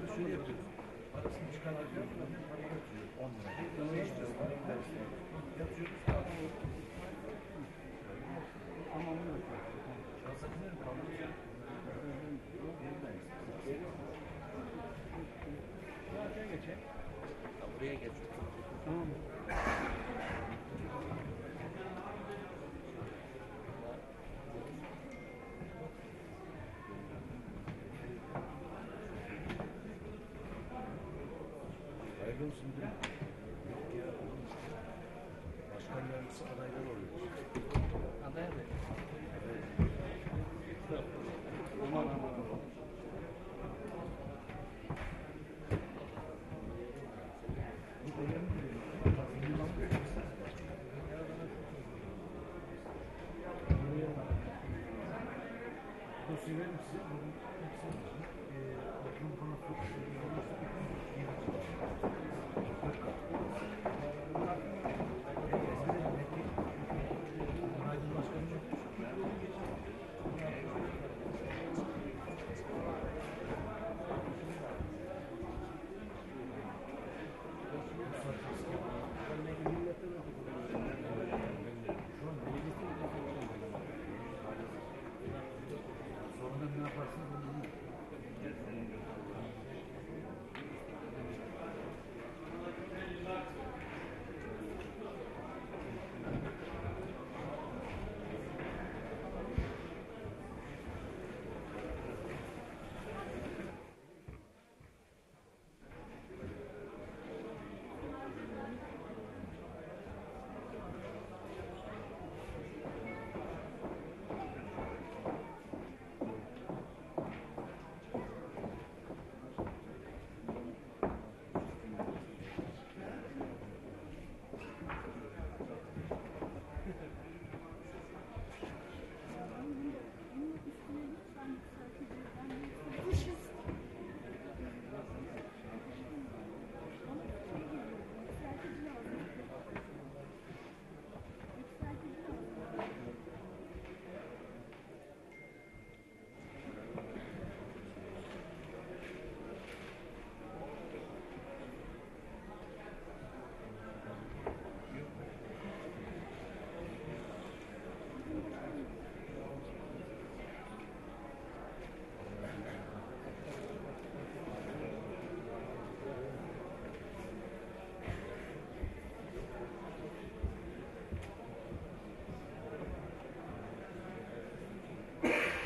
Parasını çıkartıyor. 10 lira. 5 lira. Yatıyoruz. Tamam. Şansa gidelim. Kalmıyor.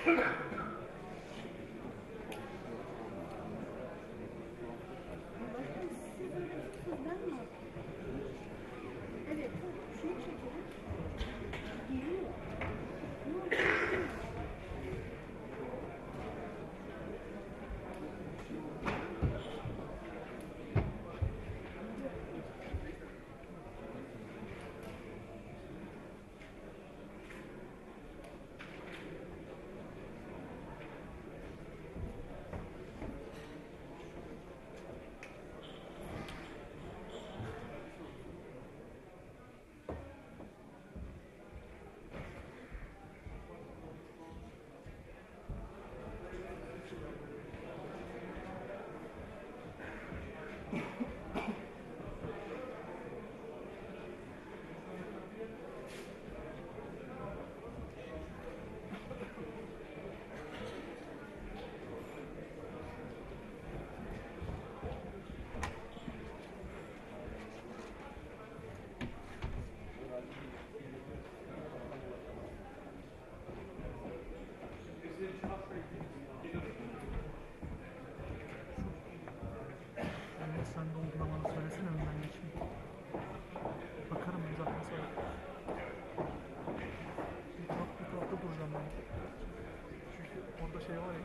Come on.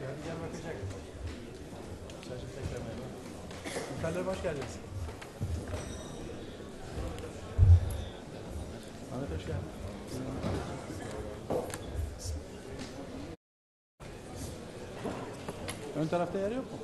gel bakacak. Sadece tekrar merhaba. Yukarılara hoş geldiniz. Ahmet hoş. Ön tarafta yer yok mu?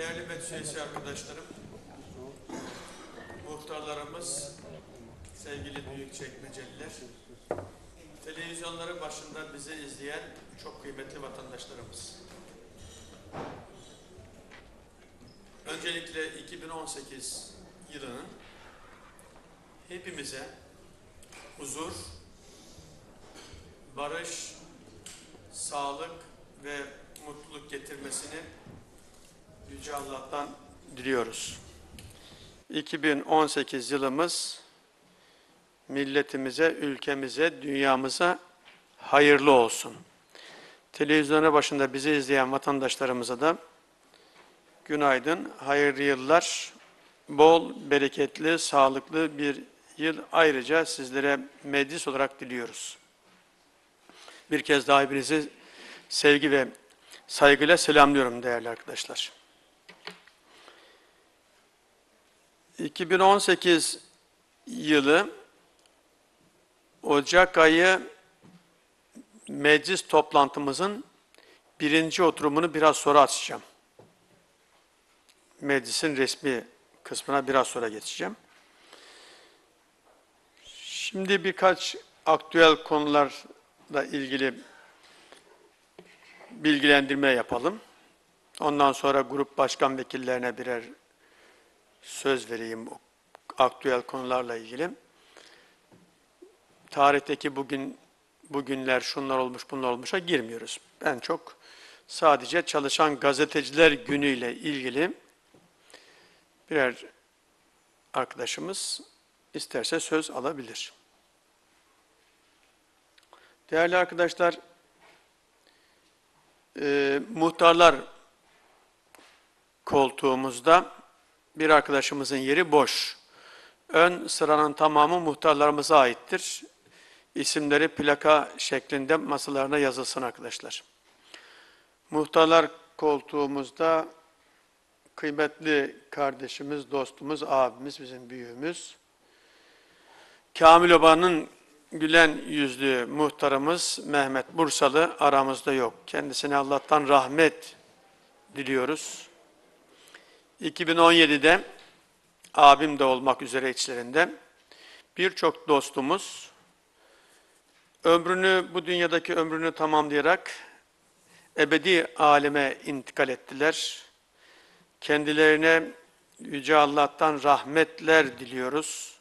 Değerli meclis arkadaşlarım, muhtarlarımız, sevgili büyükçekmeceliler, televizyonları başında bizi izleyen çok kıymetli vatandaşlarımız. Öncelikle 2018 yılının hepimize huzur, barış, sağlık ve mutluluk getirmesini Yüce Allah'tan diliyoruz. 2018 yılımız milletimize, ülkemize, dünyamıza hayırlı olsun. Televizyona başında bizi izleyen vatandaşlarımıza da günaydın, hayırlı yıllar, bol, bereketli, sağlıklı bir yıl ayrıca sizlere meclis olarak diliyoruz. Bir kez daha hepinizi sevgi ve saygıyla selamlıyorum değerli arkadaşlar. 2018 yılı Ocak ayı meclis toplantımızın birinci oturumunu biraz sonra açacağım. Meclisin resmi kısmına biraz sonra geçeceğim. Şimdi birkaç aktüel konularla ilgili bilgilendirme yapalım. Ondan sonra grup başkan vekillerine birer söz vereyim aktüel konularla ilgili. Tarihteki bugün bugünler şunlar olmuş bunlar olmuşa girmiyoruz. Ben çok sadece çalışan gazeteciler günüyle ilgili birer arkadaşımız isterse söz alabilir. Değerli arkadaşlar, e, muhtarlar koltuğumuzda bir arkadaşımızın yeri boş. Ön sıranın tamamı muhtarlarımıza aittir. İsimleri plaka şeklinde masalarına yazılsın arkadaşlar. Muhtarlar koltuğumuzda kıymetli kardeşimiz, dostumuz, abimiz, bizim büyüğümüz. Kamil Oba'nın gülen yüzlü muhtarımız Mehmet Bursalı aramızda yok. Kendisine Allah'tan rahmet diliyoruz. 2017'de abim de olmak üzere içlerinde birçok dostumuz ömrünü bu dünyadaki ömrünü tamamlayarak ebedi aleme intikal ettiler. Kendilerine Yüce Allah'tan rahmetler diliyoruz.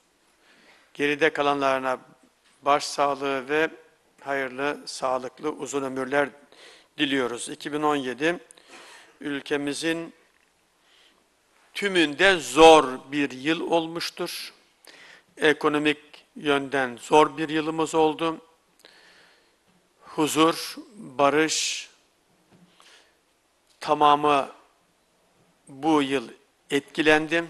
Geride kalanlarına başsağlığı ve hayırlı, sağlıklı, uzun ömürler diliyoruz. 2017 ülkemizin tümünde zor bir yıl olmuştur. Ekonomik yönden zor bir yılımız oldu. Huzur, barış tamamı bu yıl etkilendi.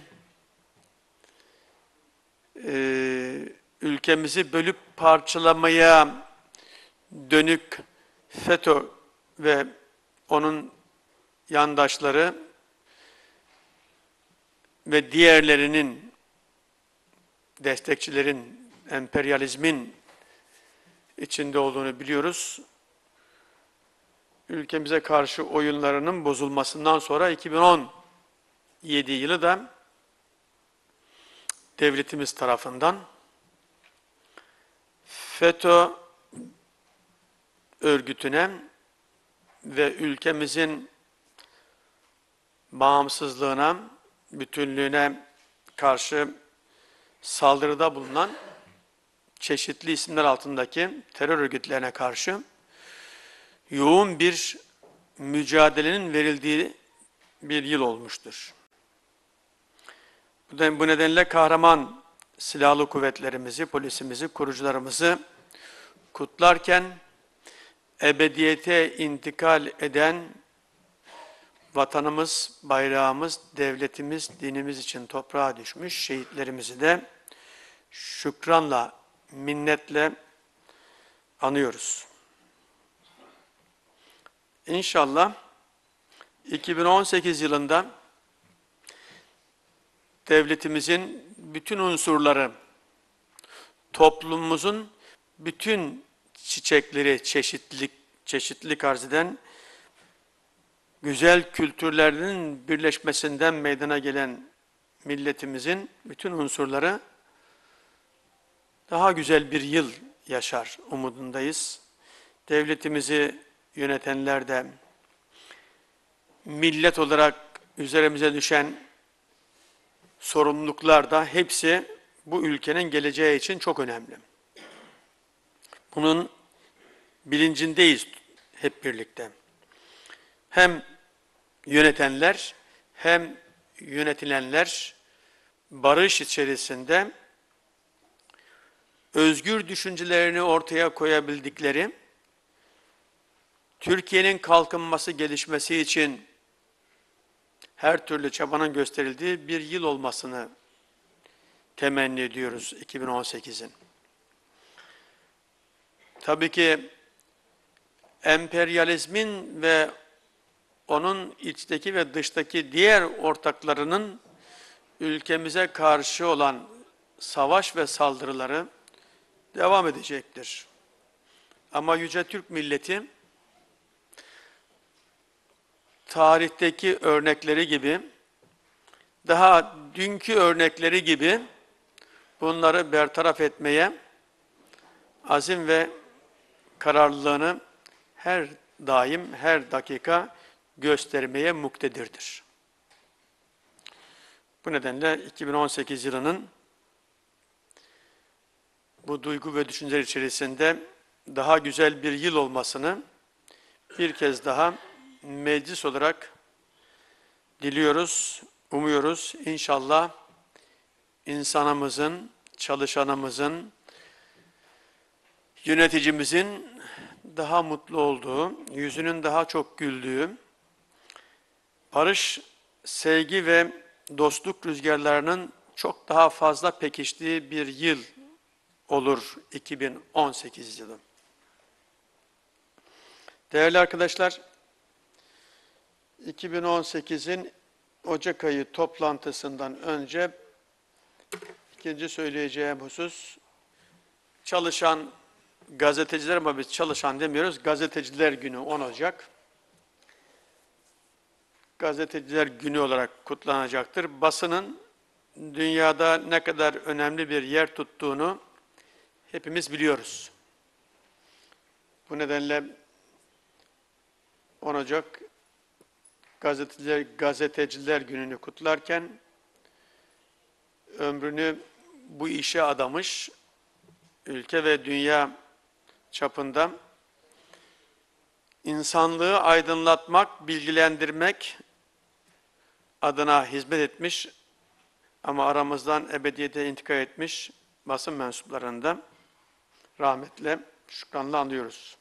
Ee, ülkemizi bölüp parçalamaya dönük FETÖ ve onun yandaşları ve diğerlerinin destekçilerin emperyalizmin içinde olduğunu biliyoruz. Ülkemize karşı oyunlarının bozulmasından sonra 2017 yılı da devletimiz tarafından FETÖ örgütüne ve ülkemizin bağımsızlığına, bütünlüğüne karşı saldırıda bulunan çeşitli isimler altındaki terör örgütlerine karşı yoğun bir mücadelenin verildiği bir yıl olmuştur. Bu nedenle kahraman silahlı kuvvetlerimizi, polisimizi, kurucularımızı kutlarken ebediyete intikal eden vatanımız, bayrağımız, devletimiz, dinimiz için toprağa düşmüş şehitlerimizi de şükranla, minnetle anıyoruz. İnşallah 2018 yılında devletimizin bütün unsurları, toplumumuzun bütün çiçekleri, çeşitlilik, çeşitlilik arz eden güzel kültürlerinin birleşmesinden meydana gelen milletimizin bütün unsurları daha güzel bir yıl yaşar umudundayız. Devletimizi yönetenler de millet olarak üzerimize düşen sorumluluklar da hepsi bu ülkenin geleceği için çok önemli. Bunun bilincindeyiz hep birlikte. Hem yönetenler hem yönetilenler barış içerisinde özgür düşüncelerini ortaya koyabildikleri, Türkiye'nin kalkınması, gelişmesi için her türlü çabanın gösterildiği bir yıl olmasını temenni ediyoruz 2018'in. Tabii ki emperyalizmin ve onun içteki ve dıştaki diğer ortaklarının ülkemize karşı olan savaş ve saldırıları devam edecektir. Ama Yüce Türk milleti tarihteki örnekleri gibi, daha dünkü örnekleri gibi bunları bertaraf etmeye azim ve kararlılığını her daim, her dakika göstermeye muktedirdir. Bu nedenle 2018 yılının bu duygu ve düşünceler içerisinde daha güzel bir yıl olmasını bir kez daha meclis olarak diliyoruz. umuyoruz inşallah insanımızın, çalışanımızın, yöneticimizin daha mutlu olduğu, yüzünün daha çok güldüğü, barış, sevgi ve dostluk rüzgarlarının çok daha fazla pekiştiği bir yıl olur 2018 yılı. Değerli arkadaşlar, 2018'in Ocak ayı toplantısından önce ikinci söyleyeceğim husus çalışan gazeteciler ama biz çalışan demiyoruz. Gazeteciler günü 10 Ocak. Gazeteciler günü olarak kutlanacaktır. Basının dünyada ne kadar önemli bir yer tuttuğunu hepimiz biliyoruz. Bu nedenle 10 Ocak gazeteciler, gazeteciler gününü kutlarken ömrünü bu işe adamış ülke ve dünya çapında insanlığı aydınlatmak, bilgilendirmek adına hizmet etmiş ama aramızdan ebediyete intikal etmiş basın mensuplarında rahmetle, şükranla anlıyoruz.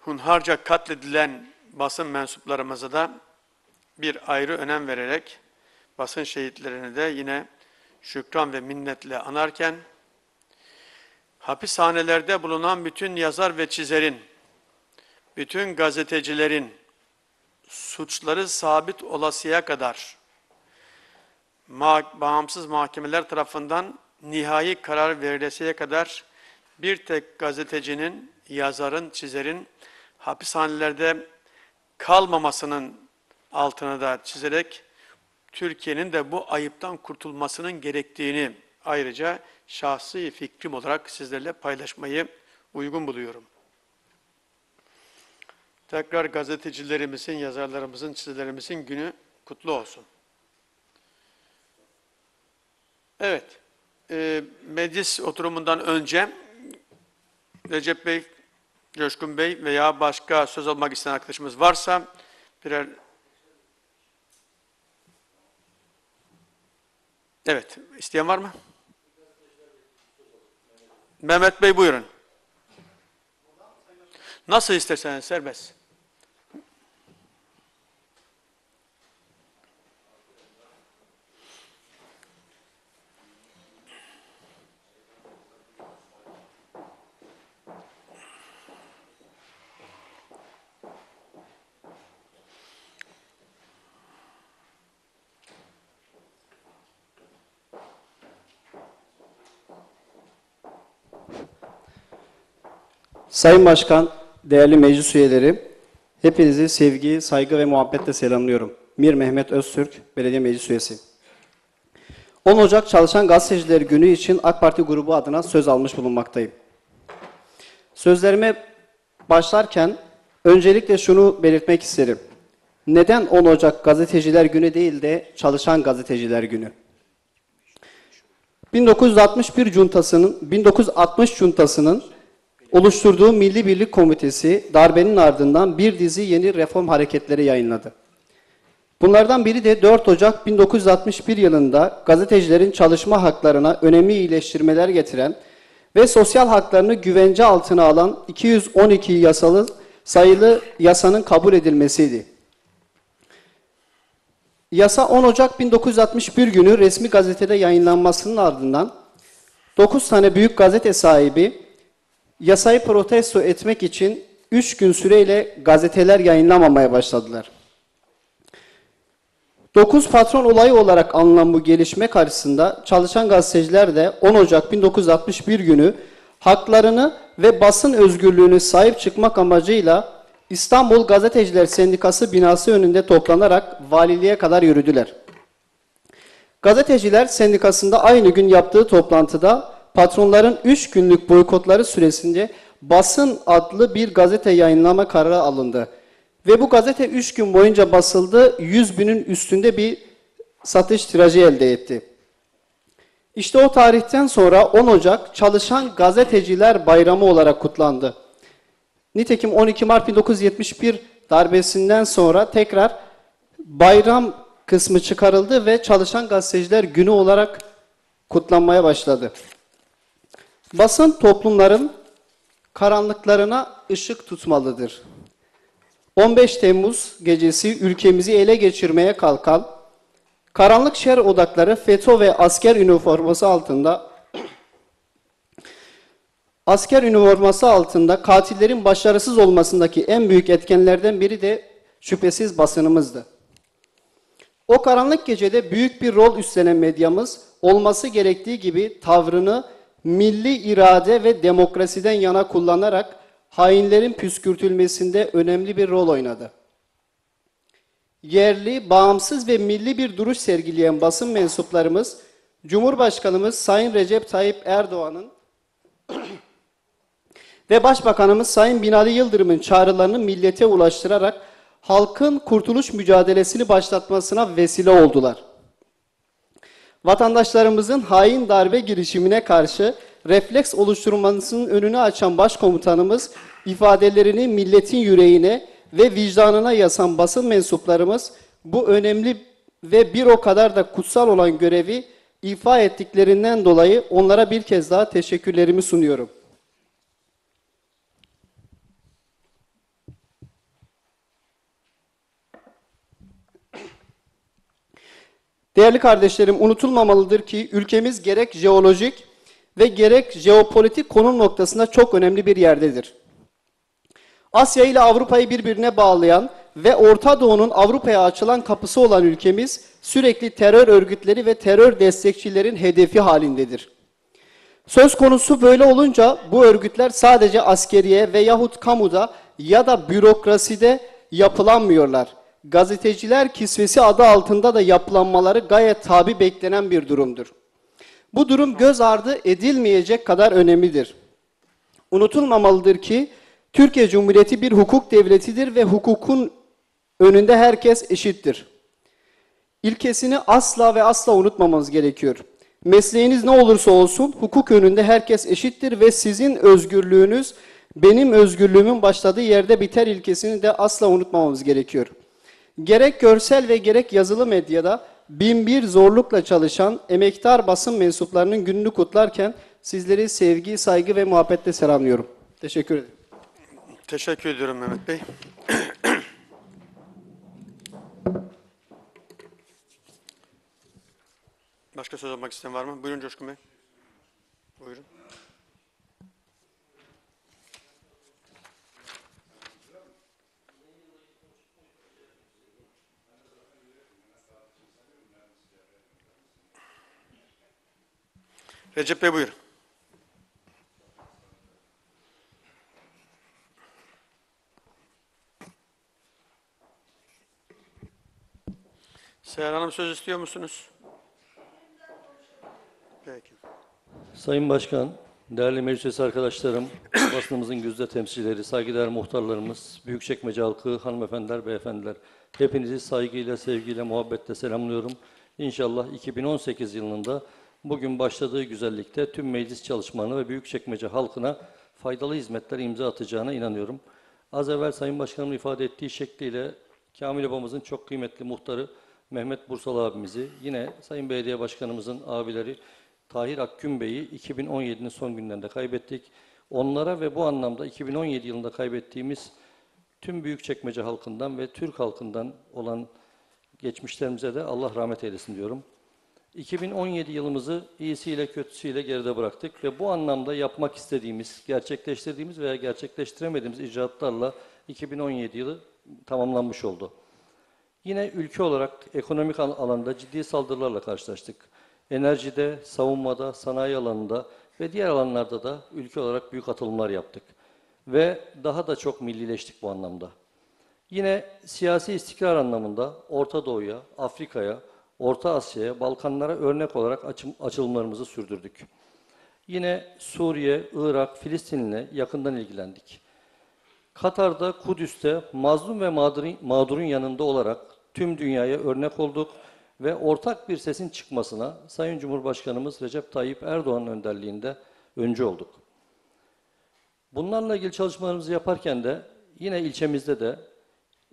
Hunharca katledilen basın mensuplarımıza da bir ayrı önem vererek basın şehitlerini de yine şükran ve minnetle anarken hapishanelerde bulunan bütün yazar ve çizerin, bütün gazetecilerin suçları sabit olasıya kadar bağımsız mahkemeler tarafından nihai karar verilesiye kadar bir tek gazetecinin, yazarın, çizerin hapishanelerde kalmamasının altını da çizerek Türkiye'nin de bu ayıptan kurtulmasının gerektiğini ayrıca şahsi fikrim olarak sizlerle paylaşmayı uygun buluyorum. Tekrar gazetecilerimizin, yazarlarımızın, çizerlerimizin günü kutlu olsun. Evet, e, meclis oturumundan önce Recep Bey, Coşkun Bey veya başka söz almak isteyen arkadaşımız varsa birer Evet, isteyen var mı? Mehmet Bey buyurun. Nasıl isterseniz serbest. Sayın Başkan, değerli meclis üyeleri, hepinizi sevgi, saygı ve muhabbetle selamlıyorum. Mir Mehmet Öztürk, belediye meclis üyesi. 10 Ocak Çalışan Gazeteciler Günü için AK Parti grubu adına söz almış bulunmaktayım. Sözlerime başlarken öncelikle şunu belirtmek isterim. Neden 10 Ocak Gazeteciler Günü değil de Çalışan Gazeteciler Günü? 1961 cuntasının 1960 cuntasının oluşturduğu Milli Birlik Komitesi darbenin ardından bir dizi yeni reform hareketleri yayınladı. Bunlardan biri de 4 Ocak 1961 yılında gazetecilerin çalışma haklarına önemli iyileştirmeler getiren ve sosyal haklarını güvence altına alan 212 yasalı sayılı yasanın kabul edilmesiydi. Yasa 10 Ocak 1961 günü resmi gazetede yayınlanmasının ardından 9 tane büyük gazete sahibi yasayı protesto etmek için 3 gün süreyle gazeteler yayınlamamaya başladılar. 9 patron olayı olarak anılan bu gelişme karşısında çalışan gazeteciler de 10 Ocak 1961 günü haklarını ve basın özgürlüğünü sahip çıkmak amacıyla İstanbul Gazeteciler Sendikası binası önünde toplanarak valiliğe kadar yürüdüler. Gazeteciler Sendikası'nda aynı gün yaptığı toplantıda patronların 3 günlük boykotları süresince Basın adlı bir gazete yayınlama kararı alındı. Ve bu gazete 3 gün boyunca basıldı, 100 binin üstünde bir satış tirajı elde etti. İşte o tarihten sonra 10 Ocak Çalışan Gazeteciler Bayramı olarak kutlandı. Nitekim 12 Mart 1971 darbesinden sonra tekrar bayram kısmı çıkarıldı ve Çalışan Gazeteciler Günü olarak kutlanmaya başladı. Basın toplumların karanlıklarına ışık tutmalıdır. 15 Temmuz gecesi ülkemizi ele geçirmeye kalkan karanlık şer odakları FETÖ ve asker üniforması altında asker üniforması altında katillerin başarısız olmasındaki en büyük etkenlerden biri de şüphesiz basınımızdı. O karanlık gecede büyük bir rol üstlenen medyamız olması gerektiği gibi tavrını milli irade ve demokrasiden yana kullanarak hainlerin püskürtülmesinde önemli bir rol oynadı. Yerli, bağımsız ve milli bir duruş sergileyen basın mensuplarımız, Cumhurbaşkanımız Sayın Recep Tayyip Erdoğan'ın ve Başbakanımız Sayın Binali Yıldırım'ın çağrılarını millete ulaştırarak halkın kurtuluş mücadelesini başlatmasına vesile oldular. Vatandaşlarımızın hain darbe girişimine karşı refleks oluşturmasının önünü açan başkomutanımız ifadelerini milletin yüreğine ve vicdanına yasan basın mensuplarımız bu önemli ve bir o kadar da kutsal olan görevi ifa ettiklerinden dolayı onlara bir kez daha teşekkürlerimi sunuyorum. Değerli kardeşlerim unutulmamalıdır ki ülkemiz gerek jeolojik ve gerek jeopolitik konum noktasında çok önemli bir yerdedir. Asya ile Avrupa'yı birbirine bağlayan ve Orta Doğu'nun Avrupa'ya açılan kapısı olan ülkemiz sürekli terör örgütleri ve terör destekçilerin hedefi halindedir. Söz konusu böyle olunca bu örgütler sadece askeriye veyahut kamuda ya da bürokraside yapılanmıyorlar. Gazeteciler kisvesi adı altında da yapılanmaları gayet tabi beklenen bir durumdur. Bu durum göz ardı edilmeyecek kadar önemlidir. Unutulmamalıdır ki Türkiye Cumhuriyeti bir hukuk devletidir ve hukukun önünde herkes eşittir. İlkesini asla ve asla unutmamamız gerekiyor. Mesleğiniz ne olursa olsun hukuk önünde herkes eşittir ve sizin özgürlüğünüz benim özgürlüğümün başladığı yerde biter ilkesini de asla unutmamamız gerekiyor. Gerek görsel ve gerek yazılı medyada bin bir zorlukla çalışan emektar basın mensuplarının gününü kutlarken sizleri sevgi, saygı ve muhabbetle selamlıyorum. Teşekkür ederim. Teşekkür ediyorum Mehmet Bey. Başka söz almak isteyen var mı? Buyurun Coşkun Bey. Buyurun. Recep Bey buyur. Seher Hanım söz istiyor musunuz? Peki. Sayın Başkan, değerli meclis arkadaşlarım, basınımızın güzde temsilcileri, saygıdeğer muhtarlarımız, Büyükçekmece halkı, hanımefendiler, beyefendiler, hepinizi saygıyla, sevgiyle, muhabbetle selamlıyorum. İnşallah 2018 yılında bugün başladığı güzellikte tüm meclis çalışmalarına ve Büyükçekmece halkına faydalı hizmetler imza atacağına inanıyorum. Az evvel Sayın Başkanımın ifade ettiği şekliyle Kamil babamızın çok kıymetli muhtarı Mehmet Bursal abimizi, yine Sayın Belediye Başkanımızın abileri Tahir Akgün Bey'i 2017'nin son günlerinde kaybettik. Onlara ve bu anlamda 2017 yılında kaybettiğimiz tüm Büyükçekmece halkından ve Türk halkından olan geçmişlerimize de Allah rahmet eylesin diyorum. 2017 yılımızı iyisiyle kötüsüyle geride bıraktık ve bu anlamda yapmak istediğimiz, gerçekleştirdiğimiz veya gerçekleştiremediğimiz icraatlarla 2017 yılı tamamlanmış oldu. Yine ülke olarak ekonomik al- alanda ciddi saldırılarla karşılaştık. Enerjide, savunmada, sanayi alanında ve diğer alanlarda da ülke olarak büyük atılımlar yaptık. Ve daha da çok millileştik bu anlamda. Yine siyasi istikrar anlamında Orta Doğu'ya, Afrika'ya, Orta Asya'ya, Balkanlara örnek olarak açılımlarımızı sürdürdük. Yine Suriye, Irak, Filistin'le yakından ilgilendik. Katar'da, Kudüs'te mazlum ve mağdurun yanında olarak tüm dünyaya örnek olduk ve ortak bir sesin çıkmasına Sayın Cumhurbaşkanımız Recep Tayyip Erdoğan'ın önderliğinde öncü olduk. Bunlarla ilgili çalışmalarımızı yaparken de yine ilçemizde de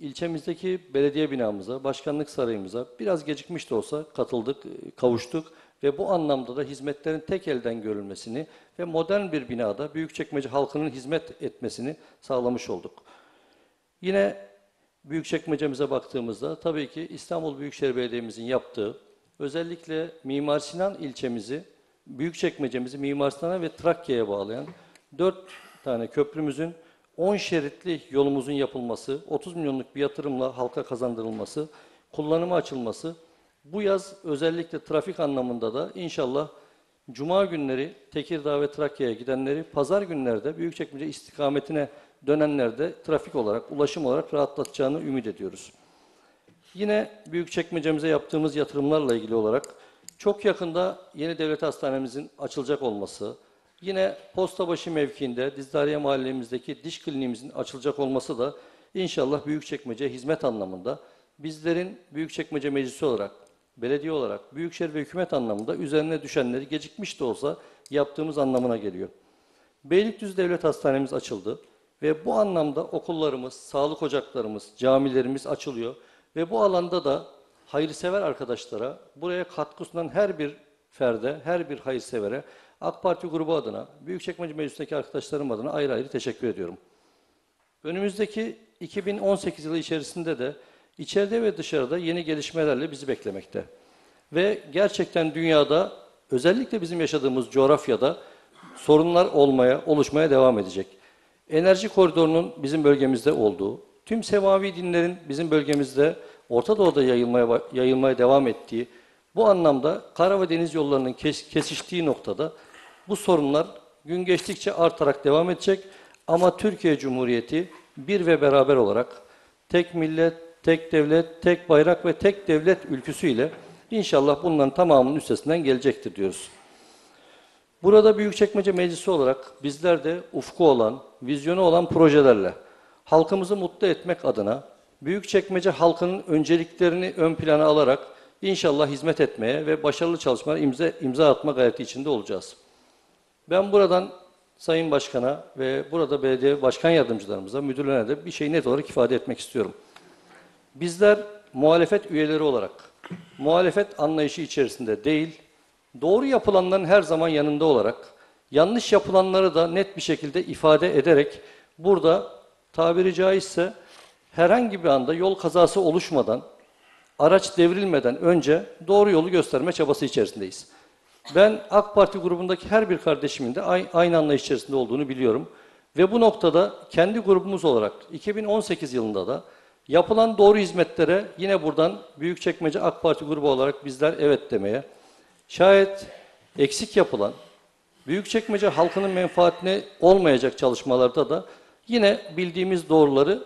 ilçemizdeki belediye binamıza, başkanlık sarayımıza biraz gecikmiş de olsa katıldık, e, kavuştuk ve bu anlamda da hizmetlerin tek elden görülmesini ve modern bir binada Büyükçekmece halkının hizmet etmesini sağlamış olduk. Yine Büyükçekmece'mize baktığımızda tabii ki İstanbul Büyükşehir Belediye'mizin yaptığı özellikle Mimar Sinan ilçemizi, Büyükçekmece'mizi Mimar Sinan'a ve Trakya'ya bağlayan dört tane köprümüzün 10 şeritli yolumuzun yapılması, 30 milyonluk bir yatırımla halka kazandırılması, kullanıma açılması, bu yaz özellikle trafik anlamında da inşallah Cuma günleri Tekirdağ ve Trakya'ya gidenleri, pazar günlerde Büyükçekmece istikametine dönenlerde trafik olarak, ulaşım olarak rahatlatacağını ümit ediyoruz. Yine Büyükçekmece'mize yaptığımız yatırımlarla ilgili olarak çok yakında yeni devlet hastanemizin açılacak olması, yine Postabaşı mevkiinde Dizdariye mahallemizdeki diş kliniğimizin açılacak olması da inşallah Büyükçekmece hizmet anlamında bizlerin Büyükçekmece Meclisi olarak, belediye olarak, büyükşehir ve hükümet anlamında üzerine düşenleri gecikmiş de olsa yaptığımız anlamına geliyor. Beylikdüzü Devlet Hastanemiz açıldı ve bu anlamda okullarımız, sağlık ocaklarımız, camilerimiz açılıyor ve bu alanda da hayırsever arkadaşlara, buraya katkı sunan her bir ferde, her bir hayırsevere AK Parti grubu adına, Büyükçekmece Meclisi'ndeki arkadaşlarım adına ayrı ayrı teşekkür ediyorum. Önümüzdeki 2018 yılı içerisinde de içeride ve dışarıda yeni gelişmelerle bizi beklemekte. Ve gerçekten dünyada özellikle bizim yaşadığımız coğrafyada sorunlar olmaya, oluşmaya devam edecek. Enerji koridorunun bizim bölgemizde olduğu, tüm semavi dinlerin bizim bölgemizde Orta Doğu'da yayılmaya, yayılmaya devam ettiği, bu anlamda kara ve deniz yollarının kes- kesiştiği noktada bu sorunlar gün geçtikçe artarak devam edecek. Ama Türkiye Cumhuriyeti bir ve beraber olarak tek millet, tek devlet, tek bayrak ve tek devlet ülküsüyle inşallah bunların tamamının üstesinden gelecektir diyoruz. Burada Büyükçekmece Meclisi olarak bizler de ufku olan, vizyonu olan projelerle halkımızı mutlu etmek adına Büyükçekmece halkının önceliklerini ön plana alarak inşallah hizmet etmeye ve başarılı çalışmalara imza, imza atma gayreti içinde olacağız. Ben buradan Sayın Başkan'a ve burada belediye başkan yardımcılarımıza, müdürlerine de bir şey net olarak ifade etmek istiyorum. Bizler muhalefet üyeleri olarak muhalefet anlayışı içerisinde değil, doğru yapılanların her zaman yanında olarak, yanlış yapılanları da net bir şekilde ifade ederek burada tabiri caizse herhangi bir anda yol kazası oluşmadan, araç devrilmeden önce doğru yolu gösterme çabası içerisindeyiz. Ben AK Parti grubundaki her bir kardeşimin de ay- aynı anlayış içerisinde olduğunu biliyorum. Ve bu noktada kendi grubumuz olarak 2018 yılında da yapılan doğru hizmetlere yine buradan Büyükçekmece AK Parti grubu olarak bizler evet demeye, şayet eksik yapılan, Büyükçekmece halkının menfaatine olmayacak çalışmalarda da yine bildiğimiz doğruları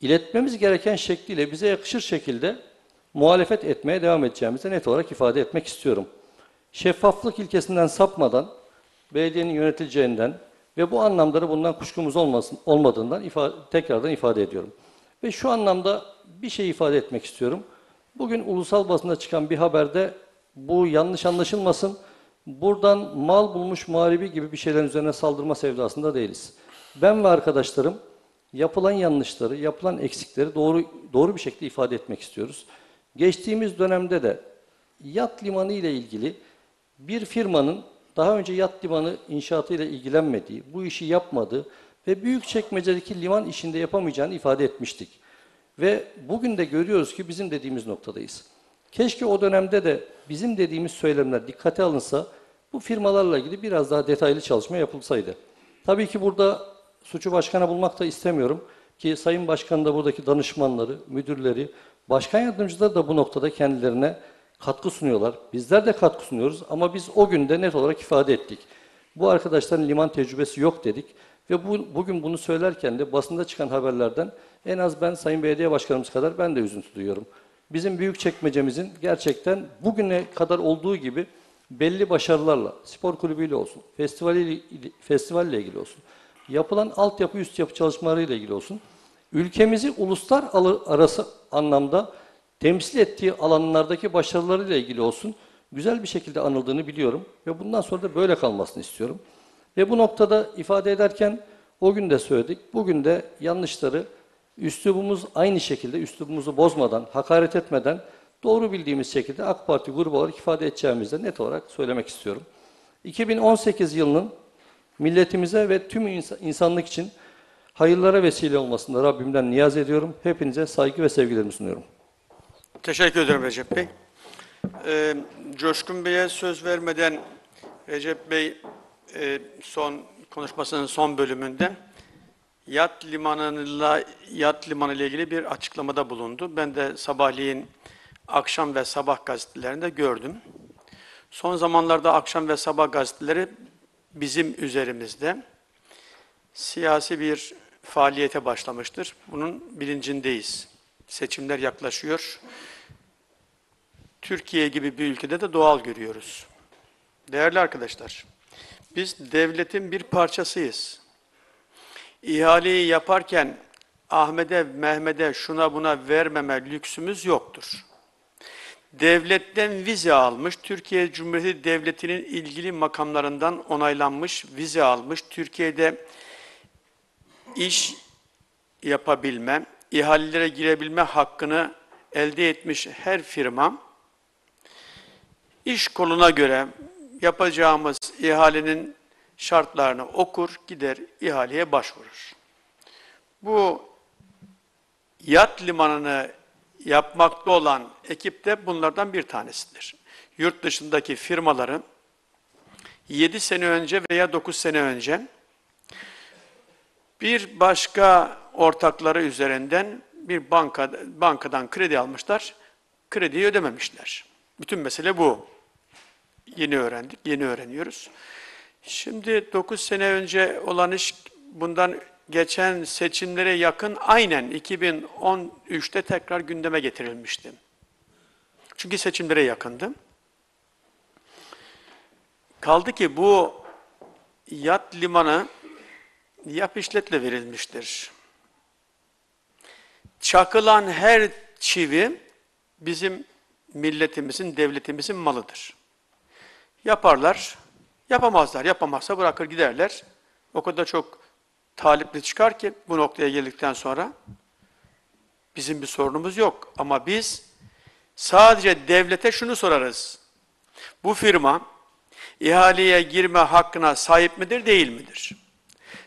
iletmemiz gereken şekliyle bize yakışır şekilde muhalefet etmeye devam edeceğimizi net olarak ifade etmek istiyorum. Şeffaflık ilkesinden sapmadan, belediyenin yönetileceğinden ve bu anlamda da bundan kuşkumuz olmasın, olmadığından ifade, tekrardan ifade ediyorum. Ve şu anlamda bir şey ifade etmek istiyorum. Bugün ulusal basında çıkan bir haberde bu yanlış anlaşılmasın. Buradan mal bulmuş muharibi gibi bir şeylerin üzerine saldırma sevdasında değiliz. Ben ve arkadaşlarım yapılan yanlışları, yapılan eksikleri doğru doğru bir şekilde ifade etmek istiyoruz. Geçtiğimiz dönemde de yat limanı ile ilgili bir firmanın daha önce yat limanı inşaatı ile ilgilenmediği, bu işi yapmadığı ve büyük çekmecedeki liman işinde yapamayacağını ifade etmiştik. Ve bugün de görüyoruz ki bizim dediğimiz noktadayız. Keşke o dönemde de bizim dediğimiz söylemler dikkate alınsa, bu firmalarla ilgili biraz daha detaylı çalışma yapılsaydı. Tabii ki burada suçu başkana bulmak da istemiyorum ki Sayın Başkan da buradaki danışmanları, müdürleri, başkan yardımcıları da bu noktada kendilerine katkı sunuyorlar. Bizler de katkı sunuyoruz ama biz o günde net olarak ifade ettik. Bu arkadaşların liman tecrübesi yok dedik ve bu, bugün bunu söylerken de basında çıkan haberlerden en az ben Sayın Belediye Başkanımız kadar ben de üzüntü duyuyorum. Bizim büyük çekmecemizin gerçekten bugüne kadar olduğu gibi belli başarılarla, spor kulübüyle olsun, festivaliyle, festivalle ilgili olsun, yapılan altyapı üst yapı çalışmalarıyla ilgili olsun, ülkemizi uluslar arası anlamda temsil ettiği alanlardaki başarılarıyla ilgili olsun güzel bir şekilde anıldığını biliyorum ve bundan sonra da böyle kalmasını istiyorum. Ve bu noktada ifade ederken o gün de söyledik, bugün de yanlışları Üslubumuz aynı şekilde, üslubumuzu bozmadan, hakaret etmeden doğru bildiğimiz şekilde AK Parti grubu olarak ifade edeceğimizi de net olarak söylemek istiyorum. 2018 yılının milletimize ve tüm ins- insanlık için hayırlara vesile olmasını Rabbimden niyaz ediyorum. Hepinize saygı ve sevgilerimi sunuyorum. Teşekkür ederim Recep Bey. Ee, Coşkun Bey'e söz vermeden Recep Bey e, son konuşmasının son bölümünde yat limanıyla yat limanı ile ilgili bir açıklamada bulundu. Ben de sabahleyin akşam ve sabah gazetelerinde gördüm. Son zamanlarda akşam ve sabah gazeteleri bizim üzerimizde siyasi bir faaliyete başlamıştır. Bunun bilincindeyiz. Seçimler yaklaşıyor. Türkiye gibi bir ülkede de doğal görüyoruz. Değerli arkadaşlar, biz devletin bir parçasıyız. İhaleyi yaparken Ahmet'e, Mehmet'e, şuna buna vermeme lüksümüz yoktur. Devletten vize almış, Türkiye Cumhuriyeti Devleti'nin ilgili makamlarından onaylanmış, vize almış, Türkiye'de iş yapabilme, ihalelere girebilme hakkını elde etmiş her firma, iş koluna göre yapacağımız ihalenin şartlarını okur, gider ihaleye başvurur. Bu yat limanını yapmakta olan ekip de bunlardan bir tanesidir. Yurt dışındaki firmaların 7 sene önce veya 9 sene önce bir başka ortakları üzerinden bir banka, bankadan kredi almışlar, krediyi ödememişler. Bütün mesele bu. Yeni öğrendik, yeni öğreniyoruz. Şimdi 9 sene önce olan iş bundan geçen seçimlere yakın aynen 2013'te tekrar gündeme getirilmişti. Çünkü seçimlere yakındı. Kaldı ki bu yat limanı yap işletle verilmiştir. Çakılan her çivi bizim milletimizin, devletimizin malıdır. Yaparlar, yapamazlar. Yapamazsa bırakır giderler. O kadar çok talipli çıkar ki bu noktaya geldikten sonra bizim bir sorunumuz yok. Ama biz sadece devlete şunu sorarız. Bu firma ihaleye girme hakkına sahip midir, değil midir?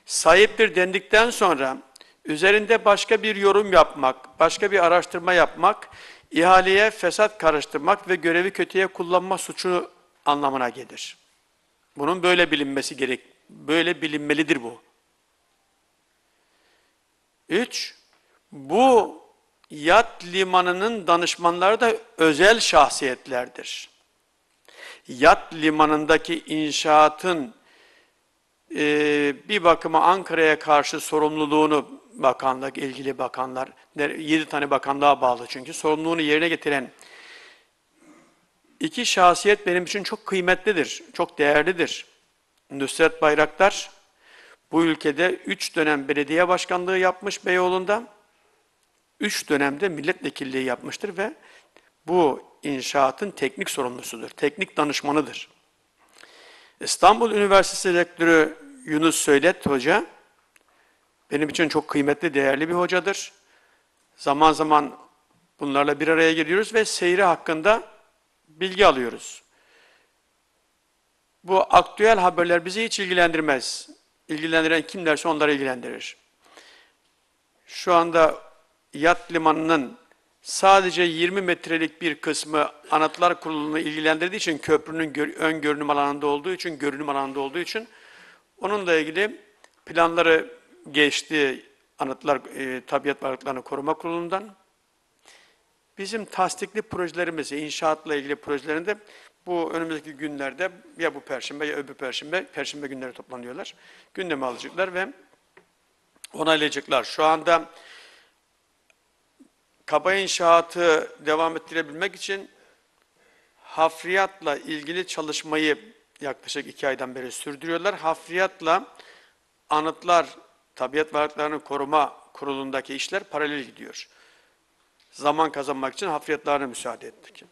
Sahiptir dendikten sonra üzerinde başka bir yorum yapmak, başka bir araştırma yapmak, ihaleye fesat karıştırmak ve görevi kötüye kullanma suçu anlamına gelir. Bunun böyle bilinmesi gerek, böyle bilinmelidir bu. Üç, bu yat limanının danışmanları da özel şahsiyetlerdir. Yat limanındaki inşaatın e, bir bakıma Ankara'ya karşı sorumluluğunu bakanlık, ilgili bakanlar, yedi tane bakanlığa bağlı çünkü sorumluluğunu yerine getiren iki şahsiyet benim için çok kıymetlidir, çok değerlidir. Nusret Bayraktar, bu ülkede üç dönem belediye başkanlığı yapmış Beyoğlu'nda, üç dönemde milletvekilliği yapmıştır ve bu inşaatın teknik sorumlusudur, teknik danışmanıdır. İstanbul Üniversitesi Rektörü Yunus Söylet Hoca, benim için çok kıymetli, değerli bir hocadır. Zaman zaman bunlarla bir araya geliyoruz ve seyri hakkında bilgi alıyoruz. Bu aktüel haberler bizi hiç ilgilendirmez. İlgilendiren kimlerse onları ilgilendirir. Şu anda yat limanının sadece 20 metrelik bir kısmı Anıtlar Kurulu'nu ilgilendirdiği için köprünün ön görünüm alanında olduğu için, görünüm alanında olduğu için onunla ilgili planları geçti Anıtlar e, Tabiat Varlıklarını Koruma Kurulu'ndan. Bizim tasdikli projelerimizi, inşaatla ilgili projelerinde bu önümüzdeki günlerde ya bu perşembe ya öbür perşembe, perşembe günleri toplanıyorlar. Gündeme alacaklar ve onaylayacaklar. Şu anda kaba inşaatı devam ettirebilmek için hafriyatla ilgili çalışmayı yaklaşık iki aydan beri sürdürüyorlar. Hafriyatla anıtlar, tabiat varlıklarını koruma kurulundaki işler paralel gidiyor. Zaman kazanmak için hafriyatlarına müsaade ettik.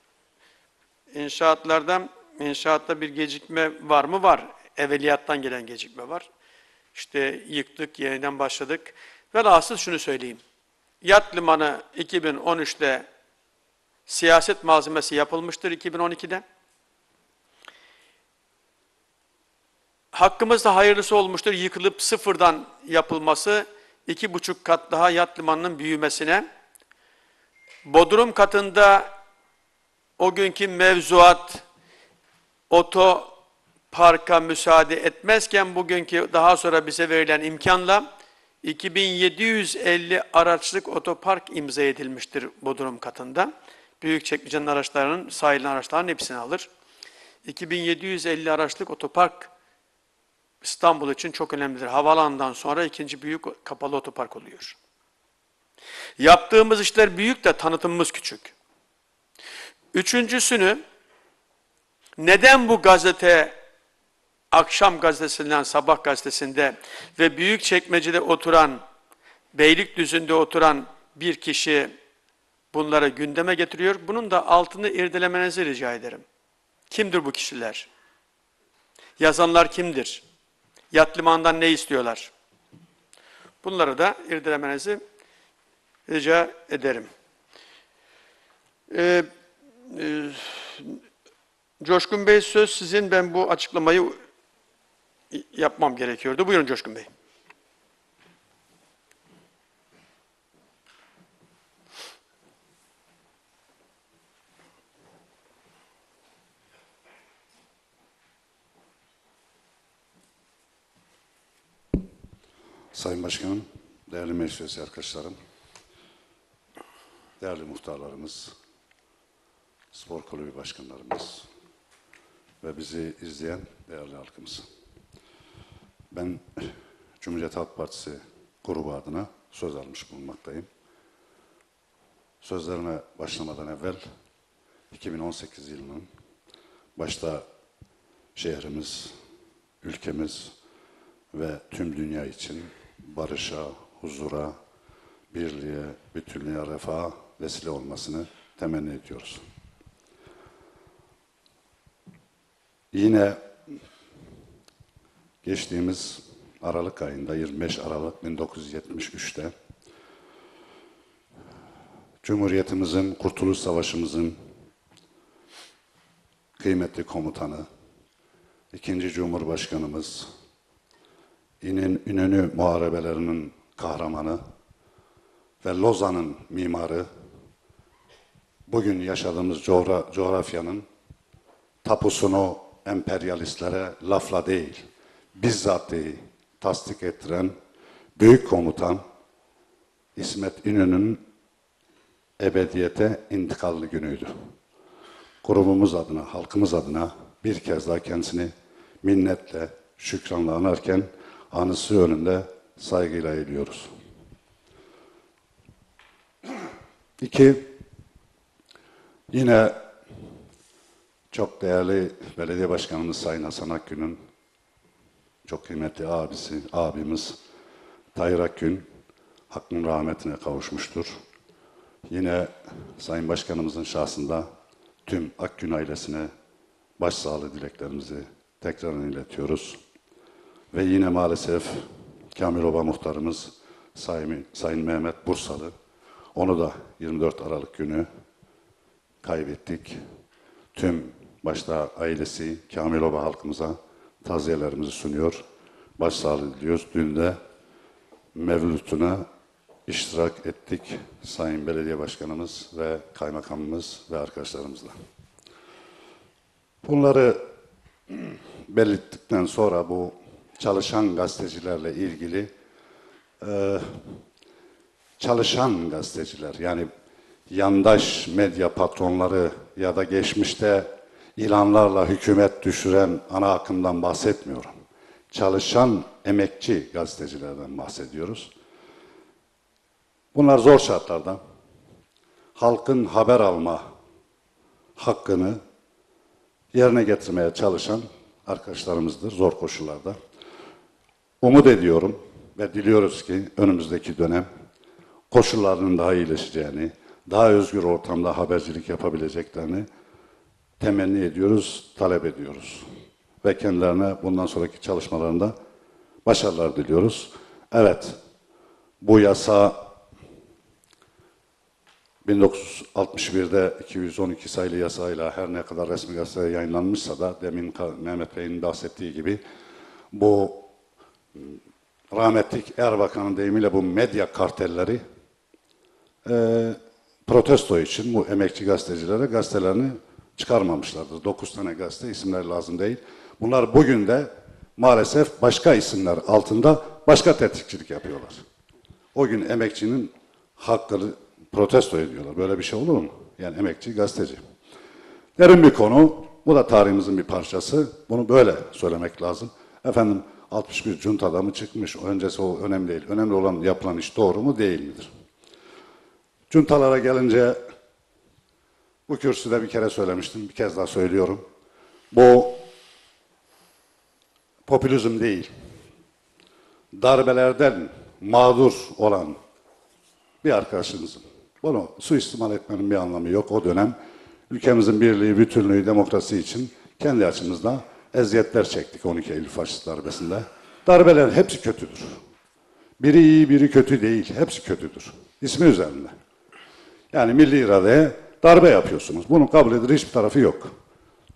İnşaatlardan, inşaatta bir gecikme var mı? Var. Evveliyattan gelen gecikme var. İşte yıktık, yeniden başladık. Velhasıl şunu söyleyeyim. Yat limanı 2013'te siyaset malzemesi yapılmıştır 2012'de. Hakkımızda hayırlısı olmuştur. Yıkılıp sıfırdan yapılması iki buçuk kat daha yat limanının büyümesine. Bodrum katında o günkü mevzuat otoparka müsaade etmezken bugünkü daha sonra bize verilen imkanla 2750 araçlık otopark imza edilmiştir Bodrum katında. Büyükçekmece'nin araçlarının, sahilin araçlarının hepsini alır. 2750 araçlık otopark İstanbul için çok önemlidir. Havalandan sonra ikinci büyük kapalı otopark oluyor. Yaptığımız işler büyük de tanıtımımız küçük. Üçüncüsünü neden bu gazete akşam gazetesinden sabah gazetesinde ve büyük çekmecede oturan Beylikdüzü'nde oturan bir kişi bunları gündeme getiriyor. Bunun da altını irdelemenizi rica ederim. Kimdir bu kişiler? Yazanlar kimdir? Yat limandan ne istiyorlar? Bunları da irdelemenizi rica ederim. Ee, e, Coşkun Bey söz sizin. Ben bu açıklamayı yapmam gerekiyordu. Buyurun Coşkun Bey. Sayın Başkanım, değerli meclis arkadaşlarım, değerli muhtarlarımız, spor kulübü başkanlarımız ve bizi izleyen değerli halkımız. Ben Cumhuriyet Halk Partisi grubu adına söz almış bulunmaktayım. Sözlerine başlamadan evvel 2018 yılının başta şehrimiz, ülkemiz ve tüm dünya için barışa, huzura, birliğe, bütünlüğe, refaha vesile olmasını temenni ediyoruz. Yine geçtiğimiz Aralık ayında 25 Aralık 1973'te Cumhuriyetimizin, Kurtuluş Savaşımızın kıymetli komutanı, ikinci Cumhurbaşkanımız, İnin, İnönü muharebelerinin kahramanı ve Lozan'ın mimarı, bugün yaşadığımız coğra coğrafyanın tapusunu emperyalistlere lafla değil, bizzat değil, tasdik ettiren büyük komutan İsmet İnönü'nün ebediyete intikallı günüydü. Grubumuz adına, halkımız adına bir kez daha kendisini minnetle, şükranla anarken anısı önünde saygıyla eğiliyoruz. İki, yine çok değerli belediye başkanımız Sayın Hasan Akgün'ün çok kıymetli abisi, abimiz Tayyip Akgün hakkın rahmetine kavuşmuştur. Yine Sayın Başkanımızın şahsında tüm Akgün ailesine başsağlığı dileklerimizi tekrar iletiyoruz. Ve yine maalesef Kamil Oba muhtarımız Sayın, Sayın Mehmet Bursalı. Onu da 24 Aralık günü kaybettik. Tüm başta ailesi Kamil Oba halkımıza taziyelerimizi sunuyor. Başsağlığı diliyoruz. Dün de mevlütüne iştirak ettik Sayın Belediye Başkanımız ve Kaymakamımız ve arkadaşlarımızla. Bunları belirttikten sonra bu çalışan gazetecilerle ilgili e, çalışan gazeteciler yani yandaş medya patronları ya da geçmişte ilanlarla hükümet düşüren ana akımdan bahsetmiyorum. Çalışan emekçi gazetecilerden bahsediyoruz. Bunlar zor şartlarda halkın haber alma hakkını yerine getirmeye çalışan arkadaşlarımızdır zor koşullarda. Umut ediyorum ve diliyoruz ki önümüzdeki dönem koşullarının daha iyileşeceğini, daha özgür ortamda habercilik yapabileceklerini temenni ediyoruz, talep ediyoruz. Ve kendilerine bundan sonraki çalışmalarında başarılar diliyoruz. Evet, bu yasa 1961'de 212 sayılı yasayla her ne kadar resmi gazetede yayınlanmışsa da demin Mehmet Bey'in bahsettiği gibi bu rahmetlik Erbakan'ın deyimiyle bu medya kartelleri e, protesto için bu emekçi gazetecilere gazetelerini çıkarmamışlardır. 9 tane gazete isimleri lazım değil. Bunlar bugün de maalesef başka isimler altında başka tetikçilik yapıyorlar. O gün emekçinin hakkını protesto ediyorlar. Böyle bir şey olur mu? Yani emekçi gazeteci. Derin bir konu. Bu da tarihimizin bir parçası. Bunu böyle söylemek lazım. Efendim 61 junta adamı çıkmış. Öncesi o önemli değil. Önemli olan yapılan iş doğru mu değil midir? Cuntalara gelince bu kürsüde bir kere söylemiştim. Bir kez daha söylüyorum. Bu popülizm değil. Darbelerden mağdur olan bir arkadaşınızın. Bunu suistimal etmenin bir anlamı yok. O dönem ülkemizin birliği, bütünlüğü, demokrasi için kendi açımızda eziyetler çektik 12 Eylül faşist darbesinde. Darbeler hepsi kötüdür. Biri iyi, biri kötü değil. Hepsi kötüdür. İsmi üzerinde. Yani milli iradeye darbe yapıyorsunuz. Bunun kabul edilir hiçbir tarafı yok.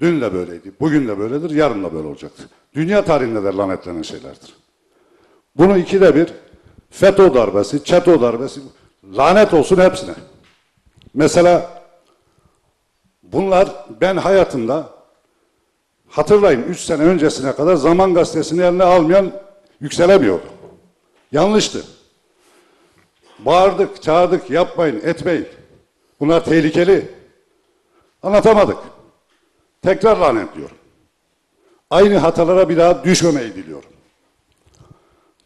Dün de böyleydi, bugün de böyledir, yarın da böyle olacaktır. Dünya tarihinde de lanetlenen şeylerdir. Bunu ikide bir FETÖ darbesi, ÇETÖ darbesi, lanet olsun hepsine. Mesela bunlar ben hayatımda hatırlayın 3 sene öncesine kadar Zaman Gazetesi'ni eline almayan yükselemiyordu. Yanlıştı. Bağırdık, çağırdık, yapmayın, etmeyin. Bunlar tehlikeli. Anlatamadık. Tekrar lanetliyorum. Aynı hatalara bir daha düşmemeyi diliyorum.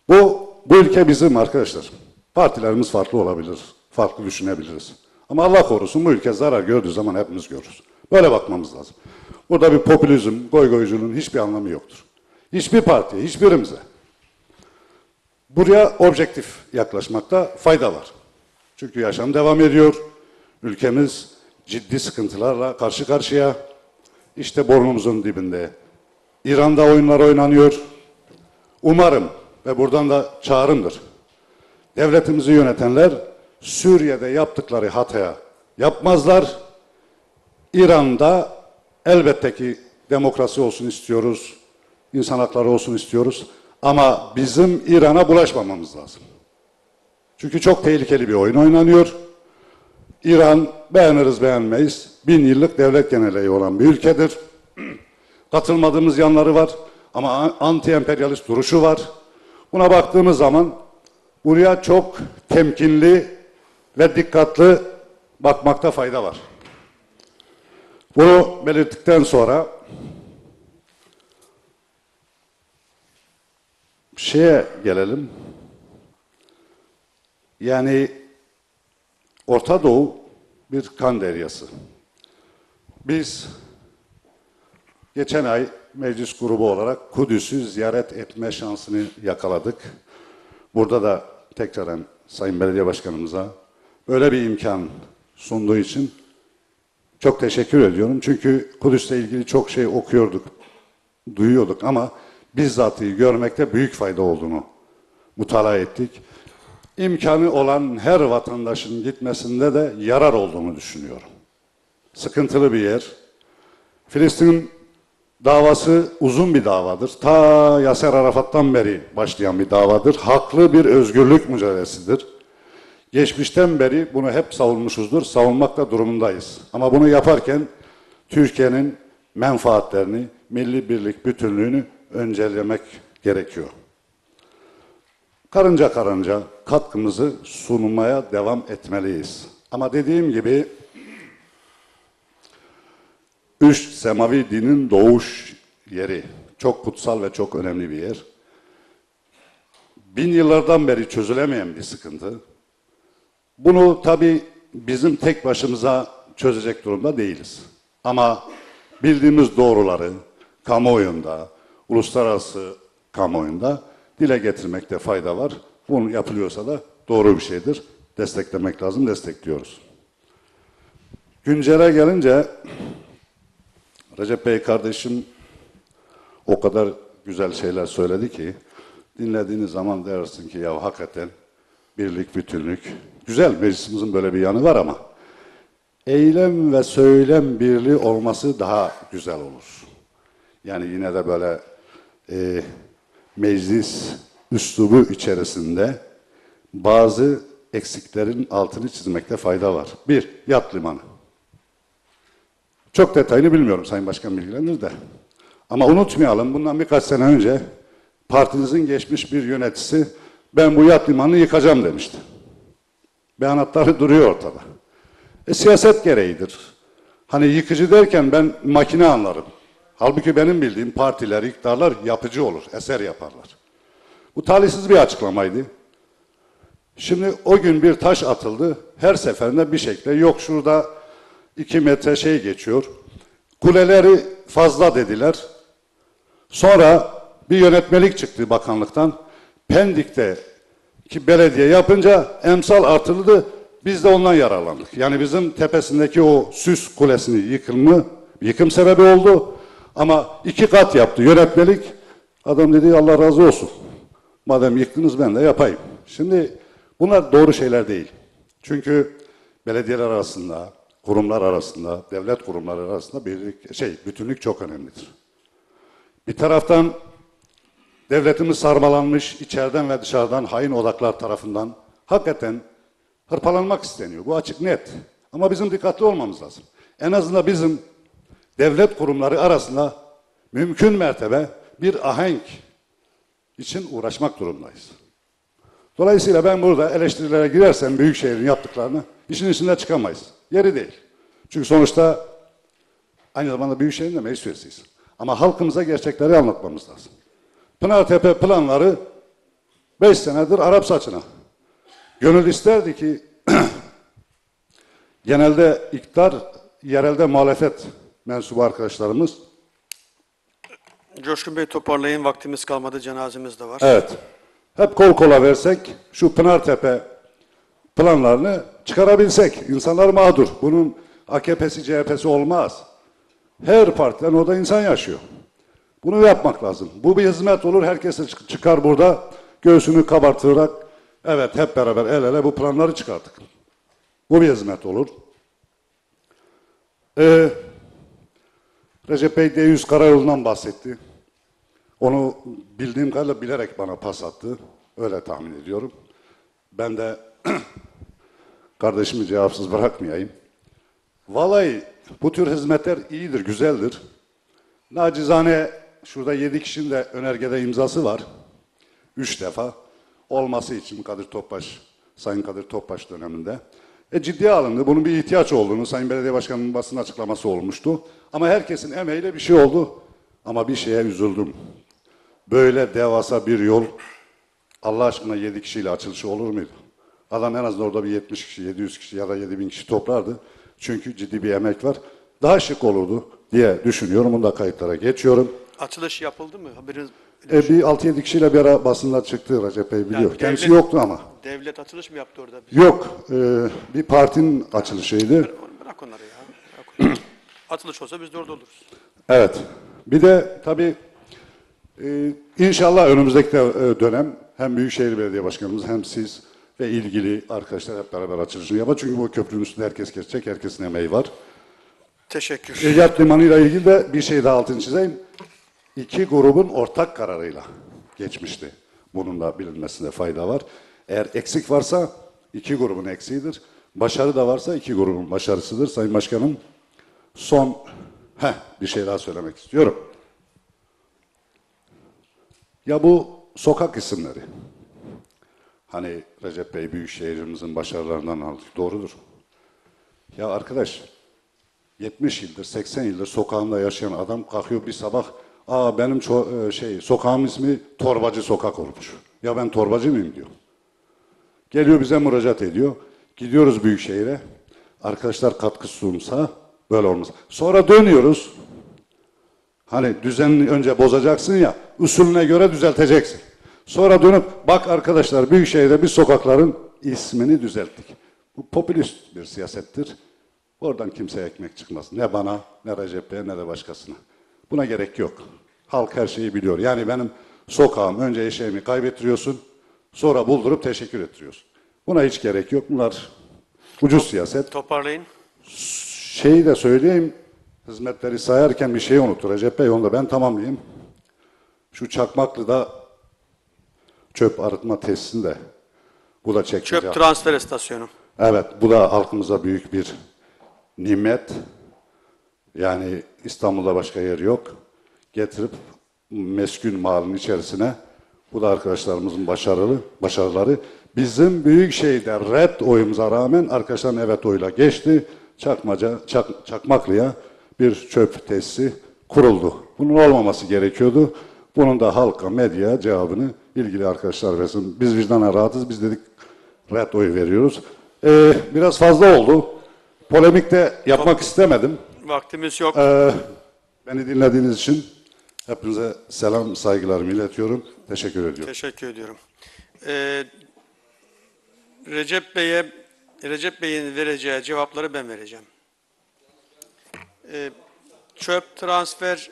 Bu, bu ülke bizim arkadaşlar. Partilerimiz farklı olabilir, farklı düşünebiliriz. Ama Allah korusun bu ülke zarar gördüğü zaman hepimiz görürüz. Böyle bakmamız lazım. Burada bir popülizm, goygoyculuğun hiçbir anlamı yoktur. Hiçbir partiye, hiçbirimize. Buraya objektif yaklaşmakta fayda var. Çünkü yaşam devam ediyor. Ülkemiz ciddi sıkıntılarla karşı karşıya. İşte burnumuzun dibinde. İran'da oyunlar oynanıyor. Umarım ve buradan da çağrımdır. Devletimizi yönetenler Suriye'de yaptıkları hataya yapmazlar. İran'da elbette ki demokrasi olsun istiyoruz, insan hakları olsun istiyoruz. Ama bizim İran'a bulaşmamamız lazım. Çünkü çok tehlikeli bir oyun oynanıyor. İran beğeniriz beğenmeyiz. Bin yıllık devlet geneleği olan bir ülkedir. Katılmadığımız yanları var ama anti-emperyalist duruşu var. Buna baktığımız zaman buraya çok temkinli ve dikkatli bakmakta fayda var. Bunu belirttikten sonra şeye gelelim. Yani Orta Doğu bir kan deryası. Biz geçen ay meclis grubu olarak Kudüs'ü ziyaret etme şansını yakaladık. Burada da tekraren Sayın Belediye Başkanımıza böyle bir imkan sunduğu için çok teşekkür ediyorum. Çünkü Kudüs'le ilgili çok şey okuyorduk, duyuyorduk ama bizzatı görmekte büyük fayda olduğunu mutala ettik. İmkanı olan her vatandaşın gitmesinde de yarar olduğunu düşünüyorum. Sıkıntılı bir yer. Filistin davası uzun bir davadır. Ta Yaser Arafat'tan beri başlayan bir davadır. Haklı bir özgürlük mücadelesidir. Geçmişten beri bunu hep savunmuşuzdur. Savunmakta durumundayız. Ama bunu yaparken Türkiye'nin menfaatlerini, milli birlik bütünlüğünü öncelemek gerekiyor. Karınca karınca katkımızı sunmaya devam etmeliyiz. Ama dediğim gibi üç semavi dinin doğuş yeri çok kutsal ve çok önemli bir yer. Bin yıllardan beri çözülemeyen bir sıkıntı. Bunu tabi bizim tek başımıza çözecek durumda değiliz. Ama bildiğimiz doğruları kamuoyunda, uluslararası kamuoyunda dile getirmekte fayda var. Bunu yapılıyorsa da doğru bir şeydir. Desteklemek lazım, destekliyoruz. Güncele gelince Recep Bey kardeşim o kadar güzel şeyler söyledi ki dinlediğiniz zaman dersin ki ya hakikaten birlik, bütünlük. Güzel meclisimizin böyle bir yanı var ama eylem ve söylem birliği olması daha güzel olur. Yani yine de böyle e, meclis üslubu içerisinde bazı eksiklerin altını çizmekte fayda var. Bir, yat limanı. Çok detayını bilmiyorum Sayın Başkan bilgilendir de. Ama unutmayalım bundan birkaç sene önce partinizin geçmiş bir yöneticisi ben bu yat limanını yıkacağım demişti. Beyanatları duruyor ortada. E, siyaset gereğidir. Hani yıkıcı derken ben makine anlarım. Halbuki benim bildiğim partiler, iktidarlar yapıcı olur, eser yaparlar. Bu talihsiz bir açıklamaydı. Şimdi o gün bir taş atıldı. Her seferinde bir şekilde yok şurada iki metre şey geçiyor. Kuleleri fazla dediler. Sonra bir yönetmelik çıktı bakanlıktan. Pendik'te ki belediye yapınca emsal artırıldı. Biz de ondan yararlandık. Yani bizim tepesindeki o süs kulesini yıkımı, yıkım sebebi oldu. Ama iki kat yaptı yönetmelik. Adam dedi Allah razı olsun. Madem yıktınız ben de yapayım. Şimdi bunlar doğru şeyler değil. Çünkü belediyeler arasında, kurumlar arasında, devlet kurumları arasında birlik, şey, bütünlük çok önemlidir. Bir taraftan devletimiz sarmalanmış, içeriden ve dışarıdan hain odaklar tarafından hakikaten hırpalanmak isteniyor. Bu açık net. Ama bizim dikkatli olmamız lazım. En azından bizim devlet kurumları arasında mümkün mertebe bir ahenk için uğraşmak durumdayız. Dolayısıyla ben burada eleştirilere girersem Büyükşehir'in yaptıklarını işin içinde çıkamayız. Yeri değil. Çünkü sonuçta aynı zamanda Büyükşehir'in de meclis üyesiyiz. Ama halkımıza gerçekleri anlatmamız lazım. Pınartepe planları 5 senedir Arap saçına. Gönül isterdi ki genelde iktidar, yerelde muhalefet mensubu arkadaşlarımız Coşkun Bey toparlayın. Vaktimiz kalmadı. Cenazemiz de var. Evet. Hep kol kola versek şu Pınartepe planlarını çıkarabilsek. İnsanlar mağdur. Bunun AKP'si CHP'si olmaz. Her partiden orada insan yaşıyor. Bunu yapmak lazım. Bu bir hizmet olur. Herkes de çık- çıkar burada göğsünü kabartarak evet hep beraber el ele bu planları çıkarttık. Bu bir hizmet olur. Ee, Recep Bey D100 karayolundan bahsetti. Onu bildiğim kadarıyla bilerek bana pas attı. Öyle tahmin ediyorum. Ben de kardeşimi cevapsız bırakmayayım. Vallahi bu tür hizmetler iyidir, güzeldir. Nacizane şurada yedi kişinin de önergede imzası var. Üç defa. Olması için Kadir Topbaş, Sayın Kadir Topbaş döneminde. E ciddiye alındı. Bunun bir ihtiyaç olduğunu Sayın Belediye Başkanı'nın basın açıklaması olmuştu. Ama herkesin emeğiyle bir şey oldu. Ama bir şeye üzüldüm. Böyle devasa bir yol Allah aşkına 7 kişiyle açılışı olur muydu? Adam en azından orada bir 70 kişi, 700 kişi ya da 7000 kişi toplardı. Çünkü ciddi bir emek var. Daha şık olurdu diye düşünüyorum. Bunu da kayıtlara geçiyorum. Açılış yapıldı mı? Haberiniz E, bir 6-7 kişiyle bir ara basında çıktı Recep Bey biliyor. Yani Kendisi devlet- yoktu ama. Devlet açılış mı yaptı orada? Yok. e, bir partinin açılışıydı. Bırak bırak onları ya. Bırak onları. açılış olsa biz de orada oluruz. Evet. Bir de tabii e, inşallah önümüzdeki de, e, dönem hem Büyükşehir Belediye Başkanımız hem siz ve ilgili arkadaşlar hep beraber açılışını yapar. Çünkü bu köprünün üstünde herkes geçecek, herkesin emeği var. Teşekkür. E, yat limanı ile ilgili de bir şey daha altını çizeyim. İki grubun ortak kararıyla geçmişti. Bunun da bilinmesinde fayda var. Eğer eksik varsa iki grubun eksiğidir. Başarı da varsa iki grubun başarısıdır. Sayın Başkanım son heh, bir şey daha söylemek istiyorum. Ya bu sokak isimleri. Hani Recep Bey Büyükşehirimizin başarılarından aldık. Doğrudur. Ya arkadaş 70 yıldır, 80 yıldır sokağında yaşayan adam kalkıyor bir sabah, aa benim ço- e, şey sokağım ismi Torbacı Sokak olmuş. Ya ben torbacı mıyım diyor. Geliyor bize müracaat ediyor. Gidiyoruz Büyükşehir'e. Arkadaşlar katkı sunsa böyle olmaz. Sonra dönüyoruz. Hani düzenini önce bozacaksın ya, usulüne göre düzelteceksin. Sonra dönüp bak arkadaşlar Büyükşehir'de biz sokakların ismini düzelttik. Bu popülist bir siyasettir. Oradan kimseye ekmek çıkmaz. Ne bana, ne Recep Bey'e, ne de başkasına. Buna gerek yok. Halk her şeyi biliyor. Yani benim sokağım önce eşeğimi kaybettiriyorsun, sonra buldurup teşekkür ettiriyorsun. Buna hiç gerek yok. Bunlar ucuz siyaset. Toparlayın. Şeyi de söyleyeyim, hizmetleri sayarken bir şey unuttu Recep Bey, onu da ben tamamlayayım. Şu Çakmaklı'da çöp arıtma tesisinde, bu da çekmece. Çöp transfer istasyonu. Evet, bu da halkımıza büyük bir nimet. Yani İstanbul'da başka yer yok. Getirip meskun mahallenin içerisine, bu da arkadaşlarımızın başarılı, başarıları. Bizim Büyükşehir'de red oyumuza rağmen arkadaşların evet oyla geçti. Çakmaca, Çak, Çakmaklı'ya bir çöp tesisi kuruldu. Bunun olmaması gerekiyordu. Bunun da halka, medya cevabını ilgili arkadaşlar versin. Biz vicdana rahatız, biz dedik red oy veriyoruz. Ee, biraz fazla oldu. Polemik de yapmak istemedim. Vaktimiz yok. Ee, beni dinlediğiniz için hepinize selam, saygılarımı iletiyorum. Teşekkür ediyorum. Teşekkür ediyorum. Ee, Recep Bey'e Recep Bey'in vereceği cevapları ben vereceğim. Ee, çöp transfer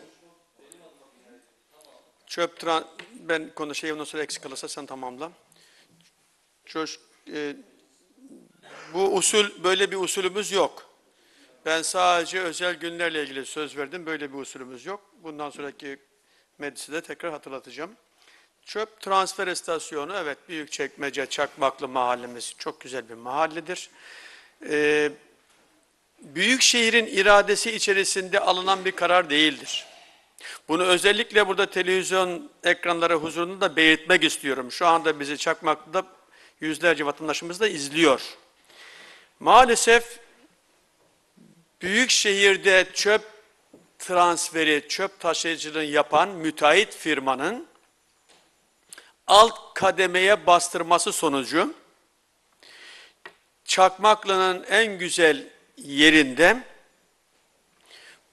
çöp tran ben konuşayım ondan sonra eksik kalırsa sen tamamla. Çoş, e, bu usul böyle bir usulümüz yok. Ben sadece özel günlerle ilgili söz verdim. Böyle bir usulümüz yok. Bundan sonraki meclisi de tekrar hatırlatacağım. Çöp transfer istasyonu, evet Büyükçekmece, Çakmaklı mahallemiz çok güzel bir mahalledir. Ee, büyük şehrin iradesi içerisinde alınan bir karar değildir. Bunu özellikle burada televizyon ekranları huzurunda da belirtmek istiyorum. Şu anda bizi Çakmaklı'da yüzlerce vatandaşımız da izliyor. Maalesef büyük şehirde çöp transferi, çöp taşıyıcılığını yapan müteahhit firmanın alt kademeye bastırması sonucu Çakmaklı'nın en güzel yerinde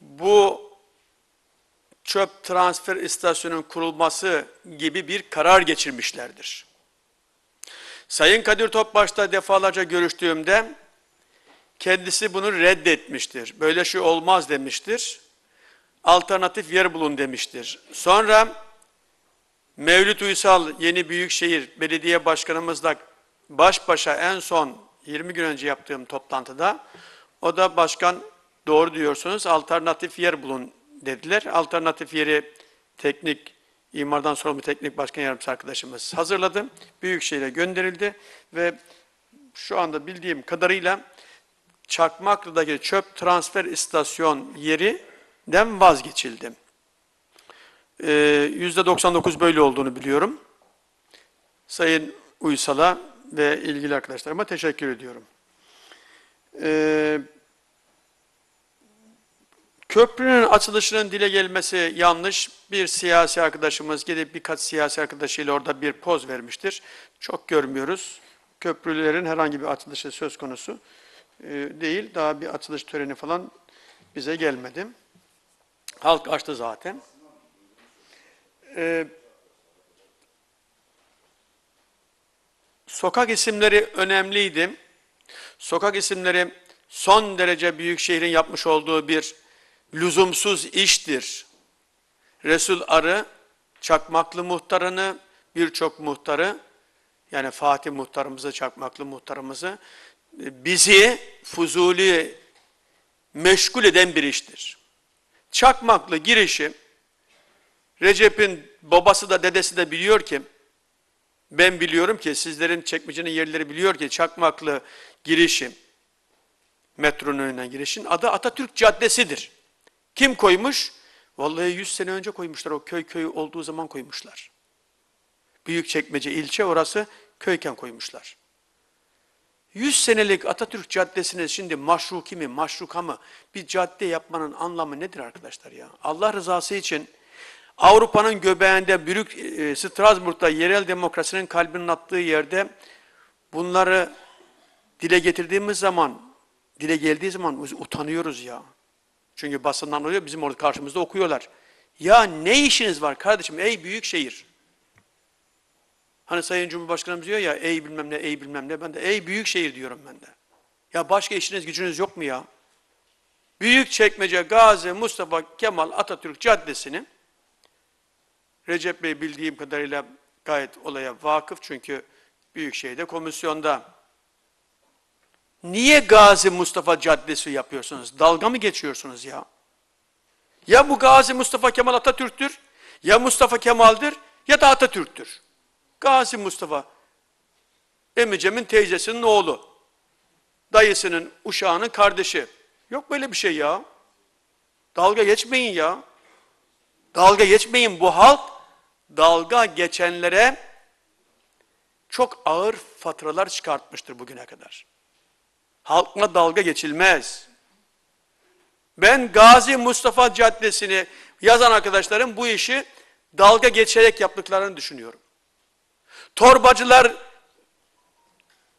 bu çöp transfer istasyonunun kurulması gibi bir karar geçirmişlerdir. Sayın Kadir Topbaş'ta defalarca görüştüğümde kendisi bunu reddetmiştir. Böyle şey olmaz demiştir. Alternatif yer bulun demiştir. Sonra Mevlüt Uysal yeni Büyükşehir Belediye Başkanımızla baş başa en son 20 gün önce yaptığım toplantıda o da başkan doğru diyorsunuz alternatif yer bulun dediler. Alternatif yeri teknik imardan sorumlu teknik başkan yardımcısı arkadaşımız hazırladı. Büyükşehir'e gönderildi ve şu anda bildiğim kadarıyla Çakmaklı'daki çöp transfer istasyon yerinden vazgeçildi. Ee, Yüzde 99 böyle olduğunu biliyorum. Sayın Uysal'a ve ilgili arkadaşlarıma teşekkür ediyorum. Ee, köprünün açılışının dile gelmesi yanlış. Bir siyasi arkadaşımız gidip birkaç siyasi arkadaşıyla orada bir poz vermiştir. Çok görmüyoruz. Köprülerin herhangi bir açılışı söz konusu değil. Daha bir açılış töreni falan bize gelmedi. Halk açtı zaten. Ee, sokak isimleri önemliydi. Sokak isimleri son derece büyük şehrin yapmış olduğu bir lüzumsuz iştir. Resul Arı, Çakmaklı muhtarını, birçok muhtarı, yani Fatih muhtarımızı, Çakmaklı muhtarımızı, bizi fuzuli meşgul eden bir iştir. Çakmaklı girişi, Recep'in babası da dedesi de biliyor ki, ben biliyorum ki sizlerin çekmecenin yerleri biliyor ki Çakmaklı girişi, metronun önüne girişin adı Atatürk Caddesi'dir. Kim koymuş? Vallahi 100 sene önce koymuşlar. O köy köy olduğu zaman koymuşlar. Büyükçekmece ilçe orası köyken koymuşlar. 100 senelik Atatürk Caddesi'ne şimdi maşruki mi, maşruka mı bir cadde yapmanın anlamı nedir arkadaşlar ya? Allah rızası için Avrupa'nın göbeğinde, Brük, e, Strasbourg'da yerel demokrasinin kalbinin attığı yerde bunları dile getirdiğimiz zaman, dile geldiği zaman utanıyoruz ya. Çünkü basından oluyor, bizim orada karşımızda okuyorlar. Ya ne işiniz var kardeşim ey büyük şehir? Hani Sayın Cumhurbaşkanımız diyor ya ey bilmem ne, ey bilmem ne. Ben de ey büyük şehir diyorum ben de. Ya başka işiniz gücünüz yok mu ya? Büyükçekmece Gazi Mustafa Kemal Atatürk Caddesi'ni Recep Bey bildiğim kadarıyla gayet olaya vakıf çünkü Büyükşehir'de komisyonda Niye Gazi Mustafa Caddesi yapıyorsunuz? Dalga mı geçiyorsunuz ya? Ya bu Gazi Mustafa Kemal Atatürk'tür, ya Mustafa Kemal'dir ya da Atatürk'tür. Gazi Mustafa, Emicem'in teyzesinin oğlu, dayısının, uşağının kardeşi. Yok böyle bir şey ya. Dalga geçmeyin ya. Dalga geçmeyin bu halk, dalga geçenlere çok ağır faturalar çıkartmıştır bugüne kadar. Halkla dalga geçilmez. Ben Gazi Mustafa Caddesi'ni yazan arkadaşlarım bu işi dalga geçerek yaptıklarını düşünüyorum. Torbacılar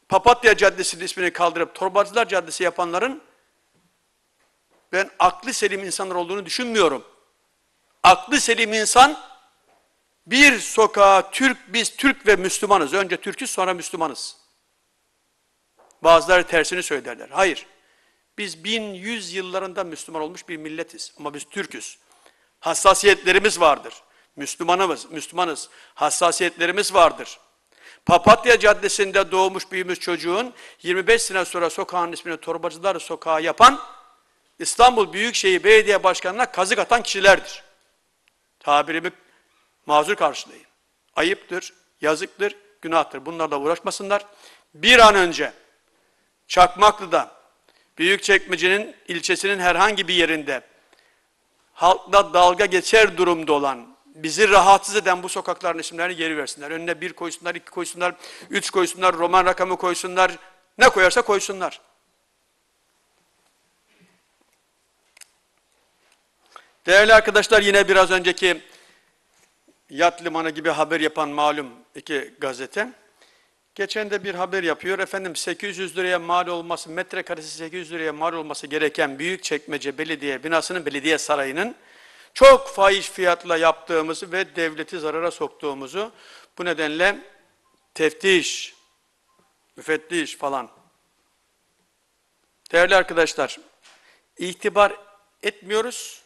Papatya Caddesi'nin ismini kaldırıp Torbacılar Caddesi yapanların ben aklı selim insanlar olduğunu düşünmüyorum. Aklı selim insan bir sokağa Türk, biz Türk ve Müslümanız. Önce Türk'üz sonra Müslümanız. Bazıları tersini söylerler. Hayır. Biz 1100 yıllarında Müslüman olmuş bir milletiz. Ama biz Türk'üz. Hassasiyetlerimiz vardır. Müslümanız, Müslümanız. Hassasiyetlerimiz vardır. Papatya Caddesi'nde doğmuş büyümüş çocuğun 25 sene sonra sokağın ismini Torbacılar Sokağı yapan İstanbul Büyükşehir Belediye Başkanı'na kazık atan kişilerdir. Tabirimi mazur karşılayın. Ayıptır, yazıktır, günahtır. Bunlarla uğraşmasınlar. Bir an önce Çakmaklı'da, Büyükçekmece'nin ilçesinin herhangi bir yerinde halkla dalga geçer durumda olan, bizi rahatsız eden bu sokakların isimlerini geri versinler. Önüne bir koysunlar, iki koysunlar, üç koysunlar, roman rakamı koysunlar, ne koyarsa koysunlar. Değerli arkadaşlar yine biraz önceki yat limanı gibi haber yapan malum iki gazete. Geçen de bir haber yapıyor. Efendim 800 liraya mal olması, metrekaresi 800 liraya mal olması gereken Büyükçekmece Belediye binasının belediye sarayının çok fahiş fiyatla yaptığımızı ve devleti zarara soktuğumuzu bu nedenle teftiş, müfettiş falan. Değerli arkadaşlar, itibar etmiyoruz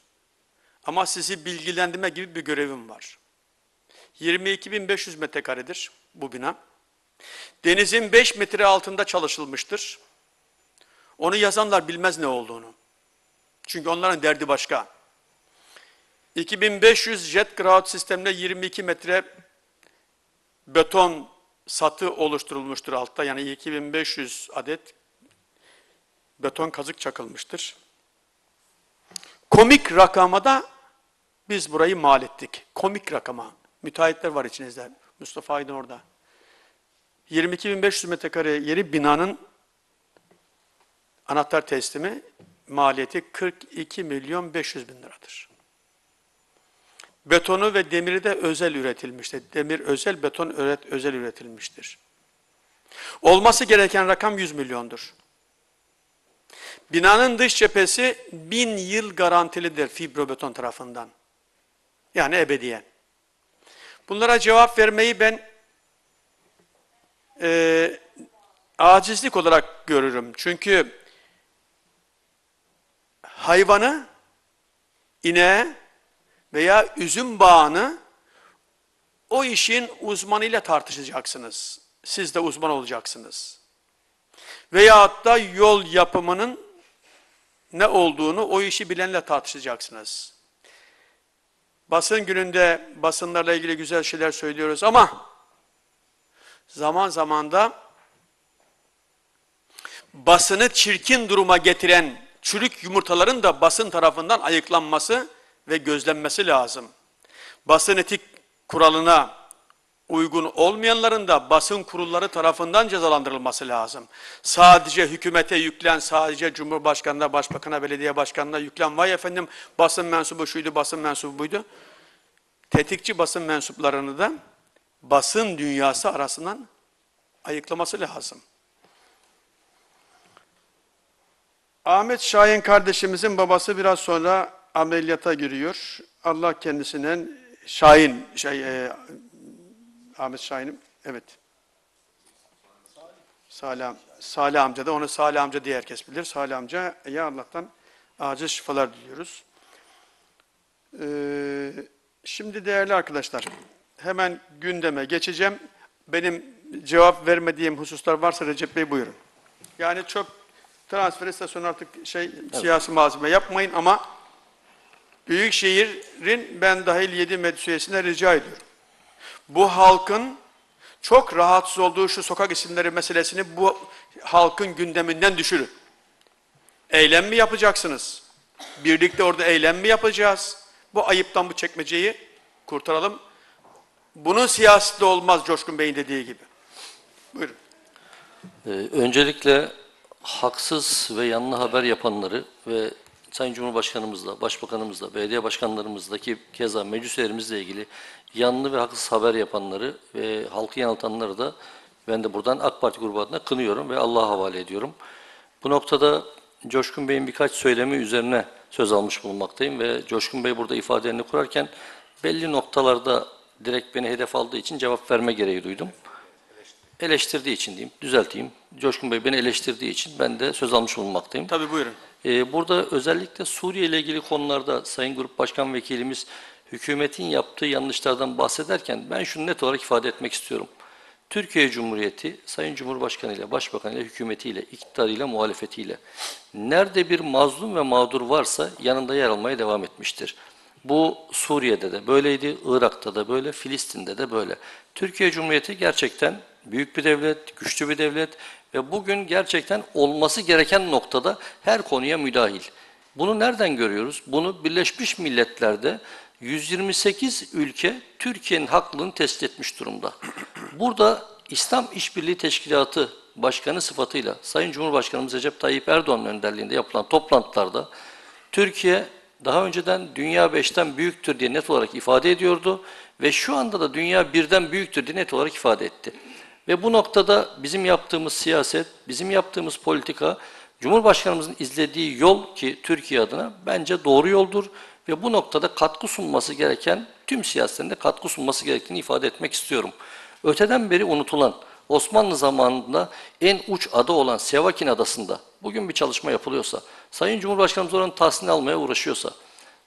ama sizi bilgilendirme gibi bir görevim var. 22.500 metrekaredir bu bina. Denizin 5 metre altında çalışılmıştır. Onu yazanlar bilmez ne olduğunu. Çünkü onların derdi başka. 2500 jet grout sistemle 22 metre beton satı oluşturulmuştur altta. Yani 2500 adet beton kazık çakılmıştır. Komik rakama da biz burayı mal ettik. Komik rakama. Müteahhitler var içinizde. Mustafa Aydın orada. 22.500 metrekare yeri binanın anahtar teslimi maliyeti 42 milyon 500 bin liradır. Betonu ve demiri de özel üretilmiştir. Demir özel, beton özel üretilmiştir. Olması gereken rakam 100 milyondur. Binanın dış cephesi bin yıl garantilidir fibrobeton tarafından. Yani ebediyen. Bunlara cevap vermeyi ben e, acizlik olarak görürüm. Çünkü hayvanı, ineğe veya üzüm bağını o işin uzmanıyla tartışacaksınız. Siz de uzman olacaksınız. Veyahut da yol yapımının ne olduğunu o işi bilenle tartışacaksınız. Basın gününde basınlarla ilgili güzel şeyler söylüyoruz ama zaman zaman da basını çirkin duruma getiren çürük yumurtaların da basın tarafından ayıklanması ve gözlenmesi lazım. Basın etik kuralına uygun olmayanların da basın kurulları tarafından cezalandırılması lazım. Sadece hükümete yüklen, sadece Cumhurbaşkanı'na, Başbakan'a, Belediye Başkanı'na yüklen. Vay efendim basın mensubu şuydu, basın mensubu buydu. Tetikçi basın mensuplarını da basın dünyası arasından ayıklaması lazım. Ahmet Şahin kardeşimizin babası biraz sonra ameliyata giriyor. Allah kendisinden Şahin, şey, e, Ahmet Şahin'im, evet. Salih, Salih amca da, onu Salih amca diye herkes bilir. Salih amca, ya Allah'tan acil şifalar diliyoruz. Ee, şimdi değerli arkadaşlar, hemen gündeme geçeceğim. Benim cevap vermediğim hususlar varsa Recep Bey buyurun. Yani çok transfer istasyonu artık şey siyasi malzeme yapmayın ama Büyükşehir'in ben dahil 7 meclis üyesine rica ediyorum. Bu halkın çok rahatsız olduğu şu sokak isimleri meselesini bu halkın gündeminden düşürün. Eylem mi yapacaksınız? Birlikte orada eylem mi yapacağız? Bu ayıptan bu çekmeceyi kurtaralım. Bunun siyasette olmaz Coşkun Bey'in dediği gibi. Buyurun. Ee, öncelikle haksız ve yanlı haber yapanları ve Sayın Cumhurbaşkanımızla, Başbakanımızla, belediye başkanlarımızdaki keza meclis üyelerimizle ilgili yanlı ve haksız haber yapanları ve halkı yanıltanları da ben de buradan AK Parti grubu adına kınıyorum ve Allah'a havale ediyorum. Bu noktada Coşkun Bey'in birkaç söylemi üzerine söz almış bulunmaktayım ve Coşkun Bey burada ifadelerini kurarken belli noktalarda direkt beni hedef aldığı için cevap verme gereği duydum eleştirdiği için diyeyim, düzelteyim. Coşkun Bey beni eleştirdiği için ben de söz almış bulunmaktayım. Tabii buyurun. Ee, burada özellikle Suriye ile ilgili konularda Sayın Grup Başkan Vekilimiz hükümetin yaptığı yanlışlardan bahsederken ben şunu net olarak ifade etmek istiyorum. Türkiye Cumhuriyeti Sayın Cumhurbaşkanı ile Başbakan ile hükümetiyle, iktidarıyla, muhalefetiyle nerede bir mazlum ve mağdur varsa yanında yer almaya devam etmiştir. Bu Suriye'de de böyleydi, Irak'ta da böyle, Filistin'de de böyle. Türkiye Cumhuriyeti gerçekten büyük bir devlet, güçlü bir devlet ve bugün gerçekten olması gereken noktada her konuya müdahil. Bunu nereden görüyoruz? Bunu Birleşmiş Milletler'de 128 ülke Türkiye'nin haklılığını tespit etmiş durumda. Burada İslam İşbirliği Teşkilatı Başkanı sıfatıyla Sayın Cumhurbaşkanımız Recep Tayyip Erdoğan'ın önderliğinde yapılan toplantılarda Türkiye daha önceden dünya beşten büyüktür diye net olarak ifade ediyordu ve şu anda da dünya birden büyüktür diye net olarak ifade etti. Ve bu noktada bizim yaptığımız siyaset, bizim yaptığımız politika, Cumhurbaşkanımızın izlediği yol ki Türkiye adına bence doğru yoldur ve bu noktada katkı sunması gereken, tüm siyasetlerinde katkı sunması gerektiğini ifade etmek istiyorum. Öteden beri unutulan, Osmanlı zamanında en uç ada olan Sevakin Adası'nda bugün bir çalışma yapılıyorsa, Sayın Cumhurbaşkanımız oranın tahsini almaya uğraşıyorsa,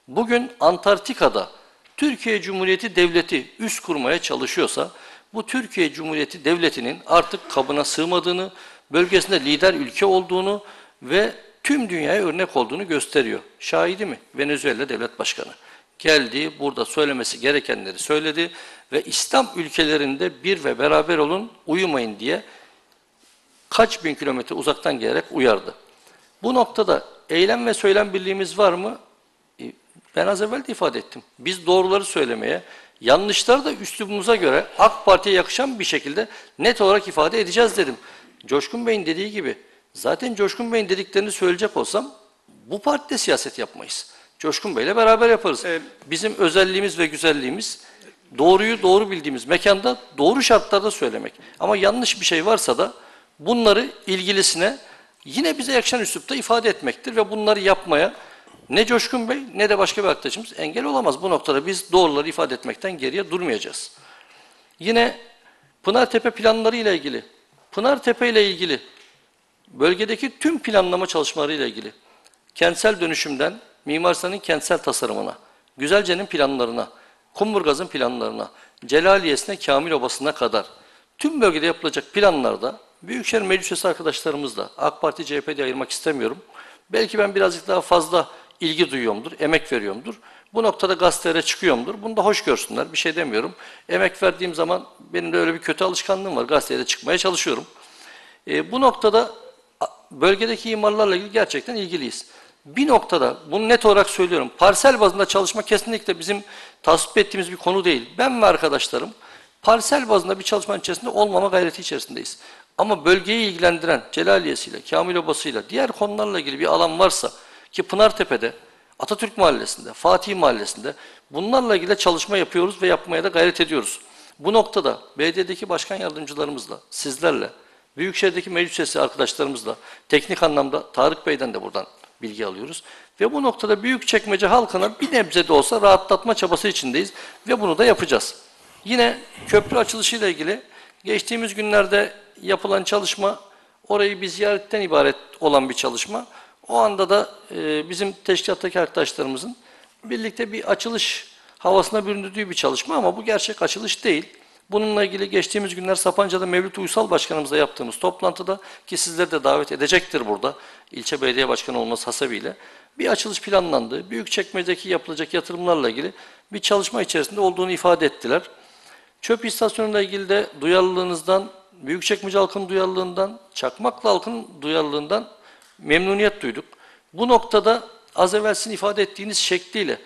bugün Antarktika'da Türkiye Cumhuriyeti Devleti üst kurmaya çalışıyorsa, bu Türkiye Cumhuriyeti Devleti'nin artık kabına sığmadığını, bölgesinde lider ülke olduğunu ve tüm dünyaya örnek olduğunu gösteriyor. Şahidi mi? Venezuela Devlet Başkanı. Geldi, burada söylemesi gerekenleri söyledi ve İslam ülkelerinde bir ve beraber olun, uyumayın diye kaç bin kilometre uzaktan gelerek uyardı. Bu noktada eylem ve söylem birliğimiz var mı? E, Ben az evvel de ifade ettim. Biz doğruları söylemeye, yanlışları da üslubumuza göre AK Parti'ye yakışan bir şekilde net olarak ifade edeceğiz dedim. Coşkun Bey'in dediği gibi, zaten Coşkun Bey'in dediklerini söyleyecek olsam bu partide siyaset yapmayız. Coşkun Bey'le beraber yaparız. Evet. Bizim özelliğimiz ve güzelliğimiz doğruyu doğru bildiğimiz mekanda doğru şartlarda söylemek. Ama yanlış bir şey varsa da bunları ilgilisine yine bize yakışan üslupta ifade etmektir ve bunları yapmaya ne Coşkun Bey ne de başka bir arkadaşımız engel olamaz. Bu noktada biz doğruları ifade etmekten geriye durmayacağız. Yine Pınartepe planları ile ilgili, Pınartepe ile ilgili bölgedeki tüm planlama çalışmaları ile ilgili kentsel dönüşümden Mimar kentsel tasarımına, Güzelce'nin planlarına, Kumburgaz'ın planlarına, Celaliyesine, Kamil Obası'na kadar tüm bölgede yapılacak planlarda Büyükşehir Meclis arkadaşlarımızla AK Parti CHP'de ayırmak istemiyorum. Belki ben birazcık daha fazla ilgi duyuyorumdur, emek veriyorumdur. Bu noktada gazetelere çıkıyorumdur. Bunu da hoş görsünler, bir şey demiyorum. Emek verdiğim zaman benim de öyle bir kötü alışkanlığım var. Gazeteye de çıkmaya çalışıyorum. E, bu noktada bölgedeki imarlarla ilgili gerçekten ilgiliyiz. Bir noktada bunu net olarak söylüyorum. Parsel bazında çalışma kesinlikle bizim tasvip ettiğimiz bir konu değil. Ben ve arkadaşlarım parsel bazında bir çalışmanın içerisinde olmama gayreti içerisindeyiz. Ama bölgeyi ilgilendiren Celaliyesi'yle, Kamil Obası'yla, diğer konularla ilgili bir alan varsa ki Pınartepe'de, Atatürk Mahallesi'nde, Fatih Mahallesi'nde bunlarla ilgili çalışma yapıyoruz ve yapmaya da gayret ediyoruz. Bu noktada belediyedeki başkan yardımcılarımızla, sizlerle, Büyükşehir'deki meclis üyesi arkadaşlarımızla, teknik anlamda Tarık Bey'den de buradan bilgi alıyoruz. Ve bu noktada Büyükçekmece halkına bir nebze de olsa rahatlatma çabası içindeyiz ve bunu da yapacağız. Yine köprü açılışıyla ilgili geçtiğimiz günlerde yapılan çalışma orayı bir ziyaretten ibaret olan bir çalışma. O anda da e, bizim teşkilattaki arkadaşlarımızın birlikte bir açılış havasına büründüğü bir çalışma ama bu gerçek açılış değil. Bununla ilgili geçtiğimiz günler Sapanca'da Mevlüt Uysal Başkanımızla yaptığımız toplantıda ki sizleri de davet edecektir burada ilçe belediye başkanı olması hasebiyle bir açılış planlandı. Büyükçekmece'deki yapılacak yatırımlarla ilgili bir çalışma içerisinde olduğunu ifade ettiler. Çöp istasyonuyla ilgili de duyarlılığınızdan, Büyükçekmece halkının duyarlılığından, Çakmaklı halkının duyarlılığından memnuniyet duyduk. Bu noktada az evvel ifade ettiğiniz şekliyle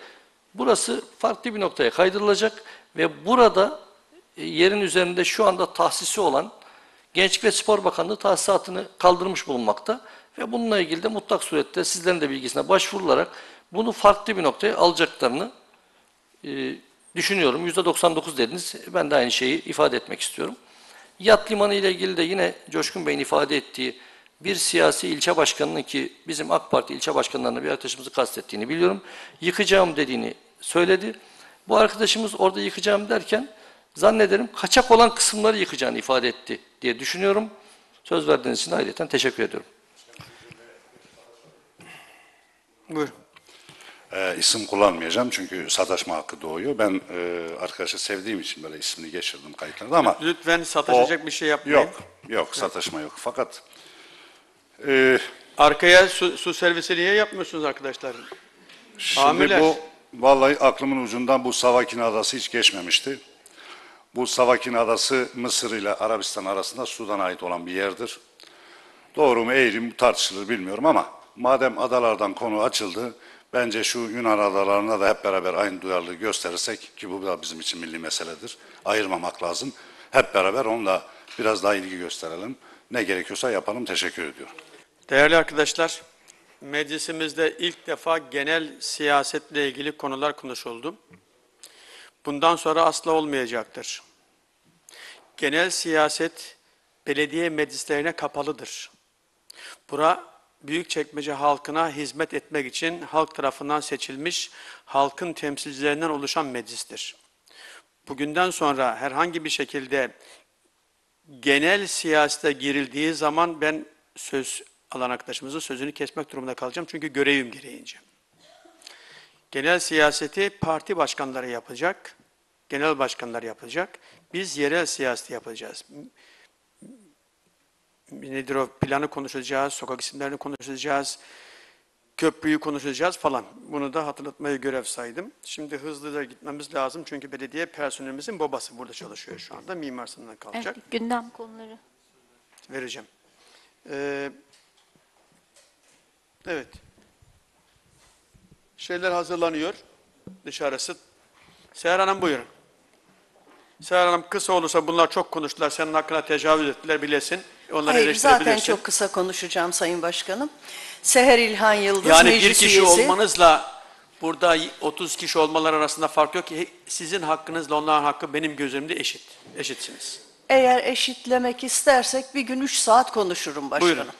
burası farklı bir noktaya kaydırılacak ve burada e, yerin üzerinde şu anda tahsisi olan Gençlik ve Spor Bakanlığı tahsisatını kaldırmış bulunmakta ve bununla ilgili de mutlak surette sizlerin de bilgisine başvurularak bunu farklı bir noktaya alacaklarını e, düşünüyorum. %99 dediniz. Ben de aynı şeyi ifade etmek istiyorum. Yat limanı ile ilgili de yine Coşkun Bey'in ifade ettiği bir siyasi ilçe başkanının ki bizim AK Parti ilçe başkanlarına bir arkadaşımızı kastettiğini biliyorum. Yıkacağım dediğini söyledi. Bu arkadaşımız orada yıkacağım derken zannederim kaçak olan kısımları yıkacağını ifade etti diye düşünüyorum. Söz verdiğiniz için ayrıca teşekkür ediyorum. Buyurun. Ee, isim kullanmayacağım çünkü sataşma hakkı doğuyor. Ben e, arkadaşı sevdiğim için böyle ismini geçirdim kayıtlarda ama Lütfen sataşacak o- bir şey yapmayın. yok, yok sataşma yok. Fakat e, Arkaya su, su servisi niye yapmıyorsunuz arkadaşlar? Şimdi Amirler. bu vallahi aklımın ucundan bu Savakin Adası hiç geçmemişti. Bu Savakin Adası Mısır ile Arabistan arasında Sudan'a ait olan bir yerdir. Doğru mu eğri mi tartışılır bilmiyorum ama madem adalardan konu açıldı bence şu Yunan adalarına da hep beraber aynı duyarlılığı gösterirsek ki bu da bizim için milli meseledir. Ayırmamak lazım. Hep beraber onunla biraz daha ilgi gösterelim. Ne gerekiyorsa yapalım. Teşekkür ediyorum. Değerli arkadaşlar, meclisimizde ilk defa genel siyasetle ilgili konular konuşuldu. Bundan sonra asla olmayacaktır. Genel siyaset belediye meclislerine kapalıdır. Bura Büyükçekmece halkına hizmet etmek için halk tarafından seçilmiş halkın temsilcilerinden oluşan meclistir. Bugünden sonra herhangi bir şekilde genel siyasete girildiği zaman ben söz alan arkadaşımızın sözünü kesmek durumunda kalacağım. Çünkü görevim gereğince. Genel siyaseti parti başkanları yapacak, genel başkanlar yapacak. Biz yerel siyaseti yapacağız. Nedir o? Planı konuşacağız, sokak isimlerini konuşacağız, köprüyü konuşacağız falan. Bunu da hatırlatmayı görev saydım. Şimdi hızlıca gitmemiz lazım çünkü belediye personelimizin babası burada çalışıyor şu anda. Mimar Sinan'dan kalacak. Evet, gündem konuları. Vereceğim. Ee, evet. Şeyler hazırlanıyor. Dışarısı. Seher Hanım buyurun. Seher Hanım kısa olursa bunlar çok konuştular. Senin hakkına tecavüz ettiler bilesin. Onları Hayır, zaten çok kısa konuşacağım Sayın Başkanım. Seher İlhan Yıldız Yani bir kişi üyesi. olmanızla burada 30 kişi olmaları arasında fark yok ki sizin hakkınızla onların hakkı benim gözümde eşit. Eşitsiniz. Eğer eşitlemek istersek bir gün 3 saat konuşurum başkanım. Buyurun.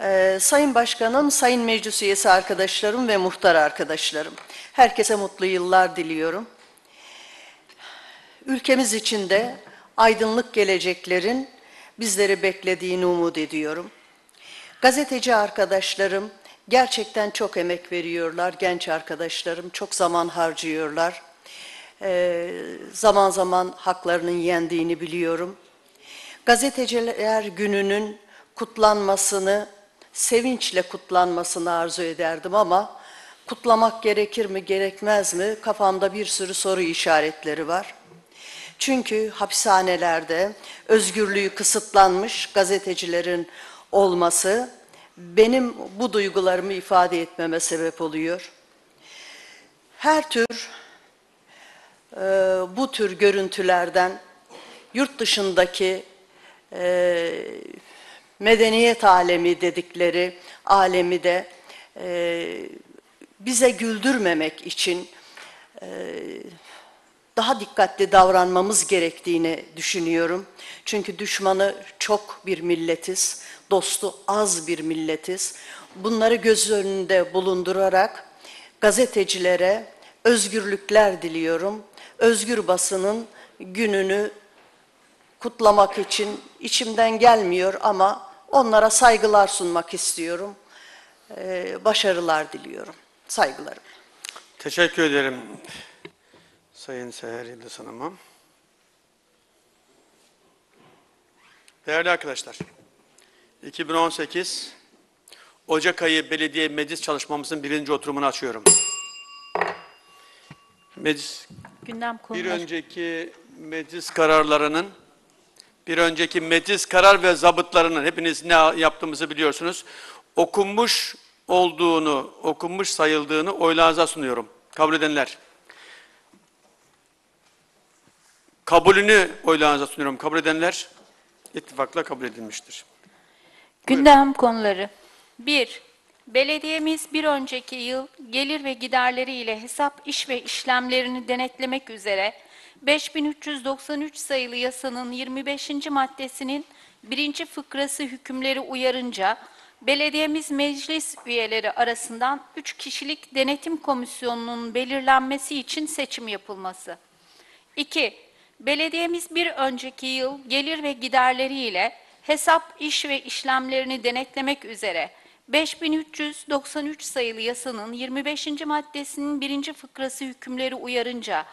Ee, Sayın Başkanım, Sayın Meclis Üyesi arkadaşlarım ve muhtar arkadaşlarım. Herkese mutlu yıllar diliyorum. Ülkemiz için de aydınlık geleceklerin bizleri beklediğini umut ediyorum. Gazeteci arkadaşlarım gerçekten çok emek veriyorlar. Genç arkadaşlarım çok zaman harcıyorlar. Ee, zaman zaman haklarının yendiğini biliyorum. Gazeteciler gününün kutlanmasını, sevinçle kutlanmasını arzu ederdim ama kutlamak gerekir mi, gerekmez mi? Kafamda bir sürü soru işaretleri var. Çünkü hapishanelerde özgürlüğü kısıtlanmış gazetecilerin olması benim bu duygularımı ifade etmeme sebep oluyor. Her tür e, bu tür görüntülerden yurt dışındaki e, medeniyet alemi dedikleri alemi de e, bize güldürmemek için e, daha dikkatli davranmamız gerektiğini düşünüyorum. Çünkü düşmanı çok bir milletiz, dostu az bir milletiz. Bunları göz önünde bulundurarak gazetecilere özgürlükler diliyorum. Özgür basının gününü kutlamak için içimden gelmiyor ama onlara saygılar sunmak istiyorum. Ee, başarılar diliyorum. Saygılarım. Teşekkür ederim Sayın Seher Yıldız Hanım'a. Değerli arkadaşlar, 2018 Ocak ayı belediye meclis çalışmamızın birinci oturumunu açıyorum. Meclis, Gündem bir konuları. önceki meclis kararlarının, bir önceki meclis karar ve zabıtlarının hepiniz ne yaptığımızı biliyorsunuz. Okunmuş olduğunu, okunmuş sayıldığını oylarınıza sunuyorum. Kabul edenler. Kabulünü oylarınıza sunuyorum. Kabul edenler ittifakla kabul edilmiştir. Gündem konuları. 1. Belediyemiz bir önceki yıl gelir ve giderleri ile hesap iş ve işlemlerini denetlemek üzere 5393 sayılı yasanın 25. maddesinin birinci fıkrası hükümleri uyarınca belediyemiz meclis üyeleri arasından 3 kişilik denetim komisyonunun belirlenmesi için seçim yapılması. 2. Belediyemiz bir önceki yıl gelir ve giderleriyle hesap, iş ve işlemlerini denetlemek üzere 5393 sayılı yasanın 25. maddesinin birinci fıkrası hükümleri uyarınca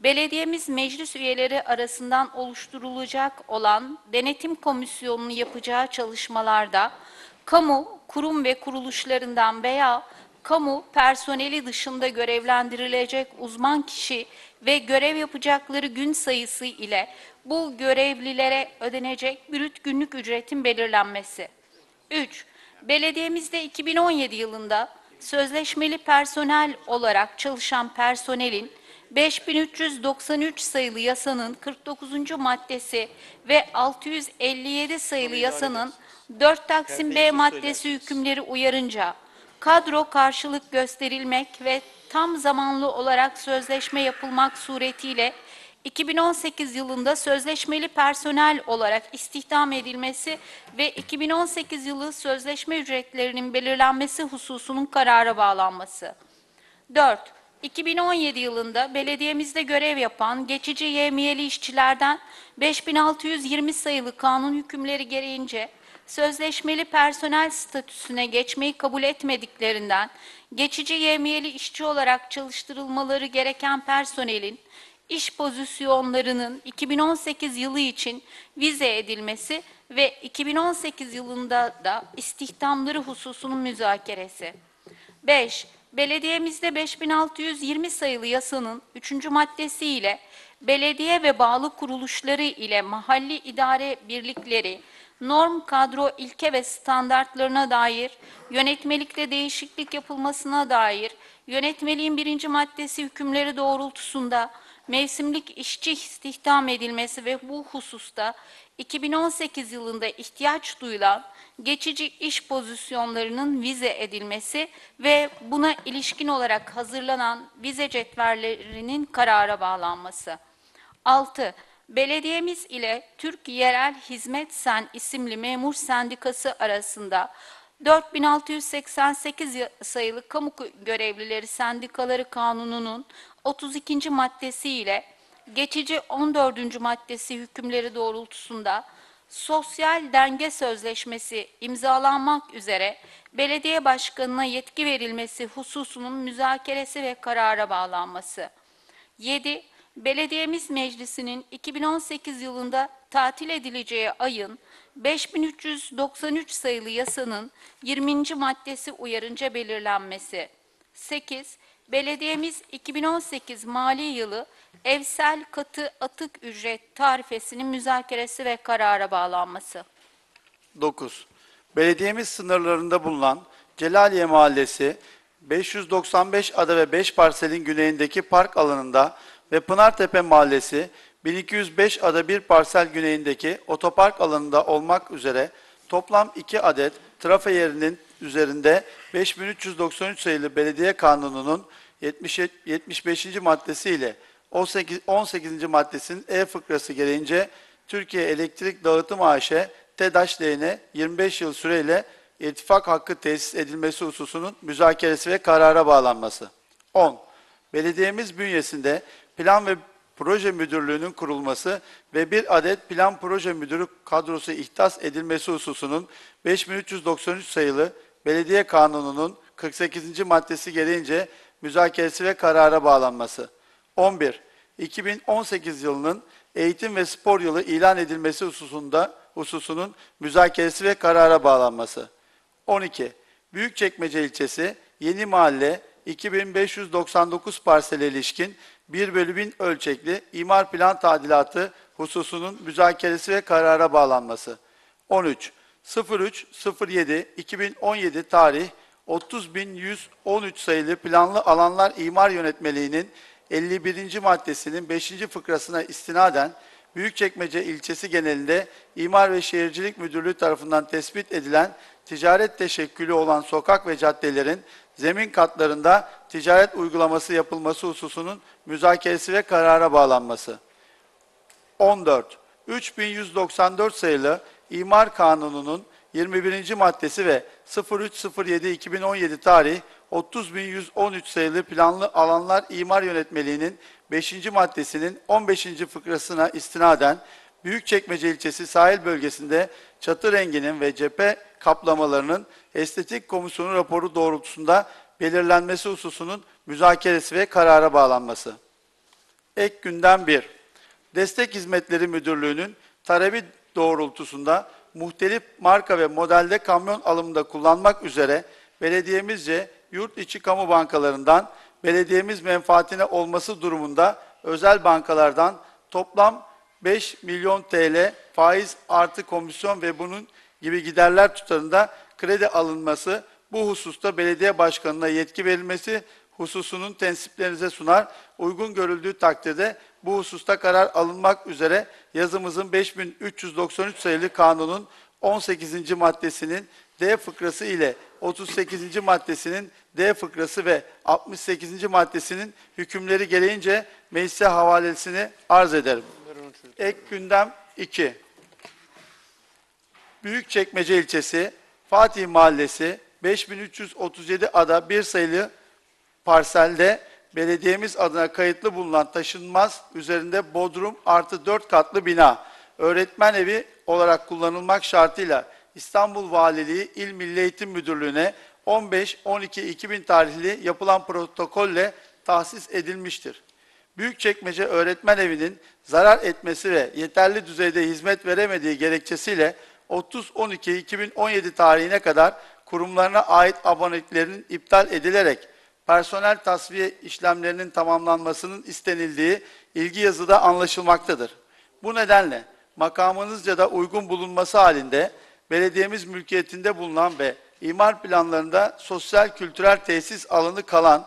belediyemiz meclis üyeleri arasından oluşturulacak olan denetim komisyonunun yapacağı çalışmalarda kamu, kurum ve kuruluşlarından veya kamu personeli dışında görevlendirilecek uzman kişi ve görev yapacakları gün sayısı ile bu görevlilere ödenecek brüt günlük ücretin belirlenmesi. 3. Belediyemizde 2017 yılında sözleşmeli personel olarak çalışan personelin 5393 sayılı yasanın 49. maddesi ve 657 sayılı yasanın 4 Taksim B maddesi hükümleri uyarınca kadro karşılık gösterilmek ve tam zamanlı olarak sözleşme yapılmak suretiyle 2018 yılında sözleşmeli personel olarak istihdam edilmesi ve 2018 yılı sözleşme ücretlerinin belirlenmesi hususunun karara bağlanması. 4. 2017 yılında belediyemizde görev yapan geçici yemiyeli işçilerden 5620 sayılı kanun hükümleri gereğince sözleşmeli personel statüsüne geçmeyi kabul etmediklerinden geçici yemiyeli işçi olarak çalıştırılmaları gereken personelin iş pozisyonlarının 2018 yılı için vize edilmesi ve 2018 yılında da istihdamları hususunun müzakeresi. 5. Belediyemizde 5620 sayılı yasanın 3. maddesi ile belediye ve bağlı kuruluşları ile mahalli idare birlikleri norm kadro ilke ve standartlarına dair yönetmelikte değişiklik yapılmasına dair yönetmeliğin birinci maddesi hükümleri doğrultusunda mevsimlik işçi istihdam edilmesi ve bu hususta 2018 yılında ihtiyaç duyulan geçici iş pozisyonlarının vize edilmesi ve buna ilişkin olarak hazırlanan vize cetvellerinin karara bağlanması. 6. Belediyemiz ile Türk Yerel Hizmet Sen isimli memur sendikası arasında 4688 sayılı kamu görevlileri sendikaları kanununun 32. maddesi ile geçici 14. maddesi hükümleri doğrultusunda sosyal denge sözleşmesi imzalanmak üzere belediye başkanına yetki verilmesi hususunun müzakeresi ve karara bağlanması. 7. Belediyemiz Meclisi'nin 2018 yılında tatil edileceği ayın 5393 sayılı yasanın 20. maddesi uyarınca belirlenmesi. 8. Belediyemiz 2018 mali yılı evsel katı atık ücret tarifesinin müzakeresi ve karara bağlanması. 9. Belediyemiz sınırlarında bulunan Celaliye Mahallesi, 595 ada ve 5 parselin güneyindeki park alanında ve Pınartepe Mahallesi, 1205 ada 1 parsel güneyindeki otopark alanında olmak üzere toplam 2 adet trafe yerinin üzerinde 5393 sayılı Belediye Kanunu'nun 70 75. maddesi ile 18. 18. maddesinin E fıkrası gereğince Türkiye Elektrik Dağıtım AŞ TEDAŞ lehine 25 yıl süreyle irtifak hakkı tesis edilmesi hususunun müzakeresi ve karara bağlanması. 10. Belediyemiz bünyesinde plan ve proje müdürlüğünün kurulması ve bir adet plan proje müdürü kadrosu ihtas edilmesi hususunun 5393 sayılı Belediye Kanunu'nun 48. maddesi gereğince müzakeresi ve karara bağlanması. 11. 2018 yılının eğitim ve spor yılı ilan edilmesi hususunda hususunun müzakeresi ve karara bağlanması. 12. Büyükçekmece ilçesi Yeni Mahalle 2599 parsele ilişkin 1 bölü 1000 ölçekli imar plan tadilatı hususunun müzakeresi ve karara bağlanması. 13. 03.07.2017 tarih 30.113 sayılı planlı alanlar imar yönetmeliğinin 51. maddesinin 5. fıkrasına istinaden Büyükçekmece ilçesi genelinde İmar ve Şehircilik Müdürlüğü tarafından tespit edilen ticaret teşekkülü olan sokak ve caddelerin zemin katlarında ticaret uygulaması yapılması hususunun müzakeresi ve karara bağlanması. 14. 3194 sayılı İmar Kanunu'nun 21. maddesi ve 03.07.2017 tarih 30.113 sayılı planlı alanlar imar yönetmeliğinin 5. maddesinin 15. fıkrasına istinaden Büyükçekmece ilçesi sahil bölgesinde çatı renginin ve cephe kaplamalarının estetik komisyonu raporu doğrultusunda belirlenmesi hususunun müzakeresi ve karara bağlanması. Ek gündem 1. Destek Hizmetleri Müdürlüğü'nün talebi doğrultusunda muhtelif marka ve modelde kamyon alımında kullanmak üzere belediyemizce yurt içi kamu bankalarından belediyemiz menfaatine olması durumunda özel bankalardan toplam 5 milyon TL faiz artı komisyon ve bunun gibi giderler tutarında kredi alınması bu hususta belediye başkanına yetki verilmesi hususunun tensiplerinize sunar. Uygun görüldüğü takdirde bu hususta karar alınmak üzere yazımızın 5393 sayılı kanunun 18. maddesinin D fıkrası ile 38. maddesinin D fıkrası ve 68. maddesinin hükümleri gereğince meclise havalesini arz ederim. Ek gündem 2. Büyükçekmece ilçesi, Fatih Mahallesi, 5337 ada bir sayılı parselde belediyemiz adına kayıtlı bulunan taşınmaz üzerinde bodrum artı 4 katlı bina öğretmen evi olarak kullanılmak şartıyla İstanbul Valiliği İl Milli Eğitim Müdürlüğü'ne 15-12-2000 tarihli yapılan protokolle tahsis edilmiştir. Büyükçekmece Öğretmen Evi'nin zarar etmesi ve yeterli düzeyde hizmet veremediği gerekçesiyle 30-12-2017 tarihine kadar kurumlarına ait aboneliklerinin iptal edilerek personel tasfiye işlemlerinin tamamlanmasının istenildiği ilgi yazıda anlaşılmaktadır. Bu nedenle makamınızca da uygun bulunması halinde belediyemiz mülkiyetinde bulunan ve imar planlarında sosyal kültürel tesis alanı kalan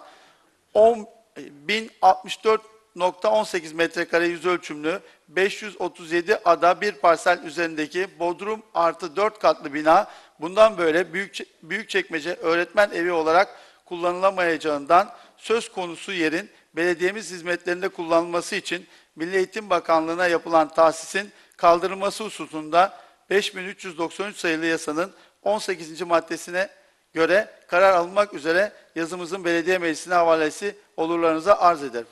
10.064.18 metrekare yüz ölçümlü 537 ada bir parsel üzerindeki bodrum artı 4 katlı bina bundan böyle büyük Büyükçekmece öğretmen evi olarak kullanılamayacağından söz konusu yerin belediyemiz hizmetlerinde kullanılması için Milli Eğitim Bakanlığı'na yapılan tahsisin kaldırılması hususunda 5393 sayılı yasanın 18. maddesine göre karar alınmak üzere yazımızın belediye meclisine havalesi olurlarınıza arz ederim.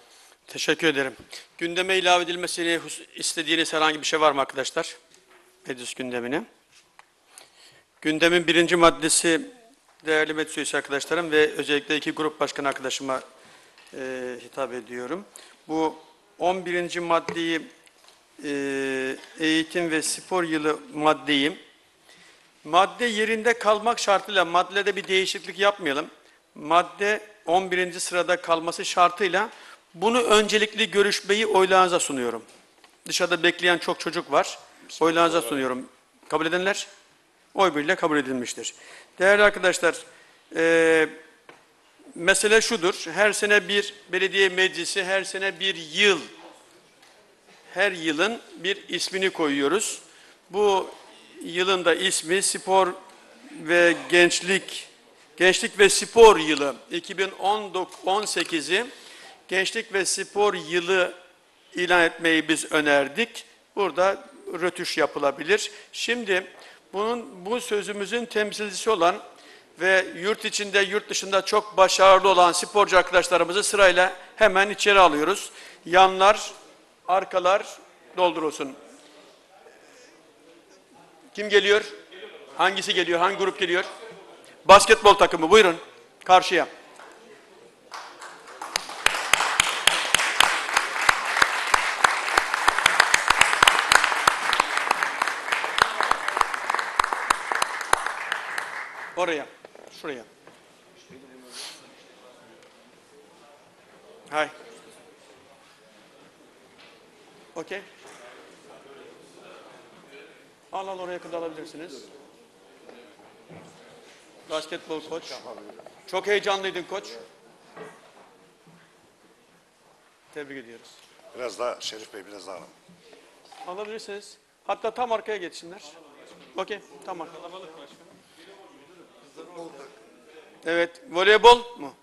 Teşekkür ederim. Gündeme ilave edilmesini istediğiniz herhangi bir şey var mı arkadaşlar? Meclis gündemine. Gündemin birinci maddesi değerli meclis üyesi arkadaşlarım ve özellikle iki grup başkan arkadaşıma e, hitap ediyorum. Bu 11. maddeyi e, eğitim ve spor yılı maddeyi madde yerinde kalmak şartıyla maddede bir değişiklik yapmayalım. Madde 11. sırada kalması şartıyla bunu öncelikli görüşmeyi oylarınıza sunuyorum. Dışarıda bekleyen çok çocuk var. Oylarınıza sunuyorum. Kabul edenler? Oy birliğiyle kabul edilmiştir. Değerli arkadaşlar, eee mesele şudur. Her sene bir belediye meclisi, her sene bir yıl, her yılın bir ismini koyuyoruz. Bu yılın da ismi spor ve gençlik, gençlik ve spor yılı 2018'i gençlik ve spor yılı ilan etmeyi biz önerdik. Burada rötuş yapılabilir. Şimdi bunun bu sözümüzün temsilcisi olan ve yurt içinde yurt dışında çok başarılı olan sporcu arkadaşlarımızı sırayla hemen içeri alıyoruz. Yanlar, arkalar doldurulsun. Kim geliyor? Hangisi geliyor? Hangi grup geliyor? Basketbol takımı buyurun karşıya. Oraya. Şuraya. Hay. Okey. Al al oraya kadar alabilirsiniz. Basketbol koç. Çok heyecanlıydın koç. Tebrik ediyoruz. Biraz daha Şerif Bey biraz daha alın. Alabilirsiniz. Hatta tam arkaya geçsinler. Okey, tam arkaya. Evet, voleybol mu?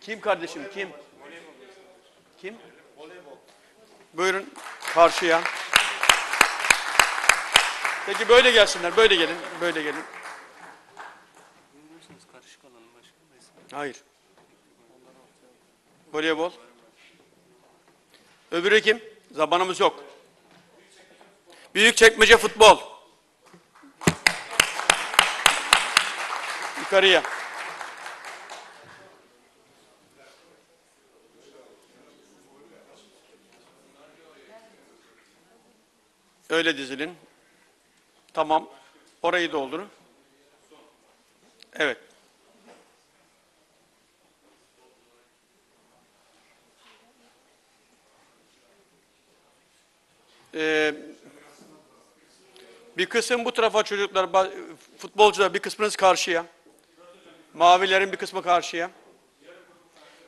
Kim kardeşim, kim? Kim? Buyurun, karşıya. Peki böyle gelsinler, böyle gelin, böyle gelin. Hayır. Voleybol. Öbürü kim? Zamanımız yok. Büyükçekmece futbol. Yukarıya. Öyle dizilin. Tamam. Orayı doldurun. Evet. Ee, bir kısım bu tarafa çocuklar, futbolcular bir kısmınız karşıya. Mavilerin bir kısmı karşıya.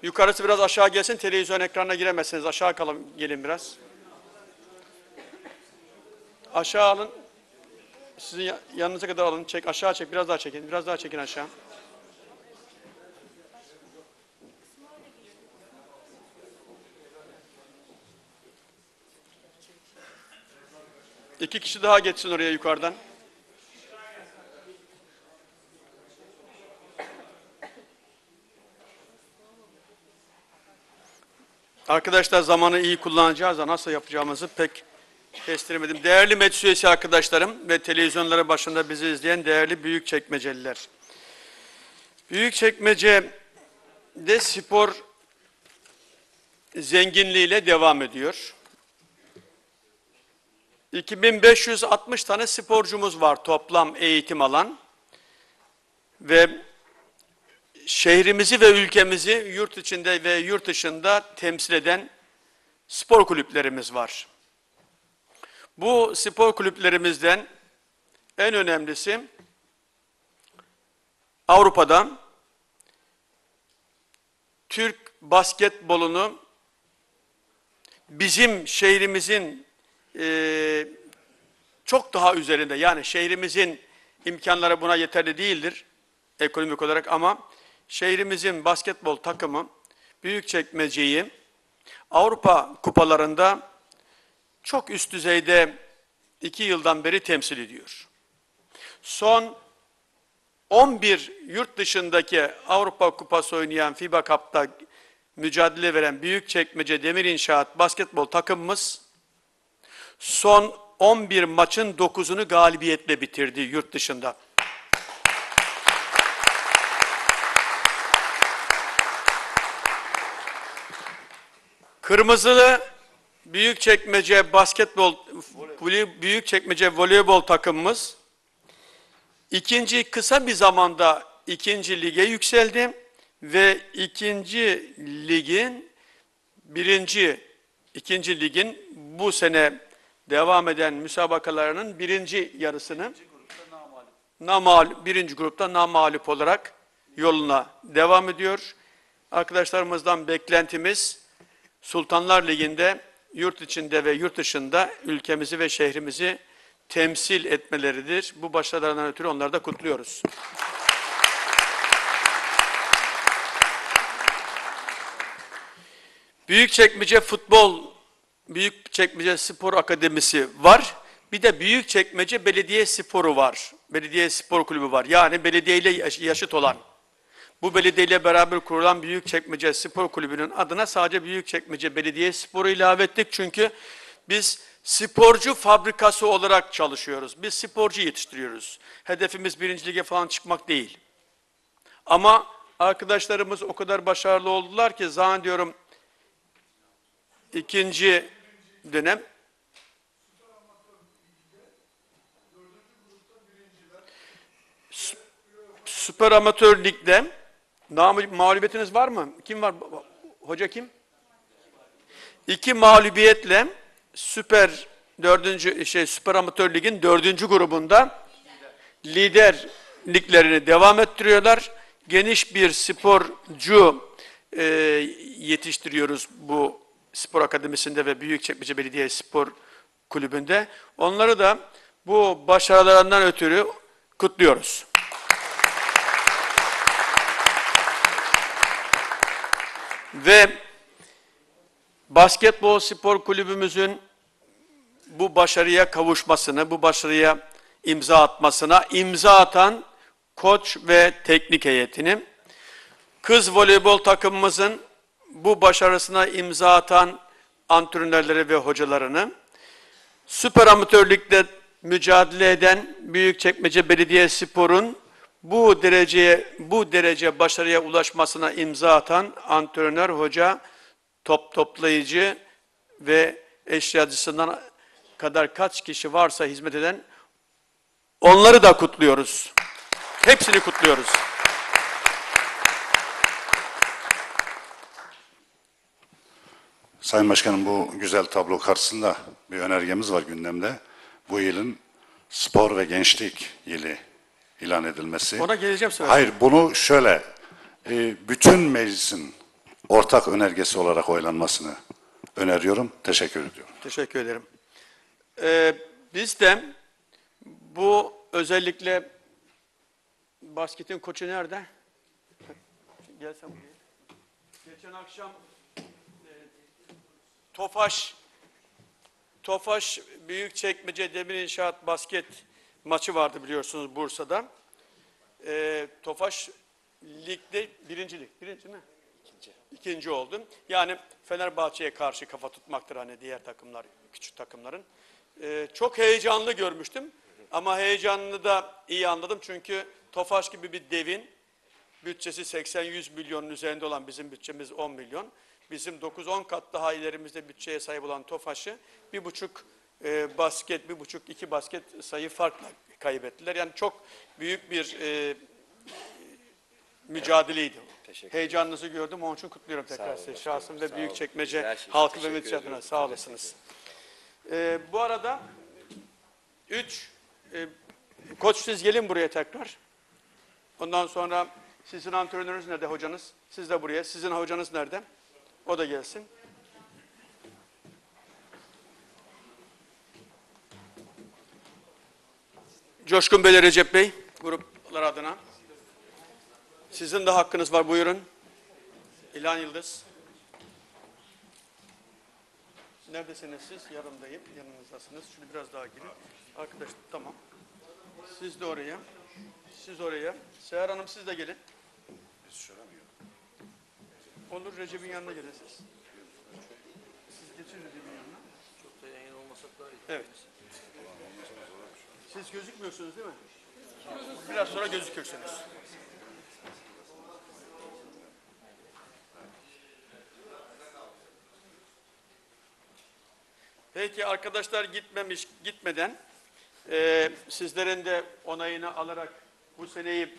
Yukarısı biraz aşağı gelsin, televizyon ekranına giremezsiniz. Aşağı kalın, gelin biraz. Aşağı alın. Sizin ya- yanınıza kadar alın. Çek, aşağı çek, biraz daha çekin. Biraz daha çekin aşağı. İki kişi daha geçsin oraya yukarıdan. Arkadaşlar zamanı iyi kullanacağız da nasıl yapacağımızı pek kestiremedim. Değerli meclis üyesi arkadaşlarım ve televizyonları başında bizi izleyen değerli büyük çekmeceliler. Büyük çekmecede spor zenginliğiyle devam ediyor. 2560 tane sporcumuz var toplam eğitim alan ve şehrimizi ve ülkemizi yurt içinde ve yurt dışında temsil eden spor kulüplerimiz var. Bu spor kulüplerimizden en önemlisi Avrupa'da Türk basketbolunu bizim şehrimizin e, çok daha üzerinde yani şehrimizin imkanları buna yeterli değildir ekonomik olarak ama şehrimizin basketbol takımı Büyükçekmece'yi Avrupa kupalarında çok üst düzeyde iki yıldan beri temsil ediyor. Son 11 yurt dışındaki Avrupa Kupası oynayan FIBA Cup'ta mücadele veren Büyükçekmece Demir İnşaat basketbol takımımız son 11 maçın 9'unu galibiyetle bitirdi yurt dışında. Kırmızılı Büyükçekmece basketbol Büyükçekmece voleybol takımımız ikinci kısa bir zamanda ikinci lige yükseldi ve ikinci ligin birinci ikinci ligin bu sene devam eden müsabakalarının birinci yarısını namal birinci grupta namalip olarak yoluna devam ediyor. Arkadaşlarımızdan beklentimiz Sultanlar Ligi'nde yurt içinde ve yurt dışında ülkemizi ve şehrimizi temsil etmeleridir. Bu başarılarından ötürü onları da kutluyoruz. Büyükçekmece Futbol Büyükçekmece Spor Akademisi var. Bir de Büyükçekmece Belediye Sporu var. Belediye Spor Kulübü var. Yani belediyeyle yaş- yaşıt olan. Bu belediyeyle beraber kurulan Büyükçekmece Spor Kulübü'nün adına sadece Büyükçekmece Belediye Sporu ilave ettik. Çünkü biz sporcu fabrikası olarak çalışıyoruz. Biz sporcu yetiştiriyoruz. Hedefimiz birinci lige falan çıkmak değil. Ama arkadaşlarımız o kadar başarılı oldular ki zannediyorum ikinci dönem Süper Amatör Lig'de nam- mağlubiyetiniz var mı? Kim var? Hoca kim? İki mağlubiyetle Süper dördüncü şey Süper Amatör Lig'in dördüncü grubunda lider liglerini devam ettiriyorlar. Geniş bir sporcu e, yetiştiriyoruz bu spor akademisinde ve Büyükçekmece Belediye Spor Kulübü'nde. Onları da bu başarılarından ötürü kutluyoruz. Ve basketbol spor kulübümüzün bu başarıya kavuşmasını, bu başarıya imza atmasına imza atan koç ve teknik heyetini, kız voleybol takımımızın bu başarısına imza atan antrenörleri ve hocalarını, Süper Amatör Lig'de mücadele eden Büyükçekmece Belediyespor'un bu dereceye bu derece başarıya ulaşmasına imza atan antrenör, hoca, top toplayıcı ve eşyacısından kadar kaç kişi varsa hizmet eden onları da kutluyoruz. Hepsini kutluyoruz. Sayın Başkanım bu güzel tablo karşısında bir önergemiz var gündemde. Bu yılın spor ve gençlik yılı ilan edilmesi. Ona geleceğim sonra. Hayır bunu şöyle e, bütün meclisin ortak önergesi olarak oylanmasını öneriyorum. Teşekkür ediyorum. Teşekkür ederim. Ee, biz de bu özellikle basketin koçu nerede? Gelsem buraya. Geçen akşam e, Tofaş Tofaş Büyükçekmece Demir İnşaat basket maçı vardı biliyorsunuz Bursa'da. Ee, Tofaş ligde birinci lig. Birinci mi? İkinci. İkinci oldu. Yani Fenerbahçe'ye karşı kafa tutmaktır hani diğer takımlar, küçük takımların. Ee, çok heyecanlı görmüştüm. Ama heyecanını da iyi anladım. Çünkü Tofaş gibi bir devin bütçesi 80-100 milyonun üzerinde olan bizim bütçemiz 10 milyon. Bizim 9-10 kat daha ilerimizde bütçeye sahip olan Tofaş'ı bir buçuk e, basket, bir buçuk iki basket sayı farkla kaybettiler. Yani çok büyük bir e, mücadeleydi. Heyecanınızı gördüm, onun için kutluyorum tekrar size. Şahsım ve Büyükçekmece halkı ve müddet sağ olasınız. Ee, bu arada üç, e, koç siz gelin buraya tekrar. Ondan sonra sizin antrenörünüz nerede hocanız? Siz de buraya. Sizin hocanız nerede? O da gelsin. Coşkun Bey, Recep Bey, gruplar adına. Sizin de hakkınız var, buyurun. İlhan Yıldız. Neredesiniz siz? Yanımdayım, yanınızdasınız. Şunu biraz daha girin. Arkadaş, tamam. Siz de oraya. Siz oraya. Seher Hanım siz de gelin. Olur Recep'in yanına gelin siz. Siz geçin Recep'in yanına. Çok da yan yana olmasak daha iyi. Evet. Siz gözükmüyorsunuz değil mi? Biraz sonra gözükürsünüz. Peki arkadaşlar gitmemiş, gitmeden e, sizlerin de onayını alarak bu seneyi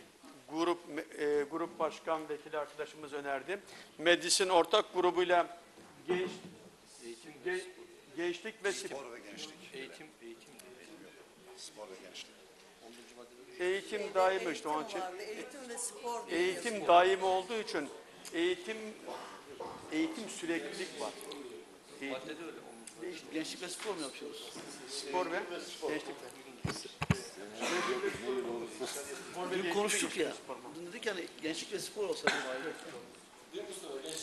grup e, grup başkan vekili arkadaşımız önerdi. Meclisin ortak grubuyla genç, gen- gençlik ve spor ve gençlik. Eğitim, eğitim. Spor ve gençlik. Eğitim daimi işte onun için. Eğitim ve spor Eğitim daimi olduğu için eğitim eğitim süreklilik var. Eğitim, Gençlik ve spor mu yapıyoruz? spor ve gençlik. Dün konuştuk ya. Dün dedik yani gençlik ve spor olsa bir ayrı.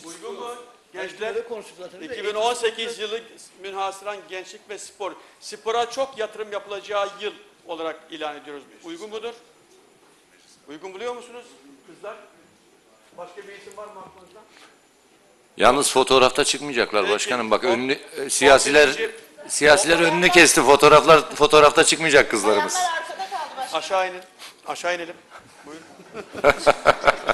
Uygun mu? Gençler Öyle konuştuk zaten. Bir de 2018 yılı münhasıran gençlik ve spor. Spora çok yatırım yapılacağı yıl olarak ilan ediyoruz. Uygun mudur? Uygun buluyor musunuz kızlar? Başka bir isim var mı aklınızda? Yalnız fotoğrafta çıkmayacaklar Peki. başkanım. Bak O- önünü e, siyasiler Ortadaki- siyasiler önünü kesti. Fotoğraflar fotoğrafta çıkmayacak kızlarımız. Aşağı inin. Aşağı inelim. Buyurun.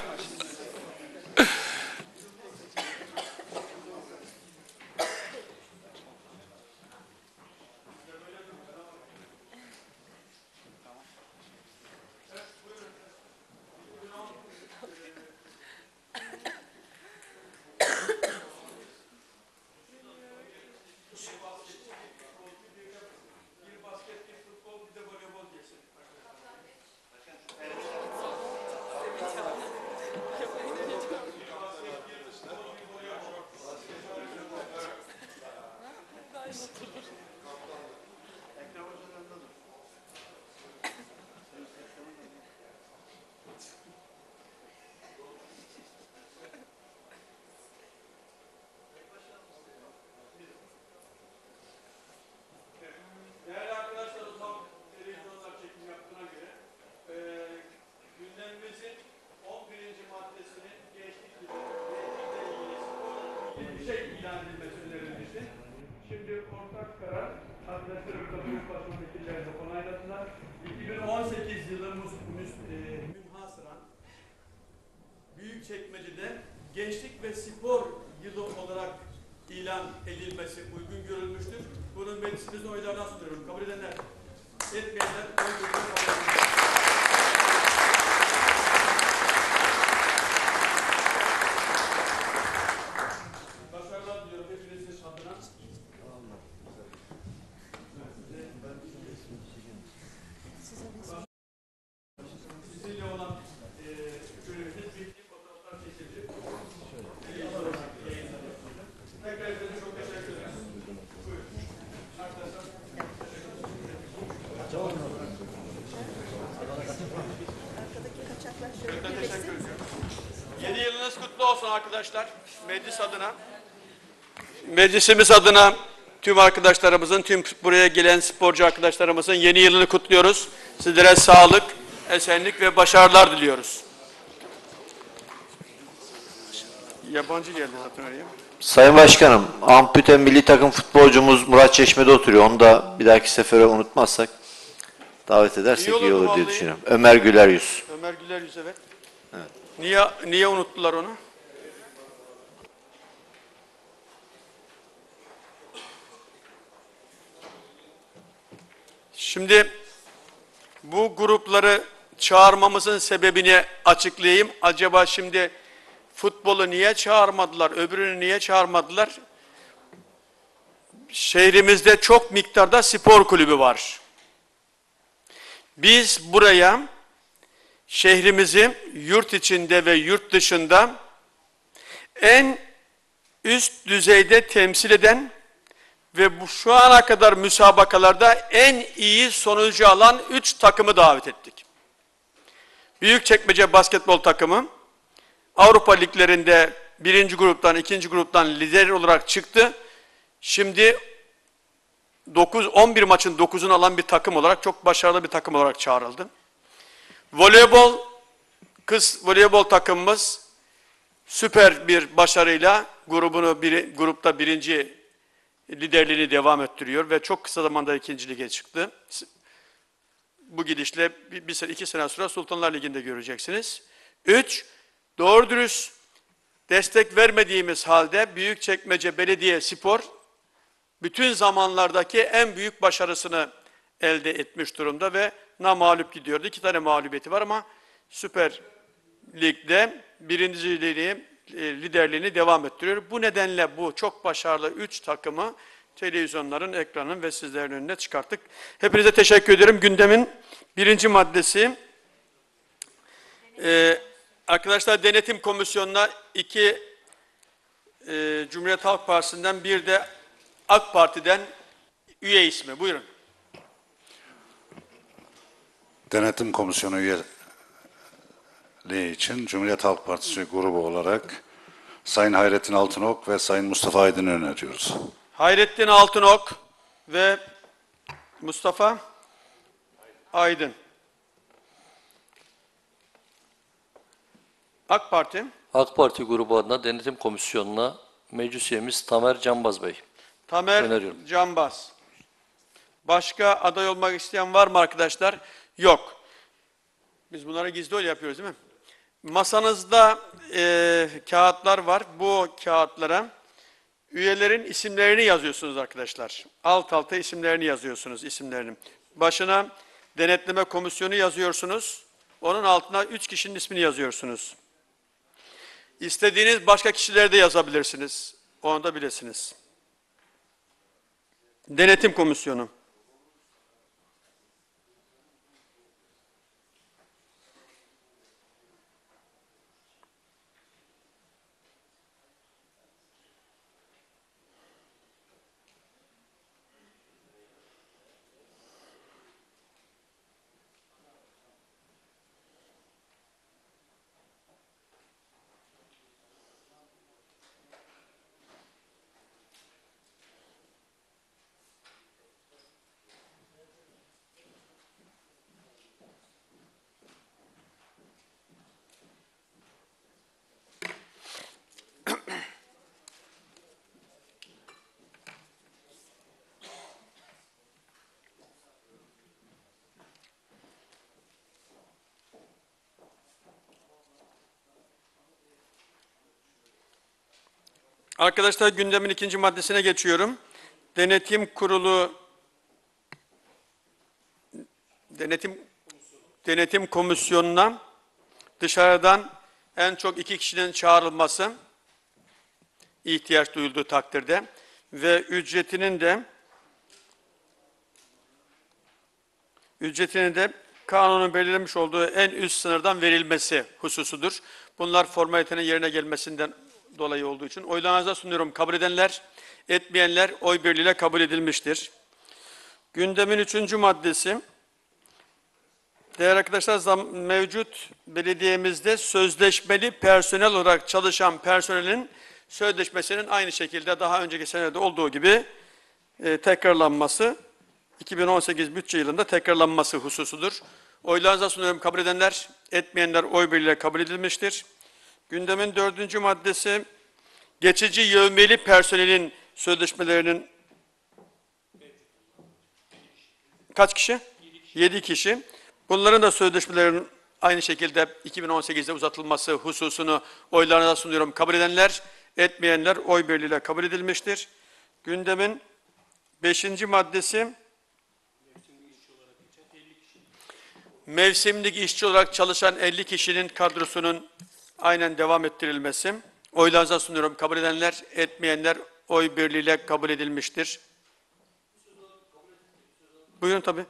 arkadaşlar. Meclis adına. Meclisimiz adına tüm arkadaşlarımızın, tüm buraya gelen sporcu arkadaşlarımızın yeni yılını kutluyoruz. Sizlere sağlık, esenlik ve başarılar diliyoruz. Yabancı geldi zaten oraya. Sayın Başkanım, ampute milli takım futbolcumuz Murat Çeşme'de oturuyor. Onu da bir dahaki sefere unutmazsak davet edersek İyi olur iyi olur, diye vallahi. düşünüyorum. Ömer Güler Yüz. Ömer Güler Yüz evet. Niye, niye unuttular onu? Şimdi bu grupları çağırmamızın sebebini açıklayayım. Acaba şimdi futbolu niye çağırmadılar, öbürünü niye çağırmadılar? Şehrimizde çok miktarda spor kulübü var. Biz buraya şehrimizi yurt içinde ve yurt dışında en üst düzeyde temsil eden ve bu şu ana kadar müsabakalarda en iyi sonucu alan 3 takımı davet ettik. Büyükçekmece basketbol takımı Avrupa liglerinde birinci gruptan, ikinci gruptan lider olarak çıktı. Şimdi 9, 11 maçın 9'unu alan bir takım olarak çok başarılı bir takım olarak çağrıldı. Voleybol, kız voleybol takımımız süper bir başarıyla grubunu bir, grupta birinci liderliğini devam ettiriyor ve çok kısa zamanda ikinci lige çıktı. Bu gidişle bir, bir sene, iki sene sonra Sultanlar Ligi'nde göreceksiniz. Üç, doğru dürüst destek vermediğimiz halde Büyükçekmece Belediye Spor bütün zamanlardaki en büyük başarısını elde etmiş durumda ve namalüp gidiyordu. İki tane mağlubiyeti var ama Süper Lig'de birinciliğini, liderliğini devam ettiriyor. Bu nedenle bu çok başarılı üç takımı televizyonların, ekranın ve sizlerin önüne çıkarttık. Hepinize teşekkür ederim. Gündemin birinci maddesi. Ee, arkadaşlar denetim komisyonuna iki e, Cumhuriyet Halk Partisi'nden bir de AK Parti'den üye ismi. Buyurun. Denetim Komisyonu üyeliği için Cumhuriyet Halk Partisi grubu olarak Sayın Hayrettin Altınok ve Sayın Mustafa Aydın'ı öneriyoruz. Hayrettin Altınok ve Mustafa Aydın. AK Parti. AK Parti grubu adına denetim komisyonuna meclis üyemiz Tamer Canbaz Bey. Tamer Öneriyorum. Canbaz. Başka aday olmak isteyen var mı arkadaşlar? Yok. Biz bunları gizli oy yapıyoruz değil mi? Masanızda e, kağıtlar var. Bu kağıtlara üyelerin isimlerini yazıyorsunuz arkadaşlar. Alt alta isimlerini yazıyorsunuz isimlerini. Başına denetleme komisyonu yazıyorsunuz. Onun altına üç kişinin ismini yazıyorsunuz. İstediğiniz başka kişileri de yazabilirsiniz. Onu da bilesiniz. Denetim Komisyonu. Arkadaşlar gündemin ikinci maddesine geçiyorum. Denetim kurulu denetim denetim komisyonuna dışarıdan en çok iki kişinin çağrılması ihtiyaç duyulduğu takdirde ve ücretinin de ücretinin de kanunun belirlemiş olduğu en üst sınırdan verilmesi hususudur. Bunlar formalitenin yerine gelmesinden dolayı olduğu için oylarınıza sunuyorum. Kabul edenler, etmeyenler oy birliğiyle kabul edilmiştir. Gündemin üçüncü maddesi, değerli arkadaşlar mevcut belediyemizde sözleşmeli personel olarak çalışan personelin sözleşmesinin aynı şekilde daha önceki senede olduğu gibi e, tekrarlanması 2018 bütçe yılında tekrarlanması hususudur. Oylarınıza sunuyorum kabul edenler, etmeyenler oy birliğiyle kabul edilmiştir. Gündemin dördüncü maddesi, geçici yevmeli personelin sözleşmelerinin kaç kişi? Yedi kişi. Bunların da sözleşmelerinin aynı şekilde 2018'de uzatılması hususunu oylarına sunuyorum. Kabul edenler, etmeyenler oy birliğiyle kabul edilmiştir. Gündemin beşinci maddesi, mevsimlik işçi olarak çalışan 50 kişinin kadrosunun aynen devam ettirilmesi. Oylarınıza sunuyorum. Kabul edenler, etmeyenler oy birliğiyle kabul edilmiştir. Buyurun tabii.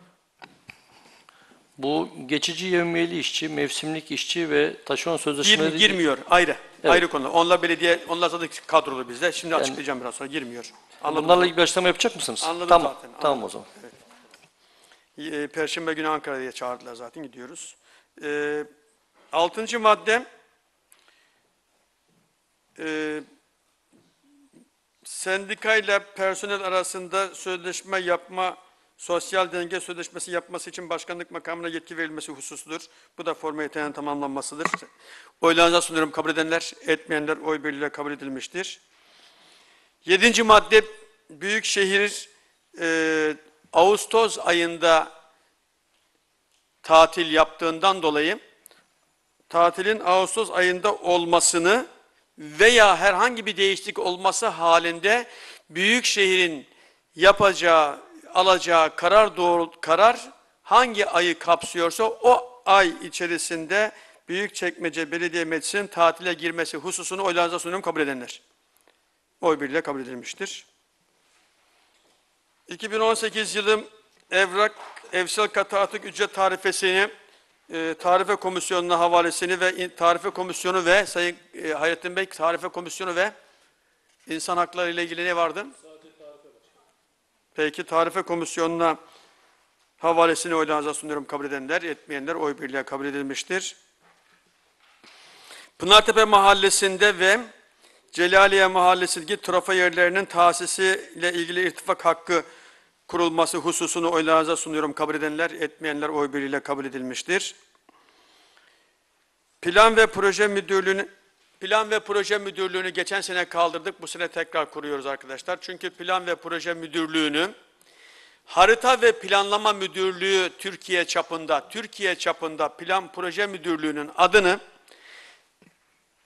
Bu geçici yevmiyeli işçi, mevsimlik işçi ve taşeron Gir, sözleşmeleri... girmiyor. Ayrı. Evet. Ayrı konu. Onlar belediye, onlar zaten kadrolu bizde. Şimdi açıklayacağım biraz sonra. Girmiyor. Anladım. Bunlarla ilgili bir açıklama yapacak mısınız? Anladım tamam, zaten, Tamam o zaman. E, Perşembe günü Ankara'ya çağırdılar zaten gidiyoruz. E, altıncı madde e, sendikayla personel arasında sözleşme yapma, sosyal denge sözleşmesi yapması için başkanlık makamına yetki verilmesi hususudur. Bu da formalitenin tamamlanmasıdır. Oylarınıza sunuyorum. Kabul edenler, etmeyenler oy birliğiyle kabul edilmiştir. Yedinci madde Büyükşehir e, Ağustos ayında tatil yaptığından dolayı tatilin Ağustos ayında olmasını veya herhangi bir değişiklik olması halinde büyük şehrin yapacağı, alacağı karar doğru karar hangi ayı kapsıyorsa o ay içerisinde Büyükçekmece Belediye Meclisi'nin tatile girmesi hususunu oylarınıza sunuyorum kabul edenler. Oy birliğiyle kabul edilmiştir. 2018 yılı evrak, evsel katı ücret tarifesini e, tarife komisyonuna havalesini ve tarife komisyonu ve Sayın e, Hayrettin Bey tarife komisyonu ve insan hakları ile ilgili ne vardı? Peki tarife komisyonuna havalesini oylarınıza sunuyorum kabul edenler, etmeyenler oy birliğiyle kabul edilmiştir. Pınartepe Mahallesi'nde ve Celaliye Mahallesi'ndeki trafa yerlerinin tahsisiyle ilgili irtifak hakkı kurulması hususunu oylarınıza sunuyorum. Kabul edenler, etmeyenler oy birliğiyle kabul edilmiştir. Plan ve Proje Müdürlüğü'nü Plan ve Proje Müdürlüğü'nü geçen sene kaldırdık. Bu sene tekrar kuruyoruz arkadaşlar. Çünkü Plan ve Proje Müdürlüğü'nü Harita ve Planlama Müdürlüğü Türkiye çapında, Türkiye çapında Plan Proje Müdürlüğü'nün adını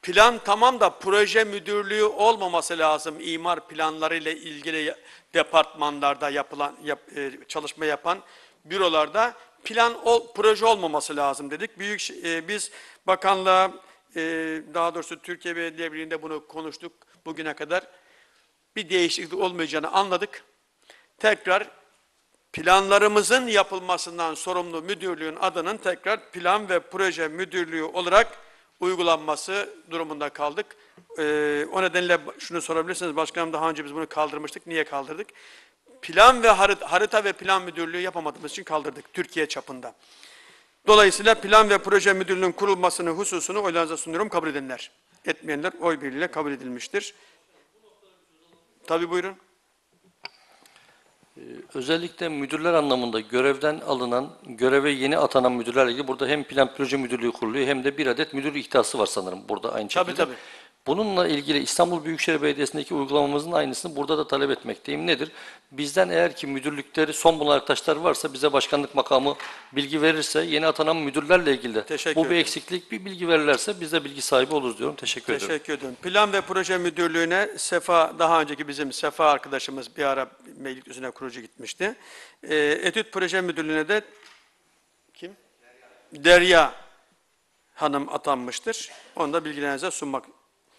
Plan tamam da proje müdürlüğü olmaması lazım imar planları ile ilgili departmanlarda yapılan yap, e, çalışma yapan bürolarda plan ol, proje olmaması lazım dedik. Büyük e, biz bakanlığa e, daha doğrusu Türkiye Belediye Birliği'nde bunu konuştuk bugüne kadar. Bir değişiklik olmayacağını anladık. Tekrar planlarımızın yapılmasından sorumlu müdürlüğün adının tekrar plan ve proje müdürlüğü olarak uygulanması durumunda kaldık. Ee, o nedenle şunu sorabilirsiniz, başkanım daha önce biz bunu kaldırmıştık, niye kaldırdık? Plan ve harita, harita ve plan müdürlüğü yapamadığımız için kaldırdık Türkiye çapında. Dolayısıyla plan ve proje müdürlüğünün kurulmasını hususunu oylarınıza sunuyorum, kabul edenler. Etmeyenler oy birliğiyle kabul edilmiştir. Tabii buyurun. Özellikle müdürler anlamında görevden alınan, göreve yeni atanan müdürlerle ilgili burada hem plan proje müdürlüğü kuruluyor hem de bir adet müdür ihtiyası var sanırım burada aynı Tabii, şekilde. tabii. Bununla ilgili İstanbul Büyükşehir Belediyesi'ndeki uygulamamızın aynısını burada da talep etmekteyim. Nedir? Bizden eğer ki müdürlükleri son bulunan arkadaşlar varsa bize başkanlık makamı bilgi verirse yeni atanan müdürlerle ilgili de Teşekkür bu bir ederim. eksiklik bir bilgi verirlerse biz de bilgi sahibi oluruz diyorum. Teşekkür ederim. Teşekkür ederim. Plan ve Proje Müdürlüğü'ne Sefa, daha önceki bizim Sefa arkadaşımız bir ara Beylikdüzü'ne kurucu gitmişti. Ee, Etüt Proje Müdürlüğü'ne de kim? Derya Hanım atanmıştır. Onu da bilgilerinize sunmak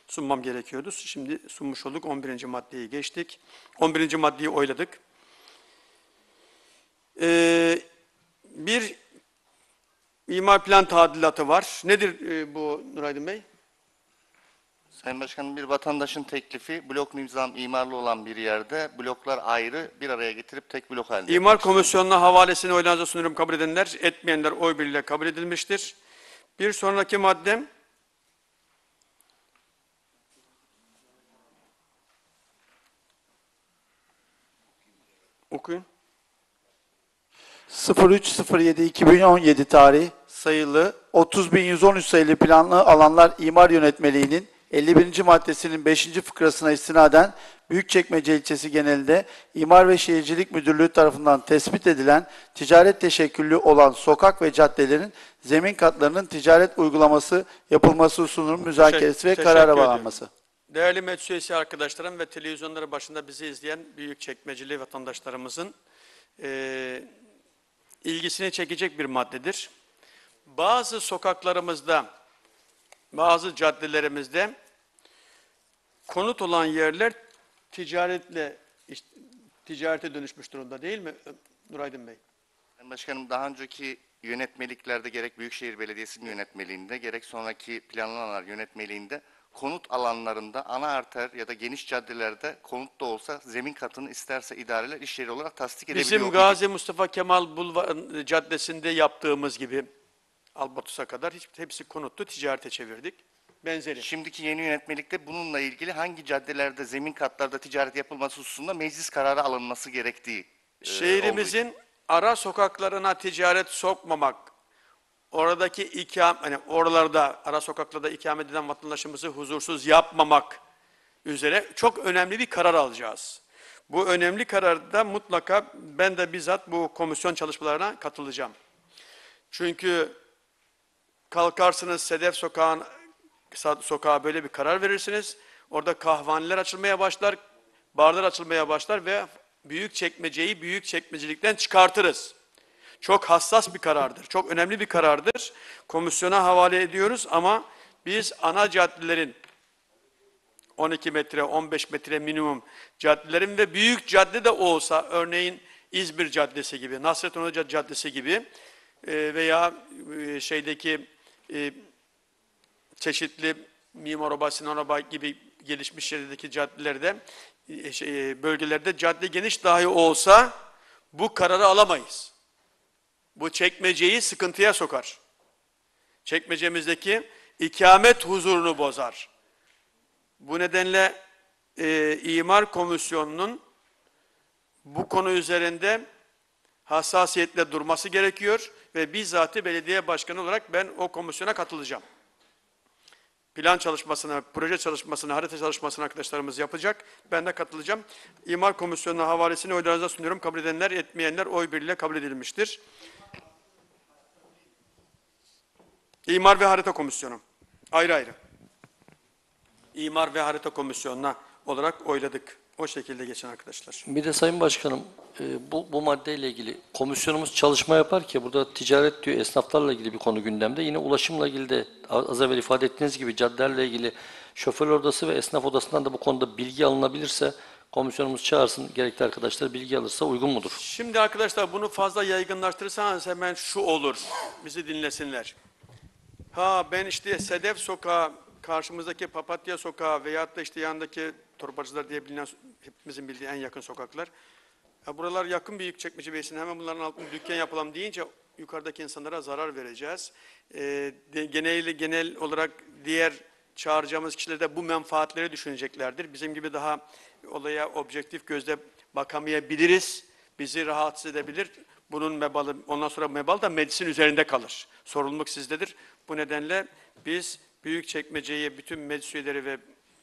sunmam gerekiyordu. Şimdi sunmuş olduk. 11. maddeyi geçtik. 11. maddeyi oyladık. Ee, bir imar plan tadilatı var. Nedir e, bu Nuraydın Bey? Sayın Başkanım bir vatandaşın teklifi blok nizam imarlı olan bir yerde bloklar ayrı bir araya getirip tek blok halinde. İmar Komisyonu'na havalesini oylarınıza sunuyorum. Kabul edenler, etmeyenler oy birliğiyle kabul edilmiştir. Bir sonraki maddem okuyun. 03.07.2017 tarih sayılı 30.113 sayılı planlı alanlar imar yönetmeliğinin 51. maddesinin 5. fıkrasına istinaden Büyükçekmece ilçesi genelinde İmar ve Şehircilik Müdürlüğü tarafından tespit edilen ticaret teşekküllü olan sokak ve caddelerin zemin katlarının ticaret uygulaması yapılması hususunun müzakeresi ve karara bağlanması. Değerli meclis üyesi arkadaşlarım ve televizyonları başında bizi izleyen büyük çekmeceli vatandaşlarımızın eee, ilgisini çekecek bir maddedir. Bazı sokaklarımızda, bazı caddelerimizde konut olan yerler ticaretle iş- ticarete dönüşmüş durumda değil mi Nuraydın Bey? Başkanım daha önceki yönetmeliklerde gerek Büyükşehir Belediyesi'nin yönetmeliğinde gerek sonraki planlanan yönetmeliğinde konut alanlarında ana arter ya da geniş caddelerde konut da olsa zemin katını isterse idareler iş yeri olarak tasdik edebiliyor. Bizim. Gazi Mustafa Kemal Bulvar Caddesi'nde yaptığımız gibi Albatos'a kadar hiç, hepsi konuttu, ticarete çevirdik. Benzeri. Şimdiki yeni yönetmelikte bununla ilgili hangi caddelerde zemin katlarda ticaret yapılması hususunda meclis kararı alınması gerektiği e, Şehrimizin ara sokaklarına ticaret sokmamak, oradaki ikam, hani oralarda ara sokaklarda ikamet eden vatandaşımızı huzursuz yapmamak üzere çok önemli bir karar alacağız. Bu önemli kararda mutlaka ben de bizzat bu komisyon çalışmalarına katılacağım. Çünkü kalkarsınız Sedef Sokağı'na sokağa böyle bir karar verirsiniz. Orada kahvaneler açılmaya başlar, barlar açılmaya başlar ve büyük çekmeceyi büyük çekmecilikten çıkartırız. Çok hassas bir karardır, çok önemli bir karardır. Komisyona havale ediyoruz ama biz ana caddelerin 12 metre, 15 metre minimum caddelerin ve büyük cadde de olsa örneğin İzmir Caddesi gibi, Nasrettin Hoca Caddesi gibi e, veya e, şeydeki e, çeşitli Mimar Sinan Oba gibi gelişmiş şehirdeki caddelerde, şey, bölgelerde cadde geniş dahi olsa bu kararı alamayız. Bu çekmeceyi sıkıntıya sokar. Çekmecemizdeki ikamet huzurunu bozar. Bu nedenle e, İmar Komisyonu'nun bu konu üzerinde hassasiyetle durması gerekiyor ve bizzatı belediye başkanı olarak ben o komisyona katılacağım. Plan çalışmasına, proje çalışmasına, harita çalışmasına arkadaşlarımız yapacak. Ben de katılacağım. İmar Komisyonu'na havalesini oylarınıza sunuyorum. Kabul edenler, etmeyenler oy birliğiyle kabul edilmiştir. İmar ve Harita Komisyonu. Ayrı ayrı. İmar ve Harita Komisyonu'na olarak oyladık. O şekilde geçen arkadaşlar. Bir de Sayın Başkanım e, bu, bu maddeyle ilgili komisyonumuz çalışma yapar ki burada ticaret diyor esnaflarla ilgili bir konu gündemde. Yine ulaşımla ilgili de az evvel ifade ettiğiniz gibi caddelerle ilgili şoför odası ve esnaf odasından da bu konuda bilgi alınabilirse komisyonumuz çağırsın gerekli arkadaşlar bilgi alırsa uygun mudur? Şimdi arkadaşlar bunu fazla yaygınlaştırırsanız hemen şu olur. Bizi dinlesinler. Ha ben işte Sedef Sokağı, karşımızdaki Papatya Sokağı veyahut da işte yanındaki Torbacılar diye bilinen hepimizin bildiği en yakın sokaklar. Ya buralar yakın büyük çekmece beysine hemen bunların altında dükkan yapalım deyince yukarıdaki insanlara zarar vereceğiz. Ee, genel, genel olarak diğer çağıracağımız kişiler de bu menfaatleri düşüneceklerdir. Bizim gibi daha olaya objektif gözle bakamayabiliriz. Bizi rahatsız edebilir. Bunun mebalı, ondan sonra mebal da meclisin üzerinde kalır. Sorumluluk sizdedir. Bu nedenle biz büyük çekmeceyi bütün meclis üyeleri ve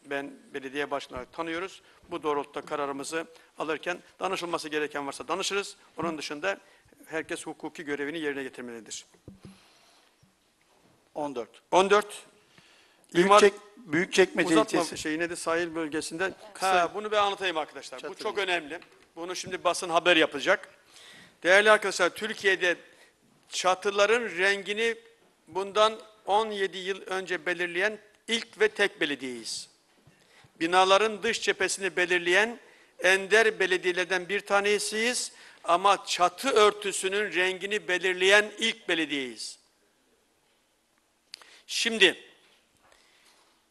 ben belediye başkanı tanıyoruz. Bu doğrultuda kararımızı alırken danışılması gereken varsa danışırız. Onun dışında herkes hukuki görevini yerine getirmelidir. 14. 14. Büyükçek, Büyükçekmece Uzatma ilçesi. şeyi nedir sahil bölgesinde. Ha, bunu ben anlatayım arkadaşlar. Bu çok önemli. Bunu şimdi basın haber yapacak. Değerli arkadaşlar Türkiye'de çatıların rengini bundan 17 yıl önce belirleyen ilk ve tek belediyeyiz. Binaların dış cephesini belirleyen ender belediyelerden bir tanesiyiz ama çatı örtüsünün rengini belirleyen ilk belediyeyiz. Şimdi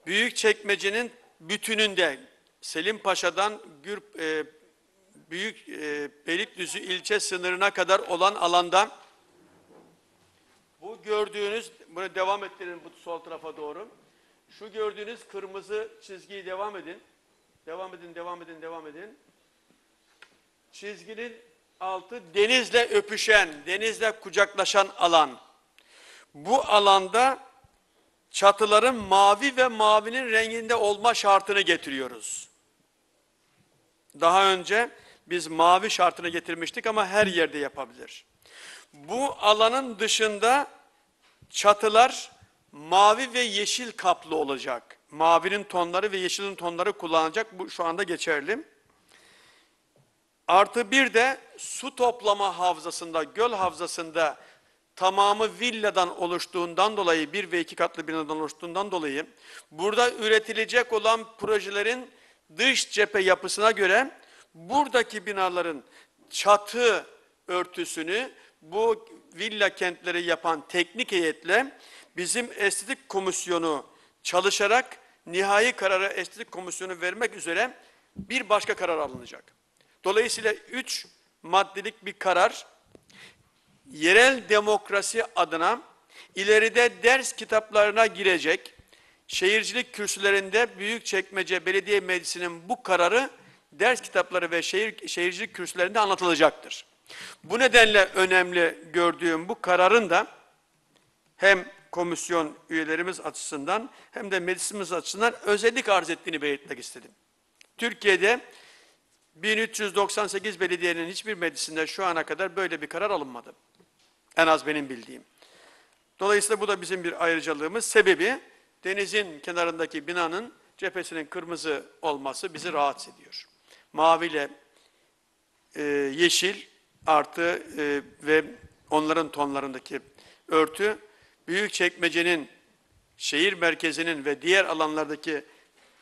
Büyükçekmece'nin bütününde Selim Paşa'dan Gür, e, Büyük e, Beylikdüzü ilçe sınırına kadar olan alanda bu gördüğünüz, bunu devam ettirin bu sol tarafa doğru. Şu gördüğünüz kırmızı çizgiyi devam edin. Devam edin, devam edin, devam edin. Çizginin altı denizle öpüşen, denizle kucaklaşan alan. Bu alanda çatıların mavi ve mavinin renginde olma şartını getiriyoruz. Daha önce biz mavi şartını getirmiştik ama her yerde yapabilir. Bu alanın dışında çatılar mavi ve yeşil kaplı olacak. Mavinin tonları ve yeşilin tonları kullanacak. Bu şu anda geçerli. Artı bir de su toplama havzasında, göl havzasında tamamı villadan oluştuğundan dolayı, bir ve iki katlı binadan oluştuğundan dolayı, burada üretilecek olan projelerin dış cephe yapısına göre buradaki binaların çatı örtüsünü bu villa kentleri yapan teknik heyetle bizim estetik komisyonu çalışarak nihai kararı estetik komisyonu vermek üzere bir başka karar alınacak. Dolayısıyla üç maddelik bir karar yerel demokrasi adına ileride ders kitaplarına girecek şehircilik kürsülerinde Büyükçekmece Belediye Meclisi'nin bu kararı ders kitapları ve şehir, şehircilik kürsülerinde anlatılacaktır. Bu nedenle önemli gördüğüm bu kararın da hem komisyon üyelerimiz açısından hem de meclisimiz açısından özellik arz ettiğini belirtmek istedim. Türkiye'de 1398 belediyenin hiçbir meclisinde şu ana kadar böyle bir karar alınmadı. En az benim bildiğim. Dolayısıyla bu da bizim bir ayrıcalığımız. Sebebi denizin kenarındaki binanın cephesinin kırmızı olması bizi rahatsız ediyor. Maviyle e, yeşil artı e, ve onların tonlarındaki örtü büyük çekmecenin şehir merkezinin ve diğer alanlardaki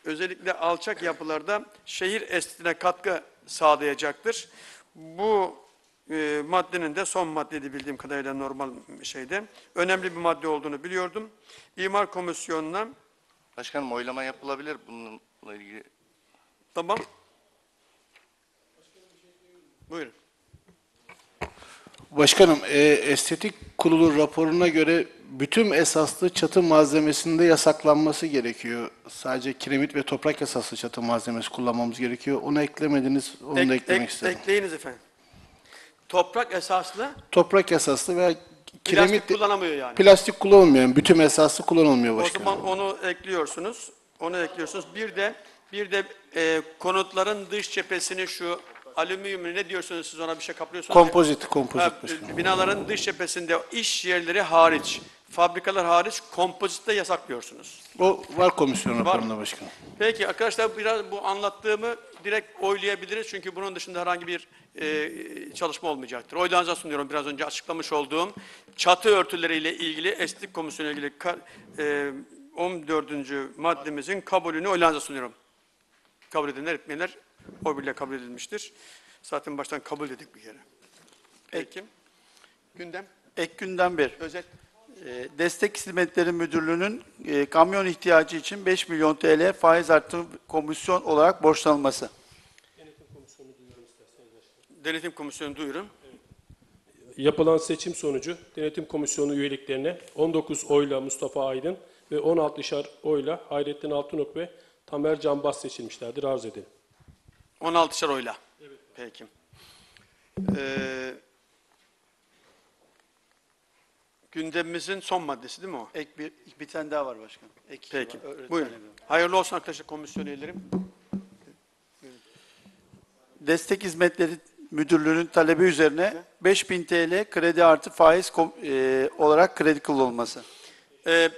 özellikle alçak yapılarda şehir estetiğine katkı sağlayacaktır. Bu e, maddenin de son maddeydi bildiğim kadarıyla normal şeyde. Önemli bir madde olduğunu biliyordum. İmar Komisyonu'na Başkanım oylama yapılabilir bununla ilgili. tamam. Buyurun. Başkanım, e, estetik kurulu raporuna göre bütün esaslı çatı malzemesinde yasaklanması gerekiyor. Sadece kiremit ve toprak esaslı çatı malzemesi kullanmamız gerekiyor. Onu eklemediniz, onu Ek- da eklemek ek- istedim. Ekleyiniz efendim. Toprak esaslı Toprak esaslı veya plastik kiremit kullanamıyor yani. plastik kullanılmıyor. bütün esaslı kullanılmıyor O başkanım. zaman onu ekliyorsunuz. Onu ekliyorsunuz. Bir de bir de e, konutların dış cephesini şu alüminyum ne diyorsunuz siz ona bir şey kaplıyorsunuz? Kompozit, kompozit Ha, başkanım. binaların dış cephesinde iş yerleri hariç, fabrikalar hariç kompozitte yasaklıyorsunuz. O var komisyon raporunda başkanım. Peki arkadaşlar biraz bu anlattığımı direkt oylayabiliriz çünkü bunun dışında herhangi bir e, çalışma olmayacaktır. Oylarınıza sunuyorum biraz önce açıklamış olduğum çatı örtüleriyle ilgili estetik komisyonu ilgili e, 14. maddemizin kabulünü oylarınıza sunuyorum. Kabul edenler etmeyenler oy bile kabul edilmiştir. Zaten baştan kabul dedik bir kere. Peki. Gündem. Ek gündem bir. Özet. Ee, Destek Hizmetleri Müdürlüğü'nün e, kamyon ihtiyacı için 5 milyon TL faiz artırım komisyon olarak borçlanması. Denetim komisyonu duyurun. Yapılan seçim sonucu denetim komisyonu üyeliklerine 19 oyla Mustafa Aydın ve 16'şar oyla Hayrettin Altınok ve Tamer Canbaz seçilmişlerdir. Arz edelim. 16'şar oyla. Peki. Ee, Gündemimizin son maddesi değil mi o? Ek bir, bir tane daha var başkanım. Ek Peki. var. Buyurun. Hayırlı olsun arkadaşlar komisyon üyelerim. Destek Hizmetleri Müdürlüğü'nün talebi üzerine 5000 TL kredi artı faiz e, olarak kredi kullanılması. Ee,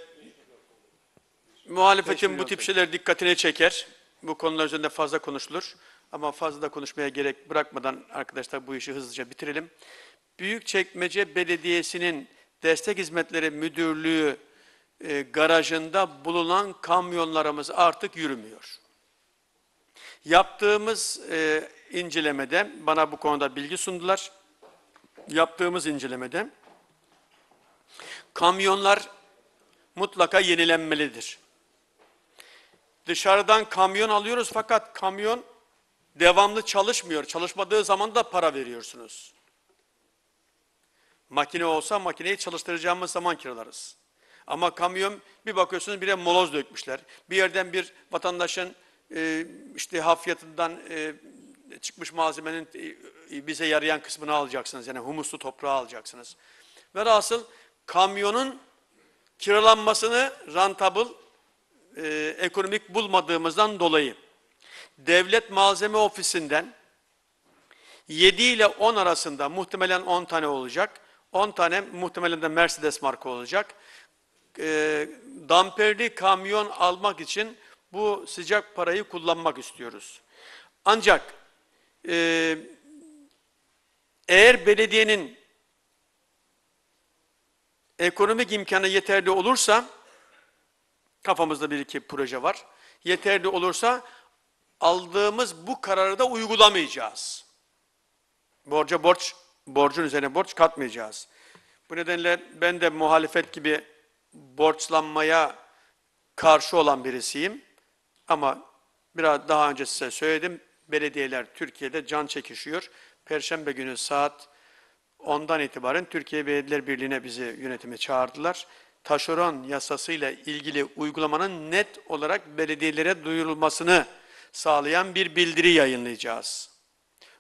muhalefetin bu tip şeyler dikkatine çeker. Bu konular üzerinde fazla konuşulur. Ama fazla da konuşmaya gerek bırakmadan arkadaşlar bu işi hızlıca bitirelim. Büyükçekmece Belediyesi'nin Destek Hizmetleri Müdürlüğü e, garajında bulunan kamyonlarımız artık yürümüyor. Yaptığımız e, incelemede, bana bu konuda bilgi sundular. Yaptığımız incelemede kamyonlar mutlaka yenilenmelidir. Dışarıdan kamyon alıyoruz fakat kamyon devamlı çalışmıyor. Çalışmadığı zaman da para veriyorsunuz. Makine olsa makineyi çalıştıracağımız zaman kiralarız. Ama kamyon bir bakıyorsunuz bir de moloz dökmüşler. Bir yerden bir vatandaşın e, işte hafriyatından e, çıkmış malzemenin e, bize yarayan kısmını alacaksınız. Yani humuslu toprağı alacaksınız. Velhasıl kamyonun kiralanmasını rentable, e, ekonomik bulmadığımızdan dolayı devlet malzeme ofisinden 7 ile 10 arasında muhtemelen 10 tane olacak. 10 tane muhtemelen de Mercedes marka olacak. E, damperli kamyon almak için bu sıcak parayı kullanmak istiyoruz. Ancak e, eğer belediyenin ekonomik imkanı yeterli olursa, kafamızda bir iki proje var, yeterli olursa aldığımız bu kararı da uygulamayacağız. Borca borç, borcun üzerine borç katmayacağız. Bu nedenle ben de muhalefet gibi borçlanmaya karşı olan birisiyim. Ama biraz daha önce size söyledim, belediyeler Türkiye'de can çekişiyor. Perşembe günü saat Ondan itibaren Türkiye Belediyeler Birliği'ne bizi yönetime çağırdılar. Taşeron yasasıyla ilgili uygulamanın net olarak belediyelere duyurulmasını sağlayan bir bildiri yayınlayacağız.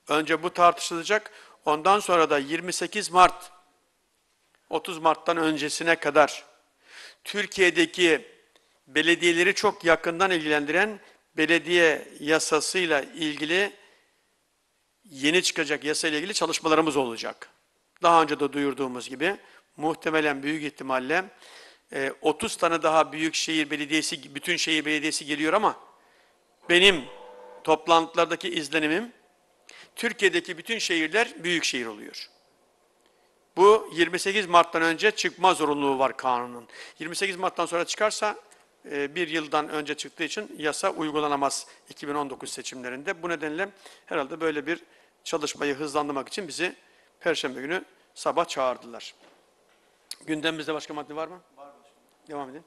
Önce bu tartışılacak. Ondan sonra da 28 Mart 30 Mart'tan öncesine kadar Türkiye'deki belediyeleri çok yakından ilgilendiren belediye yasasıyla ilgili yeni çıkacak yasayla ilgili çalışmalarımız olacak. Daha önce de duyurduğumuz gibi muhtemelen büyük ihtimalle e, 30 tane daha büyük şehir belediyesi, bütün şehir belediyesi geliyor ama benim toplantılardaki izlenimim Türkiye'deki bütün şehirler büyük şehir oluyor. Bu 28 Mart'tan önce çıkma zorunluluğu var kanunun. 28 Mart'tan sonra çıkarsa e, bir yıldan önce çıktığı için yasa uygulanamaz 2019 seçimlerinde. Bu nedenle herhalde böyle bir çalışmayı hızlandırmak için bizi Perşembe günü sabah çağırdılar. Gündemimizde başka madde var mı? Var Devam edin.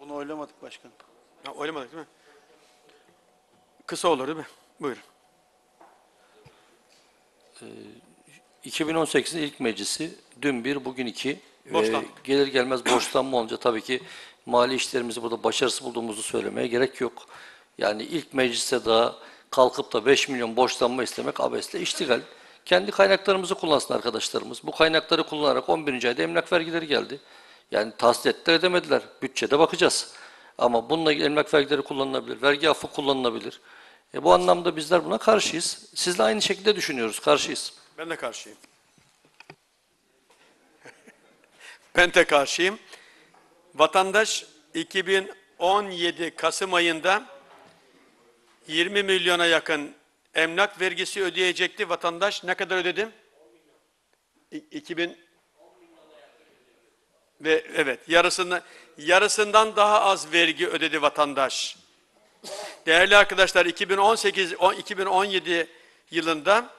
Bunu oylamadık başkanım. Ha, oylamadık değil mi? Kısa olur değil mi? Buyurun. 2018'in ilk meclisi dün bir, bugün iki. Ee, gelir gelmez borçlanma olunca tabii ki mali işlerimizi burada başarısız bulduğumuzu söylemeye gerek yok. Yani ilk mecliste daha kalkıp da 5 milyon borçlanma istemek abesle iştigal. Kendi kaynaklarımızı kullansın arkadaşlarımız. Bu kaynakları kullanarak 11. ayda emlak vergileri geldi. Yani tahsil de edemediler. Bütçede bakacağız. Ama bununla ilgili emlak vergileri kullanılabilir, vergi affı kullanılabilir. E bu anlamda bizler buna karşıyız. Sizle aynı şekilde düşünüyoruz, karşıyız. Ben de karşıyım. ben de karşıyım. Vatandaş 2017 Kasım ayında 20 milyona yakın emlak vergisi ödeyecekti. Vatandaş ne kadar ödedi? İ- 2000 ve evet yarısını yarısından daha az vergi ödedi vatandaş. Değerli arkadaşlar 2018 o- 2017 yılında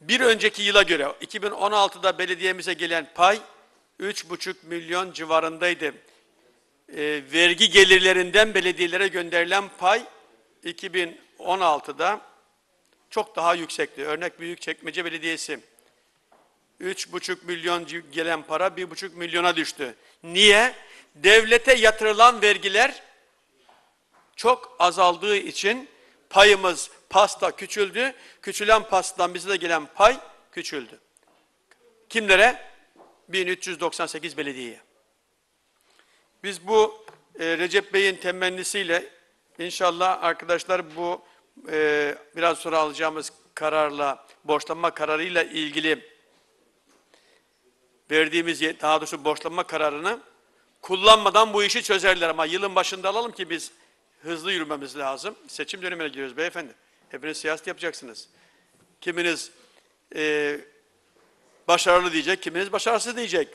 bir önceki yıla göre 2016'da belediyemize gelen pay 3,5 milyon civarındaydı. Ee, vergi gelirlerinden belediyelere gönderilen pay 2016'da çok daha yüksekti. Örnek Büyükçekmece Belediyesi 3,5 milyon gelen para 1,5 milyona düştü. Niye? Devlete yatırılan vergiler çok azaldığı için payımız pasta küçüldü. Küçülen pastadan bize de gelen pay küçüldü. Kimlere? 1398 belediyeye. Biz bu e, Recep Bey'in temennisiyle inşallah arkadaşlar bu e, biraz sonra alacağımız kararla, borçlanma kararıyla ilgili verdiğimiz, daha doğrusu borçlanma kararını kullanmadan bu işi çözerler ama yılın başında alalım ki biz hızlı yürümemiz lazım. Seçim dönemine giriyoruz beyefendi. Hepiniz siyaset yapacaksınız. Kiminiz e, başarılı diyecek, kiminiz başarısız diyecek.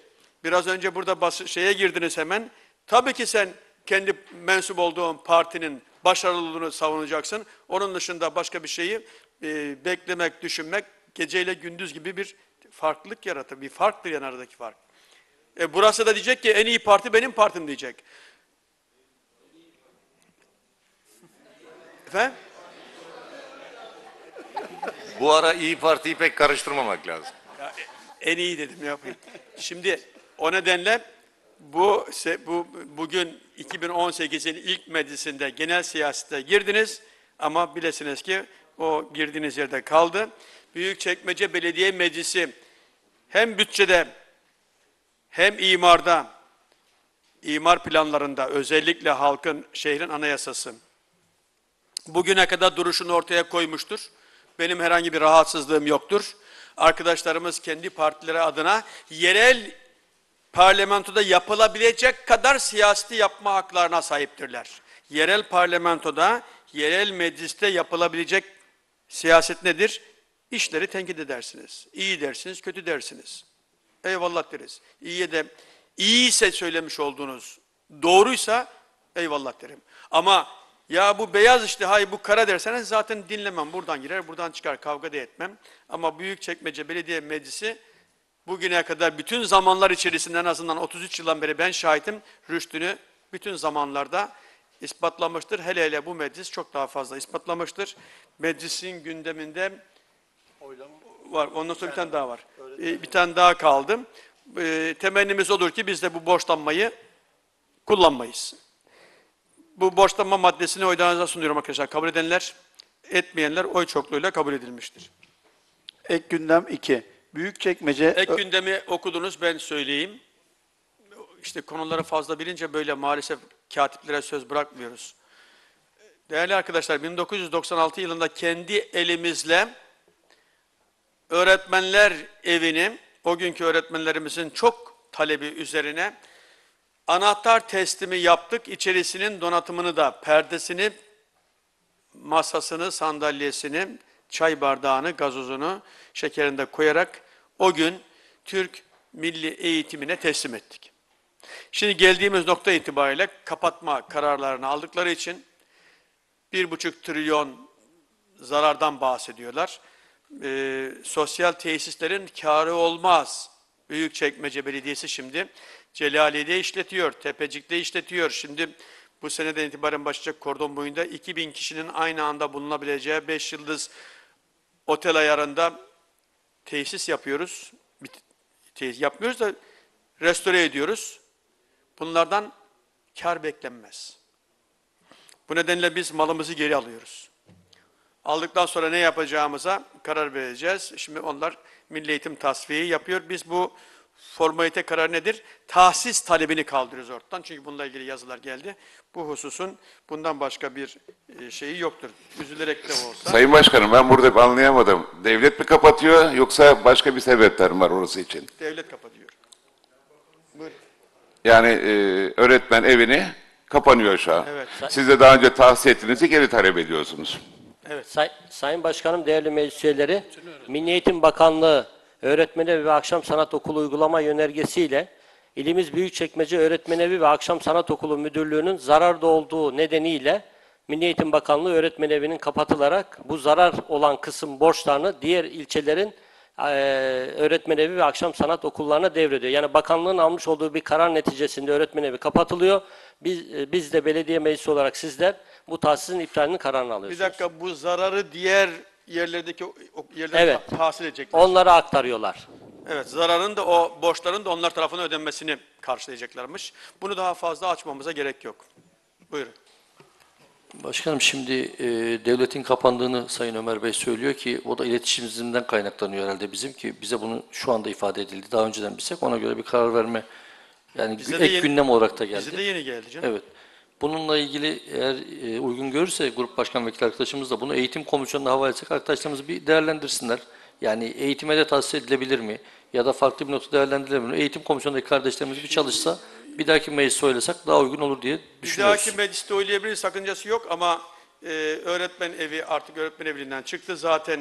Biraz önce burada bas- şeye girdiniz hemen. Tabii ki sen kendi mensup olduğun partinin başarılılığını savunacaksın. Onun dışında başka bir şeyi e, beklemek, düşünmek geceyle gündüz gibi bir farklılık yaratır. Bir farktır yani aradaki fark. E, burası da diyecek ki en iyi parti benim partim diyecek. Efendim? Bu ara İyi Parti'yi pek karıştırmamak lazım. En iyi dedim ne yapayım. Şimdi o nedenle bu bu bugün 2018'in ilk meclisinde genel siyasete girdiniz ama bilesiniz ki o girdiğiniz yerde kaldı. Büyükçekmece Belediye Meclisi hem bütçede hem imarda imar planlarında özellikle halkın şehrin anayasası bugüne kadar duruşunu ortaya koymuştur. Benim herhangi bir rahatsızlığım yoktur. Arkadaşlarımız kendi partileri adına yerel parlamentoda yapılabilecek kadar siyaseti yapma haklarına sahiptirler. Yerel parlamentoda, yerel mecliste yapılabilecek siyaset nedir? İşleri tenkit edersiniz. İyi dersiniz, kötü dersiniz. Eyvallah deriz. İyiye de iyi ise söylemiş olduğunuz doğruysa eyvallah derim. Ama ya bu beyaz işte hay bu kara derseniz zaten dinlemem. Buradan girer buradan çıkar kavga da etmem. Ama Büyükçekmece Belediye Meclisi bugüne kadar bütün zamanlar içerisinde en azından 33 yıldan beri ben şahitim rüştünü bütün zamanlarda ispatlamıştır. Hele hele bu meclis çok daha fazla ispatlamıştır. Meclisin gündeminde var. Ondan sonra bir tane daha var. Ee, bir tane daha kaldı. Ee, temennimiz olur ki biz de bu borçlanmayı kullanmayız. Bu borçlanma maddesini oylarınıza sunuyorum arkadaşlar. Kabul edenler, etmeyenler oy çokluğuyla kabul edilmiştir. Ek gündem 2. Büyükçekmece Ek gündemi okudunuz ben söyleyeyim. İşte konuları fazla bilince böyle maalesef katiplere söz bırakmıyoruz. Değerli arkadaşlar 1996 yılında kendi elimizle öğretmenler evini, o günkü öğretmenlerimizin çok talebi üzerine anahtar teslimi yaptık. İçerisinin donatımını da, perdesini, masasını, sandalyesini, çay bardağını, gazozunu, şekerini de koyarak o gün Türk milli eğitimine teslim ettik. Şimdi geldiğimiz nokta itibariyle kapatma kararlarını aldıkları için bir buçuk trilyon zarardan bahsediyorlar. Ee, sosyal tesislerin karı olmaz. Büyükçekmece Belediyesi şimdi Celaliye'de işletiyor, Tepecik'te işletiyor. Şimdi bu seneden itibaren başlayacak kordon boyunda 2000 kişinin aynı anda bulunabileceği 5 yıldız otel ayarında tesis yapıyoruz. Tesis yapmıyoruz da restore ediyoruz. Bunlardan kar beklenmez. Bu nedenle biz malımızı geri alıyoruz. Aldıktan sonra ne yapacağımıza karar vereceğiz. Şimdi onlar Milli Eğitim tasfiyeyi yapıyor. Biz bu formalite kararı nedir? Tahsis talebini kaldırıyoruz ortadan. Çünkü bununla ilgili yazılar geldi. Bu hususun bundan başka bir e, şeyi yoktur. Üzülerek de olsa. Sayın Başkanım ben burada anlayamadım. Devlet mi kapatıyor yoksa başka bir sebepler mi var orası için? Devlet kapatıyor. Yani e, öğretmen evini kapanıyor şu an. Evet. Siz de daha önce tahsis ettiğinizi geri talep ediyorsunuz. Evet. Say- Sayın Başkanım, değerli meclis üyeleri, Milli Eğitim Bakanlığı Öğretmenevi ve Akşam Sanat Okulu uygulama yönergesiyle ilimiz Büyükçekmece Öğretmenevi ve Akşam Sanat Okulu Müdürlüğü'nün zararda olduğu nedeniyle Milli Eğitim Bakanlığı Öğretmenevi'nin kapatılarak bu zarar olan kısım borçlarını diğer ilçelerin eee öğretmenevi ve akşam sanat okullarına devrediyor. Yani bakanlığın almış olduğu bir karar neticesinde öğretmenevi kapatılıyor. Biz, e, biz de belediye meclisi olarak sizler bu tahsisin iptalinin kararını Bir alıyorsunuz. dakika bu zararı diğer yerlerdeki yerlere Evet. ta- tahsil edecekler. Onlara aktarıyorlar. Evet, zararın da o borçların da onlar tarafından ödenmesini karşılayacaklarmış. Bunu daha fazla açmamıza gerek yok. Buyurun. Başkanım şimdi e, devletin kapandığını Sayın Ömer Bey söylüyor ki o da iletişimimizden kaynaklanıyor herhalde bizim ki bize bunu şu anda ifade edildi. Daha önceden bilsek ona göre bir karar verme yani Bize ek yeni- gündem olarak da geldi. Bize de yeni geldi canım. Evet. Bununla ilgili eğer e, uygun görürse grup başkan vekil arkadaşımız da bunu eğitim komisyonuna havale etsek arkadaşlarımız bir değerlendirsinler. Yani eğitime de tahsis edilebilir mi? Ya da farklı bir nokta değerlendirilebilir mi? Eğitim komisyonundaki kardeşlerimiz bir çalışsa bir dahaki meclis oylasak daha uygun olur diye Bir düşünüyoruz. dahaki mecliste oylayabiliriz, sakıncası yok ama e, öğretmen evi artık öğretmen evinden çıktı. Zaten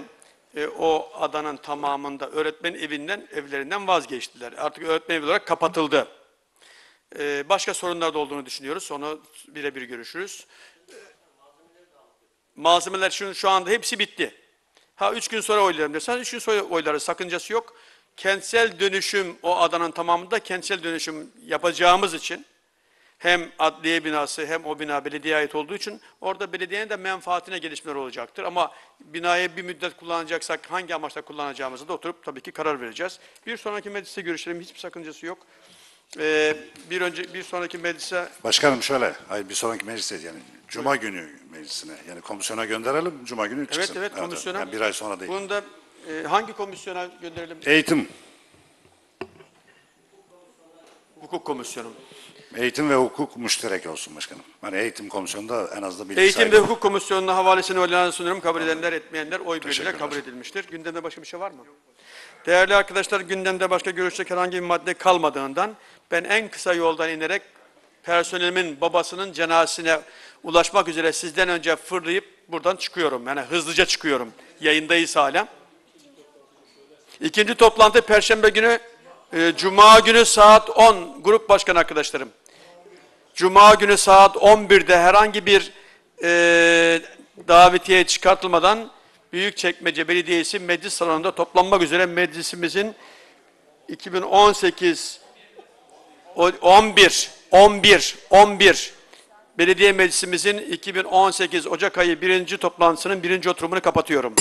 e, o adanın tamamında öğretmen evinden, evlerinden vazgeçtiler. Artık öğretmen evi olarak kapatıldı. E, başka sorunlar da olduğunu düşünüyoruz. Onu birebir görüşürüz. E, Malzemeler şu, şu anda hepsi bitti. Ha üç gün sonra oylarım dersen üç gün sonra oylarız. Sakıncası yok. Kentsel dönüşüm o adanın tamamında kentsel dönüşüm yapacağımız için hem adliye binası hem o bina belediyeye ait olduğu için orada belediyenin de menfaatine gelişmeler olacaktır. Ama binayı bir müddet kullanacaksak hangi amaçla kullanacağımızı da oturup tabii ki karar vereceğiz. Bir sonraki mecliste görüşelim. Hiçbir sakıncası yok. Ee, bir önce bir sonraki meclise Başkanım şöyle, hayır bir sonraki meclise yani Cuma günü meclisine yani komisyona gönderelim, Cuma günü çıksın. evet evet komisyona. Yani bir ay sonra değil. Bunu da e, hangi komisyona gönderelim? Eğitim, Hukuk komisyonu. eğitim ve hukuk müşterek olsun başkanım. Yani eğitim komisyonunda en az da bilgi Eğitim ve Hukuk Komisyonu'na havalesini oylarına sunuyorum. Kabul edenler, etmeyenler oy birliğiyle Teşekkürler. kabul edilmiştir. Gündemde başka bir şey var mı? Değerli arkadaşlar, gündemde başka görüşecek herhangi bir madde kalmadığından ben en kısa yoldan inerek personelimin babasının cenazesine ulaşmak üzere sizden önce fırlayıp buradan çıkıyorum. Yani hızlıca çıkıyorum. Yayındayız hala. İkinci toplantı Perşembe günü, e, Cuma günü saat 10 grup başkan arkadaşlarım. Cuma günü saat 11'de herhangi bir e, davetiye çıkartılmadan Büyükçekmece Belediyesi Meclis Salonu'nda toplanmak üzere meclisimizin 2018 o- 11 11 11 Belediye Meclisimizin 2018 Ocak ayı birinci toplantısının birinci oturumunu kapatıyorum.